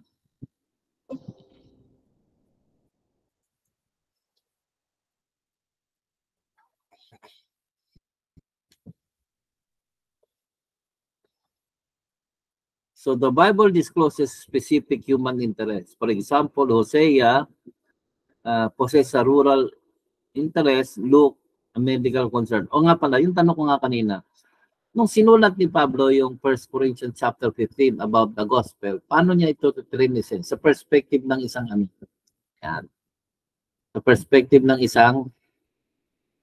So the Bible discloses specific human interests. For example, Hosea uh, possess a rural interest, Luke a medical concern. O nga pala, yung tanong ko nga kanina, nung sinulat ni Pablo yung 1 Corinthians chapter 15 about the gospel, paano niya ito titrinisin? Sa perspective ng isang ano? Yan. Sa perspective ng isang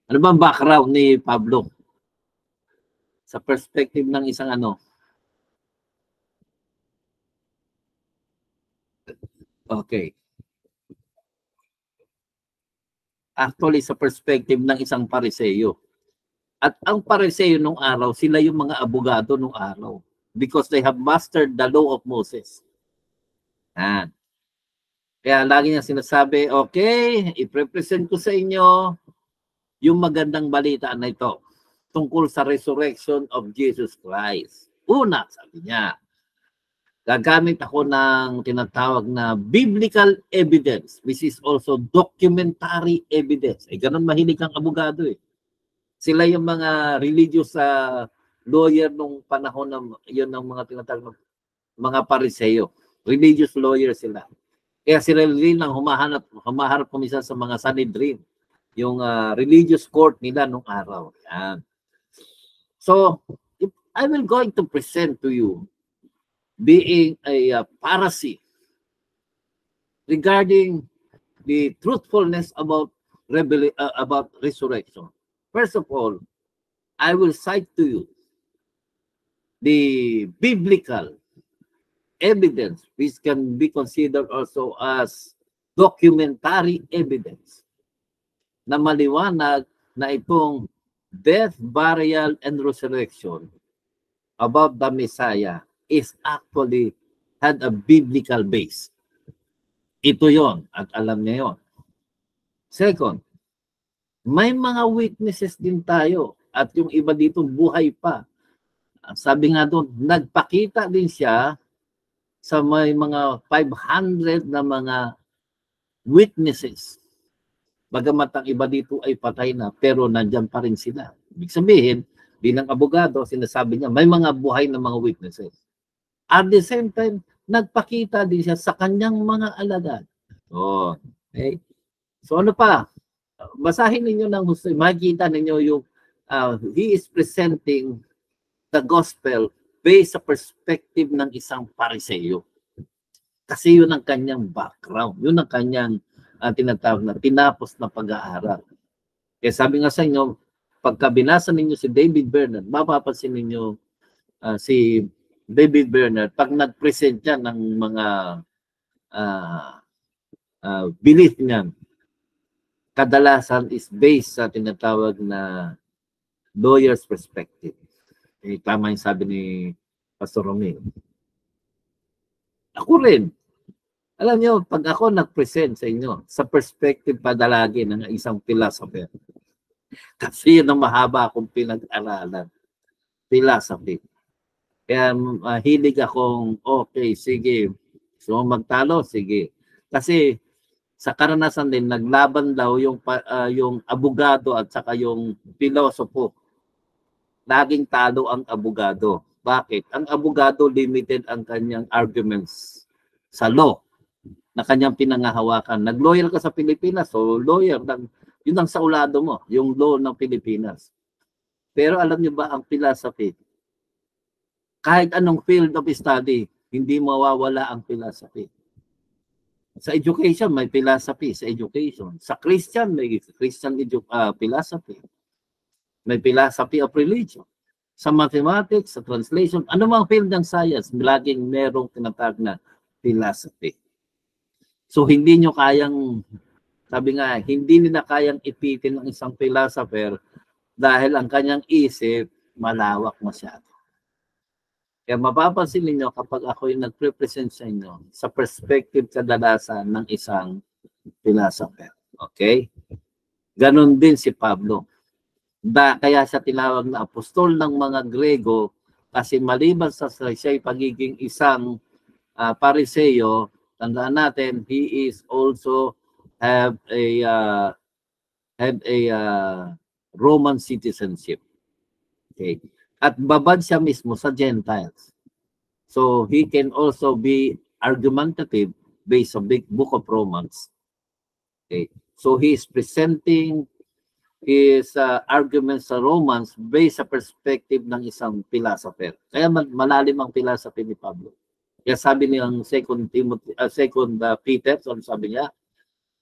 ano bang background ni Pablo? Sa perspective ng isang ano? Okay. Actually, sa perspective ng isang pariseyo. At ang pariseyo nung araw, sila yung mga abogado nung araw. Because they have mastered the law of Moses. Yan. Kaya lagi niya sinasabi, okay, i-represent ko sa inyo yung magandang balita na ito tungkol sa resurrection of Jesus Christ. Una, sabi niya, gagamit ako ng tinatawag na biblical evidence, which is also documentary evidence. Eh, ganun mahilig ang abogado eh. Sila yung mga religious uh, lawyer nung panahon ng yun ng mga tinatawag na mga pariseyo. Religious lawyer sila. Kaya sila rin ang humahanap, humaharap kumisa sa mga Sanhedrin, yung uh, religious court nila nung araw. Yan. So, if I will going to present to you being a uh, Pharisee regarding the truthfulness about uh, about resurrection. First of all, I will cite to you the biblical evidence which can be considered also as documentary evidence na maliwanag na itong death, burial, and resurrection about the Messiah is actually had a biblical base. Ito yon at alam niya yon. Second, may mga witnesses din tayo at yung iba dito buhay pa. Sabi nga doon, nagpakita din siya sa may mga 500 na mga witnesses. Bagamat ang iba dito ay patay na, pero nandyan pa rin sila. Ibig sabihin, bilang abogado, sinasabi niya, may mga buhay na mga witnesses. At the same time, nagpakita din siya sa kanyang mga alagad. Oh, okay? So ano pa? Basahin ninyo ng gusto. Makikita ninyo yung uh, he is presenting the gospel based sa perspective ng isang pariseyo. Kasi yun ang kanyang background. Yun ang kanyang uh, tinatawag na tinapos na pag-aaral. Kaya sabi nga sa inyo, pagka binasa ninyo si David Bernard, mapapansin ninyo uh, si David Bernard, pag nag-present siya ng mga uh, uh, belief niyan, kadalasan is based sa tinatawag na lawyer's perspective. Eh, tama yung sabi ni Pastor Romeo. Ako rin. Alam niyo, pag ako nag-present sa inyo, sa perspective padalagi ng isang philosopher, kasi yun ang mahaba akong pinag-aralan. Philosophy. Kaya uh, hilig akong, okay, sige. So magtalo, sige. Kasi sa karanasan din, naglaban daw yung, uh, yung abogado at saka yung pilosopo. Laging talo ang abogado. Bakit? Ang abogado limited ang kanyang arguments sa law na kanyang pinangahawakan. Nag-lawyer ka sa Pilipinas, so lawyer, lang, yun ang saulado mo, yung law ng Pilipinas. Pero alam niyo ba ang philosophy? Kahit anong field of study, hindi mawawala ang philosophy. Sa education, may philosophy sa education. Sa Christian, may Christian edu- uh, philosophy. May philosophy of religion. Sa mathematics, sa translation, ano mang field ng science, laging merong tinatag na philosophy. So hindi nyo kayang, sabi nga, hindi nila kayang ipitin ng isang philosopher dahil ang kanyang isip malawak masyado. Kaya mapapansin ninyo kapag ako yung nagre-present sa inyo sa perspective kadalasan ng isang philosopher. Okay? Ganon din si Pablo. Da, kaya siya tinawag na apostol ng mga Grego kasi maliban sa siya'y pagiging isang uh, pariseyo, tandaan natin, he is also have a uh, have a uh, Roman citizenship. Okay. At babad siya mismo sa Gentiles. So he can also be argumentative based on big book of Romans. Okay. So he is presenting his uh, arguments sa Romans based sa perspective ng isang philosopher. Kaya malalim ang philosophy ni Pablo. Kaya sabi niyang second Timothy, uh, second uh, Peter, so sabi niya,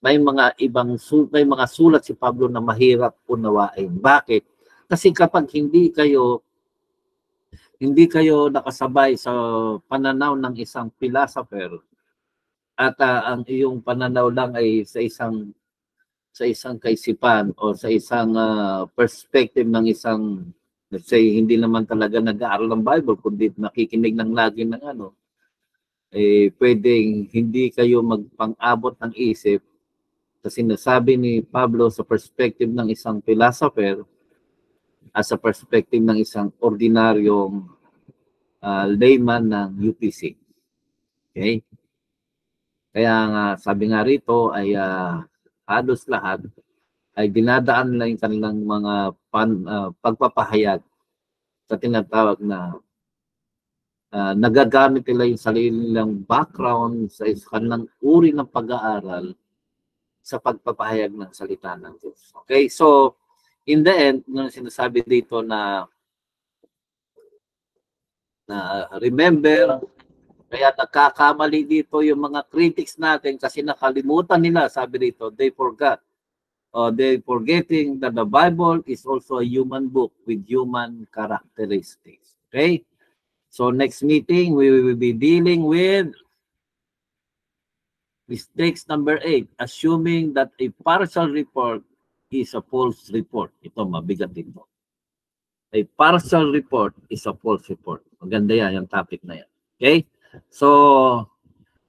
may mga ibang may mga sulat si Pablo na mahirap unawain. Bakit? Kasi kapag hindi kayo hindi kayo nakasabay sa pananaw ng isang philosopher at uh, ang iyong pananaw lang ay sa isang sa isang kaisipan o sa isang ah, perspective ng isang let's say hindi naman talaga nag-aaral ng Bible kundi nakikinig ng lagi ng ano eh pwedeng hindi kayo magpang-abot ng isip sa sinasabi ni Pablo sa perspective ng isang philosopher as sa perspective ng isang ordinaryong ah, layman ng UPC. Okay? Kaya nga sabi nga rito ay ah, halos lahat ay dinadaan lang yung kanilang mga pan, ah, pagpapahayag sa tinatawag na ah, nagagamit nila yung sarili background sa kanilang uri ng pag-aaral sa pagpapahayag ng salita ng Diyos. Okay, so in the end, nung sinasabi dito na na remember kaya nagkakamali dito yung mga critics natin kasi nakalimutan nila, sabi dito, they forgot. Uh, they forgetting that the Bible is also a human book with human characteristics. Okay? So next meeting, we will be dealing with mistakes number eight, assuming that a partial report is a false report. Ito, mabigat ito. A partial report is a false report. Maganda yan, yung topic na yan. Okay? So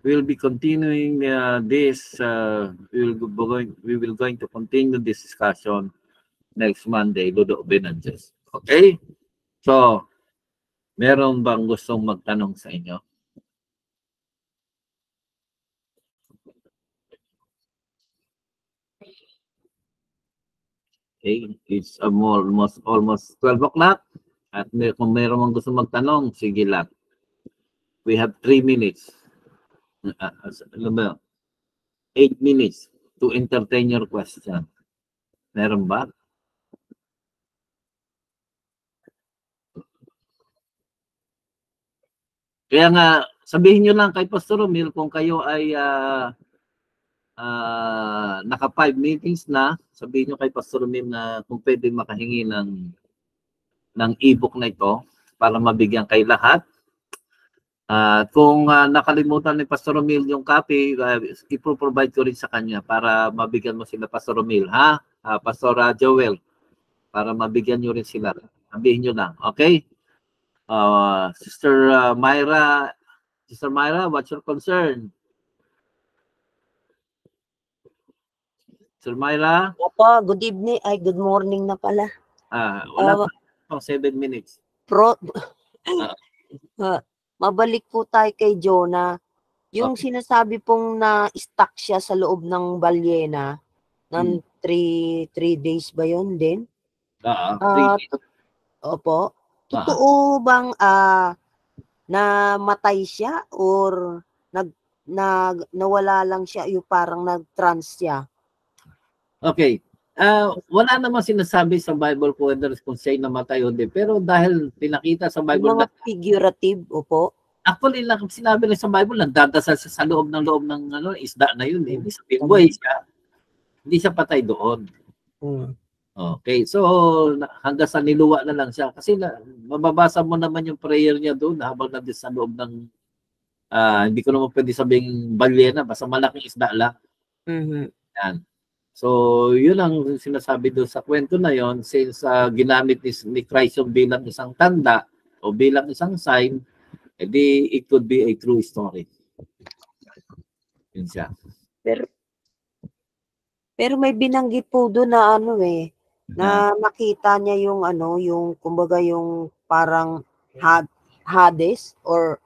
we'll be continuing uh, this. Uh, we will go going. We will going to continue this discussion next Monday. Ludo Benanjes. Okay. So meron bang gustong magtanong sa inyo? Okay, it's almost almost 12 o'clock. At may, kung meron mang gusto magtanong, sige lang. We have three minutes. Uh, uh, yun? eight minutes to entertain your question. Meron ba? Kaya nga, sabihin nyo lang kay Pastor Romil kung kayo ay ah, ah, naka five meetings na, sabihin nyo kay Pastor Romil na kung pwede makahingi ng ng ebook na ito para mabigyan kay lahat. At kung ah, nakalimutan ni Pastor Romil yung copy, uh, ipro-provide ko rin sa kanya para mabigyan mo sila Pastor Romil, ha? Ah, Pastor ah, Joel, para mabigyan nyo rin sila. Sabihin nyo lang, okay? Uh, Sister ah, Myra, Sister Myra, what's your concern? Sister Myra, Opo, good evening, ay good morning na pala. ah, wala Ah, pa pang seven minutes. Pro, Ah. Ah, mabalik po tayo kay Jonah. Yung sinasabi pong na stuck siya sa loob ng balyena ng three, three days ba yun din? Ah, Ah, three- to- opo. Totoo bang ah namatay siya or nag, nag nawala lang siya yung parang nag-trans siya? Okay. Ah, wala namang sinasabi sa Bible kung whether kung siya'y namatay o hindi. Pero dahil pinakita sa Yung Bible mga na figurative, opo. actually lang sinabi lang sa Bible nagdadasal siya sa loob ng loob ng ano isda na yun. Eh. Ibig sabihin, buhay siya. Hindi siya patay doon. Mm. Okay. So hanggang sa niluwa na lang siya kasi na, mababasa mo naman yung prayer niya doon habang nandiyan sa loob ng ah, hindi ko naman pwede sabing balyena basta malaking isda lang. Mhm. Yan. So, yun ang sinasabi doon sa kwento na yon since ah, ginamit ni, ni Christ yung bilang isang tanda o bilang isang sign, edi it could be a true story. Yun siya. Pero pero may binanggit po doon na ano eh, na makita niya yung ano, yung kumbaga yung parang had, Hades or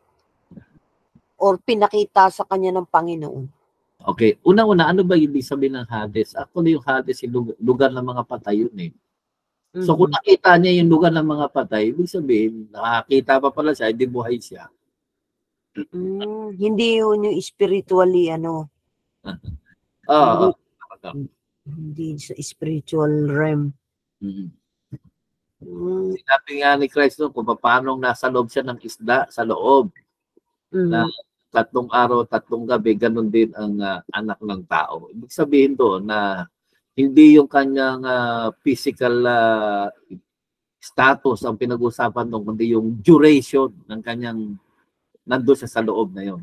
or pinakita sa kanya ng Panginoon. Okay. Una-una, ano ba ibig sabihin ng Hades? Actually, yung Hades, yung lug- lugar ng mga patay yun eh. So, kung Mhm. nakita niya yung lugar ng mga patay, ibig sabihin, nakakita pa pala siya, hindi buhay siya. Mm, hindi yun yung spiritually ano, Oo. hindi sa spiritual realm. Mhm. Mm, Sinabi nga ni Christ doon kung paano nasa loob siya ng isda sa loob. mhm. Na- tatlong araw, tatlong gabi, ganun din ang ah, anak ng tao. Ibig sabihin doon na hindi yung kanyang ah, physical ah, status ang pinag-usapan doon, kundi yung duration ng kanyang nandun siya sa loob na yon.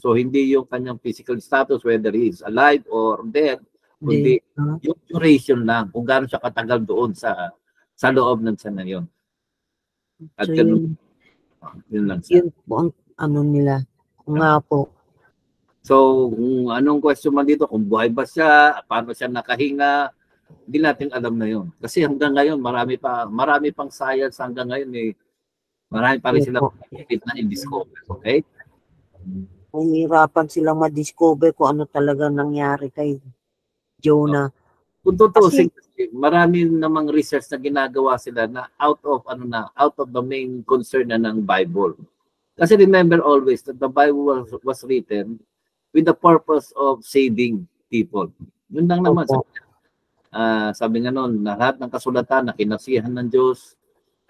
So hindi yung kanyang physical status, whether he is alive or dead, kundi Huh? yung duration lang, kung gaano siya katagal doon sa sa loob ng tiyan na yun. At So, ganun, yun, yun lang siya. yun po ang ano nila. Nga po. So, kung anong question man dito, kung buhay ba siya, paano siya nakahinga, hindi natin alam na yun. Kasi hanggang ngayon, marami pa, marami pang science hanggang ngayon eh. Marami pa rin sila na in-discover. Okay? Mahirapan silang ma-discover kung ano talaga nangyari kay Jonah. Kung tutusin, marami namang research na ginagawa sila na out of ano na out of the main concern na ng Bible. Kasi remember always that the Bible was, was written with the purpose of saving people. Yun lang naman. Opo. Ah, sabi nga noon, lahat ng kasulatan na kinasihan ng Diyos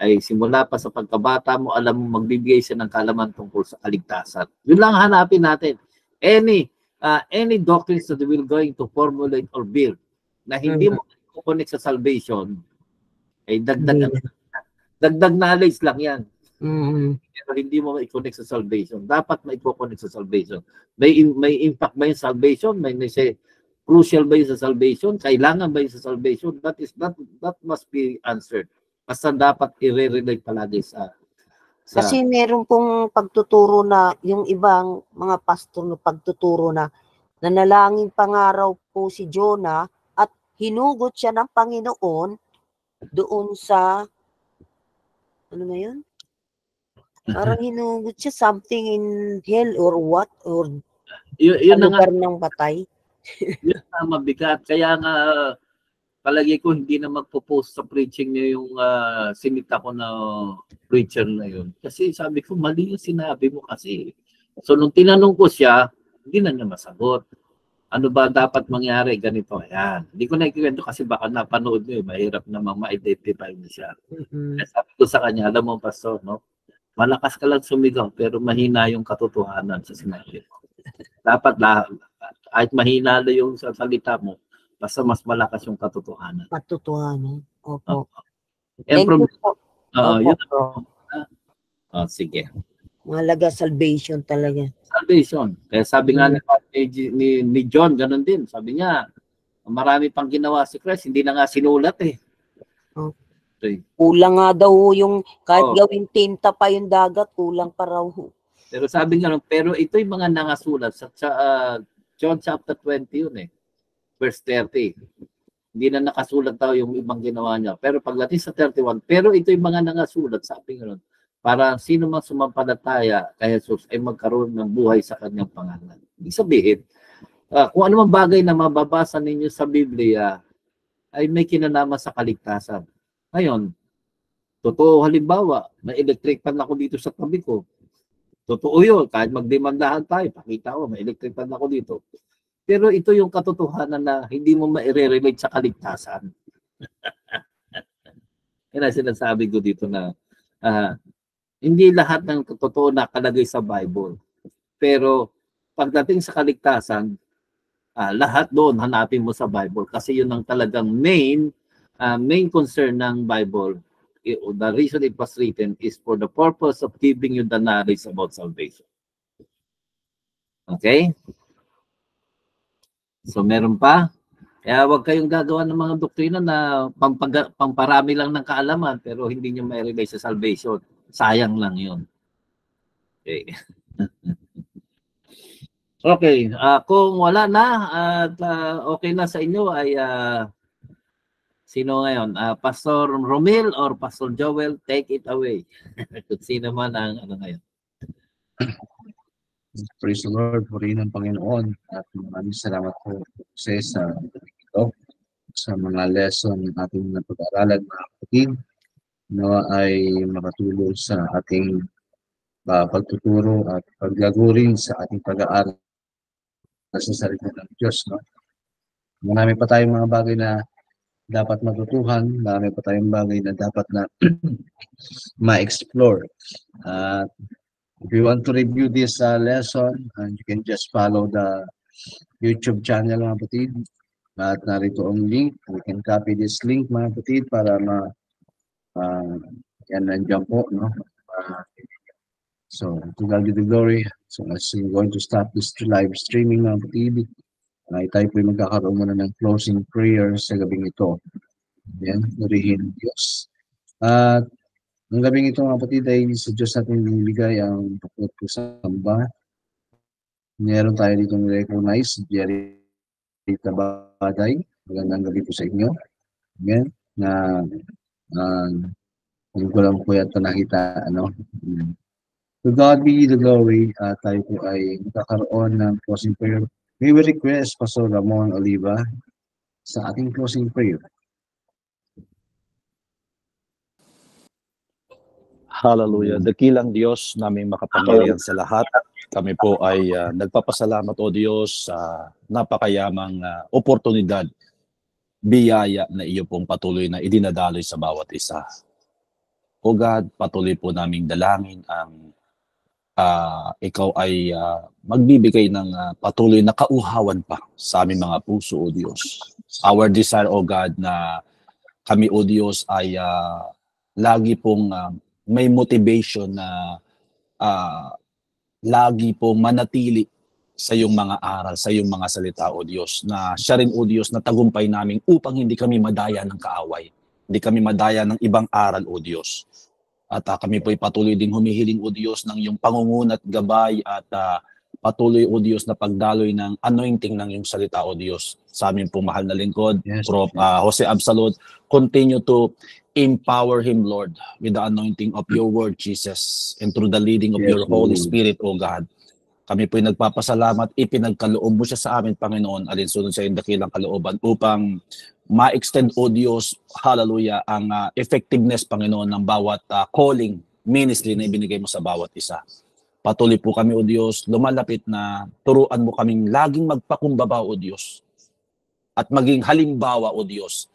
ay simula pa sa pagkabata mo, alam mo magbibigay siya ng kalaman tungkol sa kaligtasan. Yun lang hanapin natin. Any ah, any doctrines that we're going to formulate or build na hindi mo connect sa salvation, ay dagdag, Hindi. dagdag knowledge lang yan. Mm. Pero hindi mo ma-connect sa salvation. Dapat ma-connect sa salvation. May in- may impact ba yung salvation? May may say, crucial ba yun sa salvation? Kailangan ba yun sa salvation? That is that that must be answered. Basta dapat i-relate palagi sa sa Kasi meron pong pagtuturo na yung ibang mga pastor na pagtuturo na nanalangin pangaraw po si Jonah at hinugot siya ng Panginoon doon sa ano na yun? Parang hinugot siya something in hell or what or yun, yun na nga ng patay. yun na mabigat. Kaya nga palagi ko hindi na magpo-post sa preaching niya yung ah, sinita ko na preacher na yun. Kasi sabi ko, mali yung sinabi mo kasi. So nung tinanong ko siya, hindi na niya masagot. Ano ba dapat mangyari? Ganito. Ayan. Hindi ko na ikikwento kasi baka napanood niyo. eh. Mahirap namang ma-identify niyo siya. Kaya sabi ko sa kanya, alam mo, Pastor, no? Malakas ka lang sumigaw, pero mahina yung katotohanan sa sinabi mo. Dapat la, kahit mahina na yung sa salita mo, basta mas malakas yung katotohanan. Katotohanan. Opo. And Thank from, you po. uh, Opo, yun, bro. oh, sige. Mahalaga salvation talaga. Salvation. Kaya sabi nga ni, ni, ni John, ganun din. Sabi niya, marami pang ginawa si Christ, hindi na nga sinulat eh. Oh. Kulang nga daw yung kahit Oo. gawing tinta pa yung dagat, kulang pa raw. Pero sabi nga, nun, pero ito yung mga nangasulat sa, sa ah, John chapter 20 yun eh. Verse 30. Hindi na nakasulat daw yung ibang ginawa niya. Pero pagdating sa 31, pero ito yung mga nangasulat, sabi nga nun, para sino man sumampalataya kay Jesus ay magkaroon ng buhay sa kanyang pangalan. Ibig sabihin, ah, kung ano bagay na mababasa ninyo sa Biblia ay may kinalaman sa kaligtasan. Ngayon, totoo halimbawa, may electric pan ako dito sa tabi ko. Totoo yun. Kahit magdemandahan tayo, pakita ko, may electric pan ako dito. Pero ito yung katotohanan na hindi mo ma-relate sa kaligtasan. Yan ang sinasabi ko dito na ah, hindi lahat ng totoo nakalagay sa Bible. Pero pagdating sa kaligtasan, ah, lahat doon hanapin mo sa Bible kasi yun ang talagang main ah, main concern ng Bible i- the reason it was written is for the purpose of giving you the knowledge about salvation. Okay? So meron pa. Kaya huwag kayong gagawa ng mga doktrina na pampaga, pamparami lang ng kaalaman pero hindi nyo may relay sa salvation. Sayang lang yun. Okay. okay. ah, kung wala na at ah, okay na sa inyo ay ah, Sino ngayon? Ah, Pastor Romil or Pastor Joel? Take it away. Kung sino man ang ano ngayon. Praise the Lord, purihin ang Panginoon. At maraming salamat po sa sa ito, sa mga lesson ng ating napag-aralan mga kapatid na ay makatulong sa ating ah, pagtuturo at paglagurin sa ating pag-aaral sa salita ng Diyos. No? Marami pa tayong mga bagay na dapat matutuhan, marami pa tayong bagay na dapat na ma-explore. At If you want to review this uh, lesson, and you can just follow the YouTube channel mga kapatid. At narito ang link. We can copy this link mga kapatid para ma uh, yan nandiyan po. No? Uh, so, to God be the glory. So, as we're going to start this live streaming mga kapatid, ay tayo po magkakaroon muna ng closing prayer sa gabing ito. Ayan, purihin ang Diyos. At ang gabing ito mga kapatid ay sa Diyos natin binibigay ang pagkot po sa samba. Meron tayo dito recognize si Jerry Tabaday. Magandang gabi po sa inyo. Amen. Na uh, hindi ko lang po yata nakita ano. To God be the glory. at tayo po ay magkakaroon ng closing prayer. We request Pastor Ramon Oliva sa ating closing prayer. Hallelujah. Dakilang Diyos naming makapangyarihan sa lahat. Kami po ay ah, nagpapasalamat o Diyos sa napakayamang ah, oportunidad, biyaya na iyo pong patuloy na idinadaloy sa bawat isa. O God, patuloy po naming dalangin ang ah, ikaw ay ah, magbibigay ng ah, patuloy na kauhawan pa sa aming mga puso, O Diyos. Our desire, O God, na kami, O Diyos, ay ah, lagi pong ah, may motivation na ah, lagi pong manatili sa iyong mga aral, sa iyong mga salita, O Diyos, na siya rin, O Diyos, na tagumpay namin upang hindi kami madaya ng kaaway. Hindi kami madaya ng ibang aral, O Diyos. At ah, kami po'y patuloy ding humihiling, O Diyos, ng iyong pangungunat, gabay at ah, patuloy, O Diyos, na pagdaloy ng anointing ng iyong salita, O Diyos. Sa amin pong mahal na lingkod, Yes. Prof. ah, Jose Absalot, continue to empower him, Lord, with the anointing of your word, Jesus, and through the leading of Yes, your Holy Lord. Spirit, O God. Kami po'y nagpapasalamat, ipinagkaloob mo siya sa amin, Panginoon, alinsunod sa iyong dakilang kalooban upang ma-extend, O Diyos, hallelujah, ang ah, effectiveness, Panginoon, ng bawat ah, calling, ministry na ibinigay mo sa bawat isa. Patuloy po kami, O Diyos, lumalapit na turuan mo kaming laging magpakumbaba, O Diyos, at maging halimbawa, O Diyos,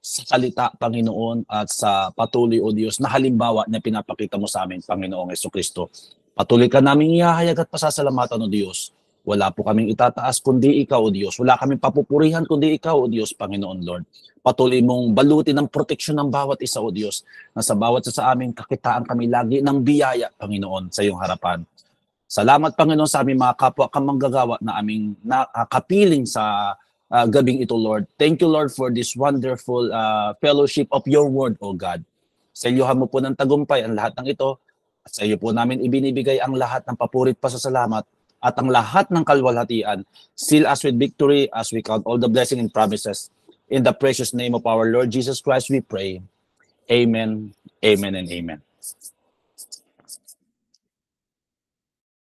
sa salita, Panginoon, at sa patuloy, O Diyos, na halimbawa na pinapakita mo sa amin, Panginoong Yeso Kristo. Patuloy ka namin ihahayag at pasasalamatan, O Diyos. Wala po kaming itataas kundi Ikaw, O Diyos. Wala kaming papupurihan kundi Ikaw, O Diyos, Panginoon Lord. Patuloy mong balutin ng proteksyon ng bawat isa, O Diyos, na sa bawat sa amin, kakitaan kami lagi ng biyaya, Panginoon, sa iyong harapan. Salamat, Panginoon, sa aming mga kapwa kamanggagawa na aming nakapiling sa uh, gabing ito, Lord. Thank you, Lord, for this wonderful uh, fellowship of your word, O God. Sa iyohan mo po ng tagumpay ang lahat ng ito. At sa iyo po namin ibinibigay ang lahat ng papurit pa sa salamat at ang lahat ng kalwalhatian. Seal us with victory as we count all the blessing and promises. In the precious name of our Lord Jesus Christ, we pray. Amen, amen, and amen.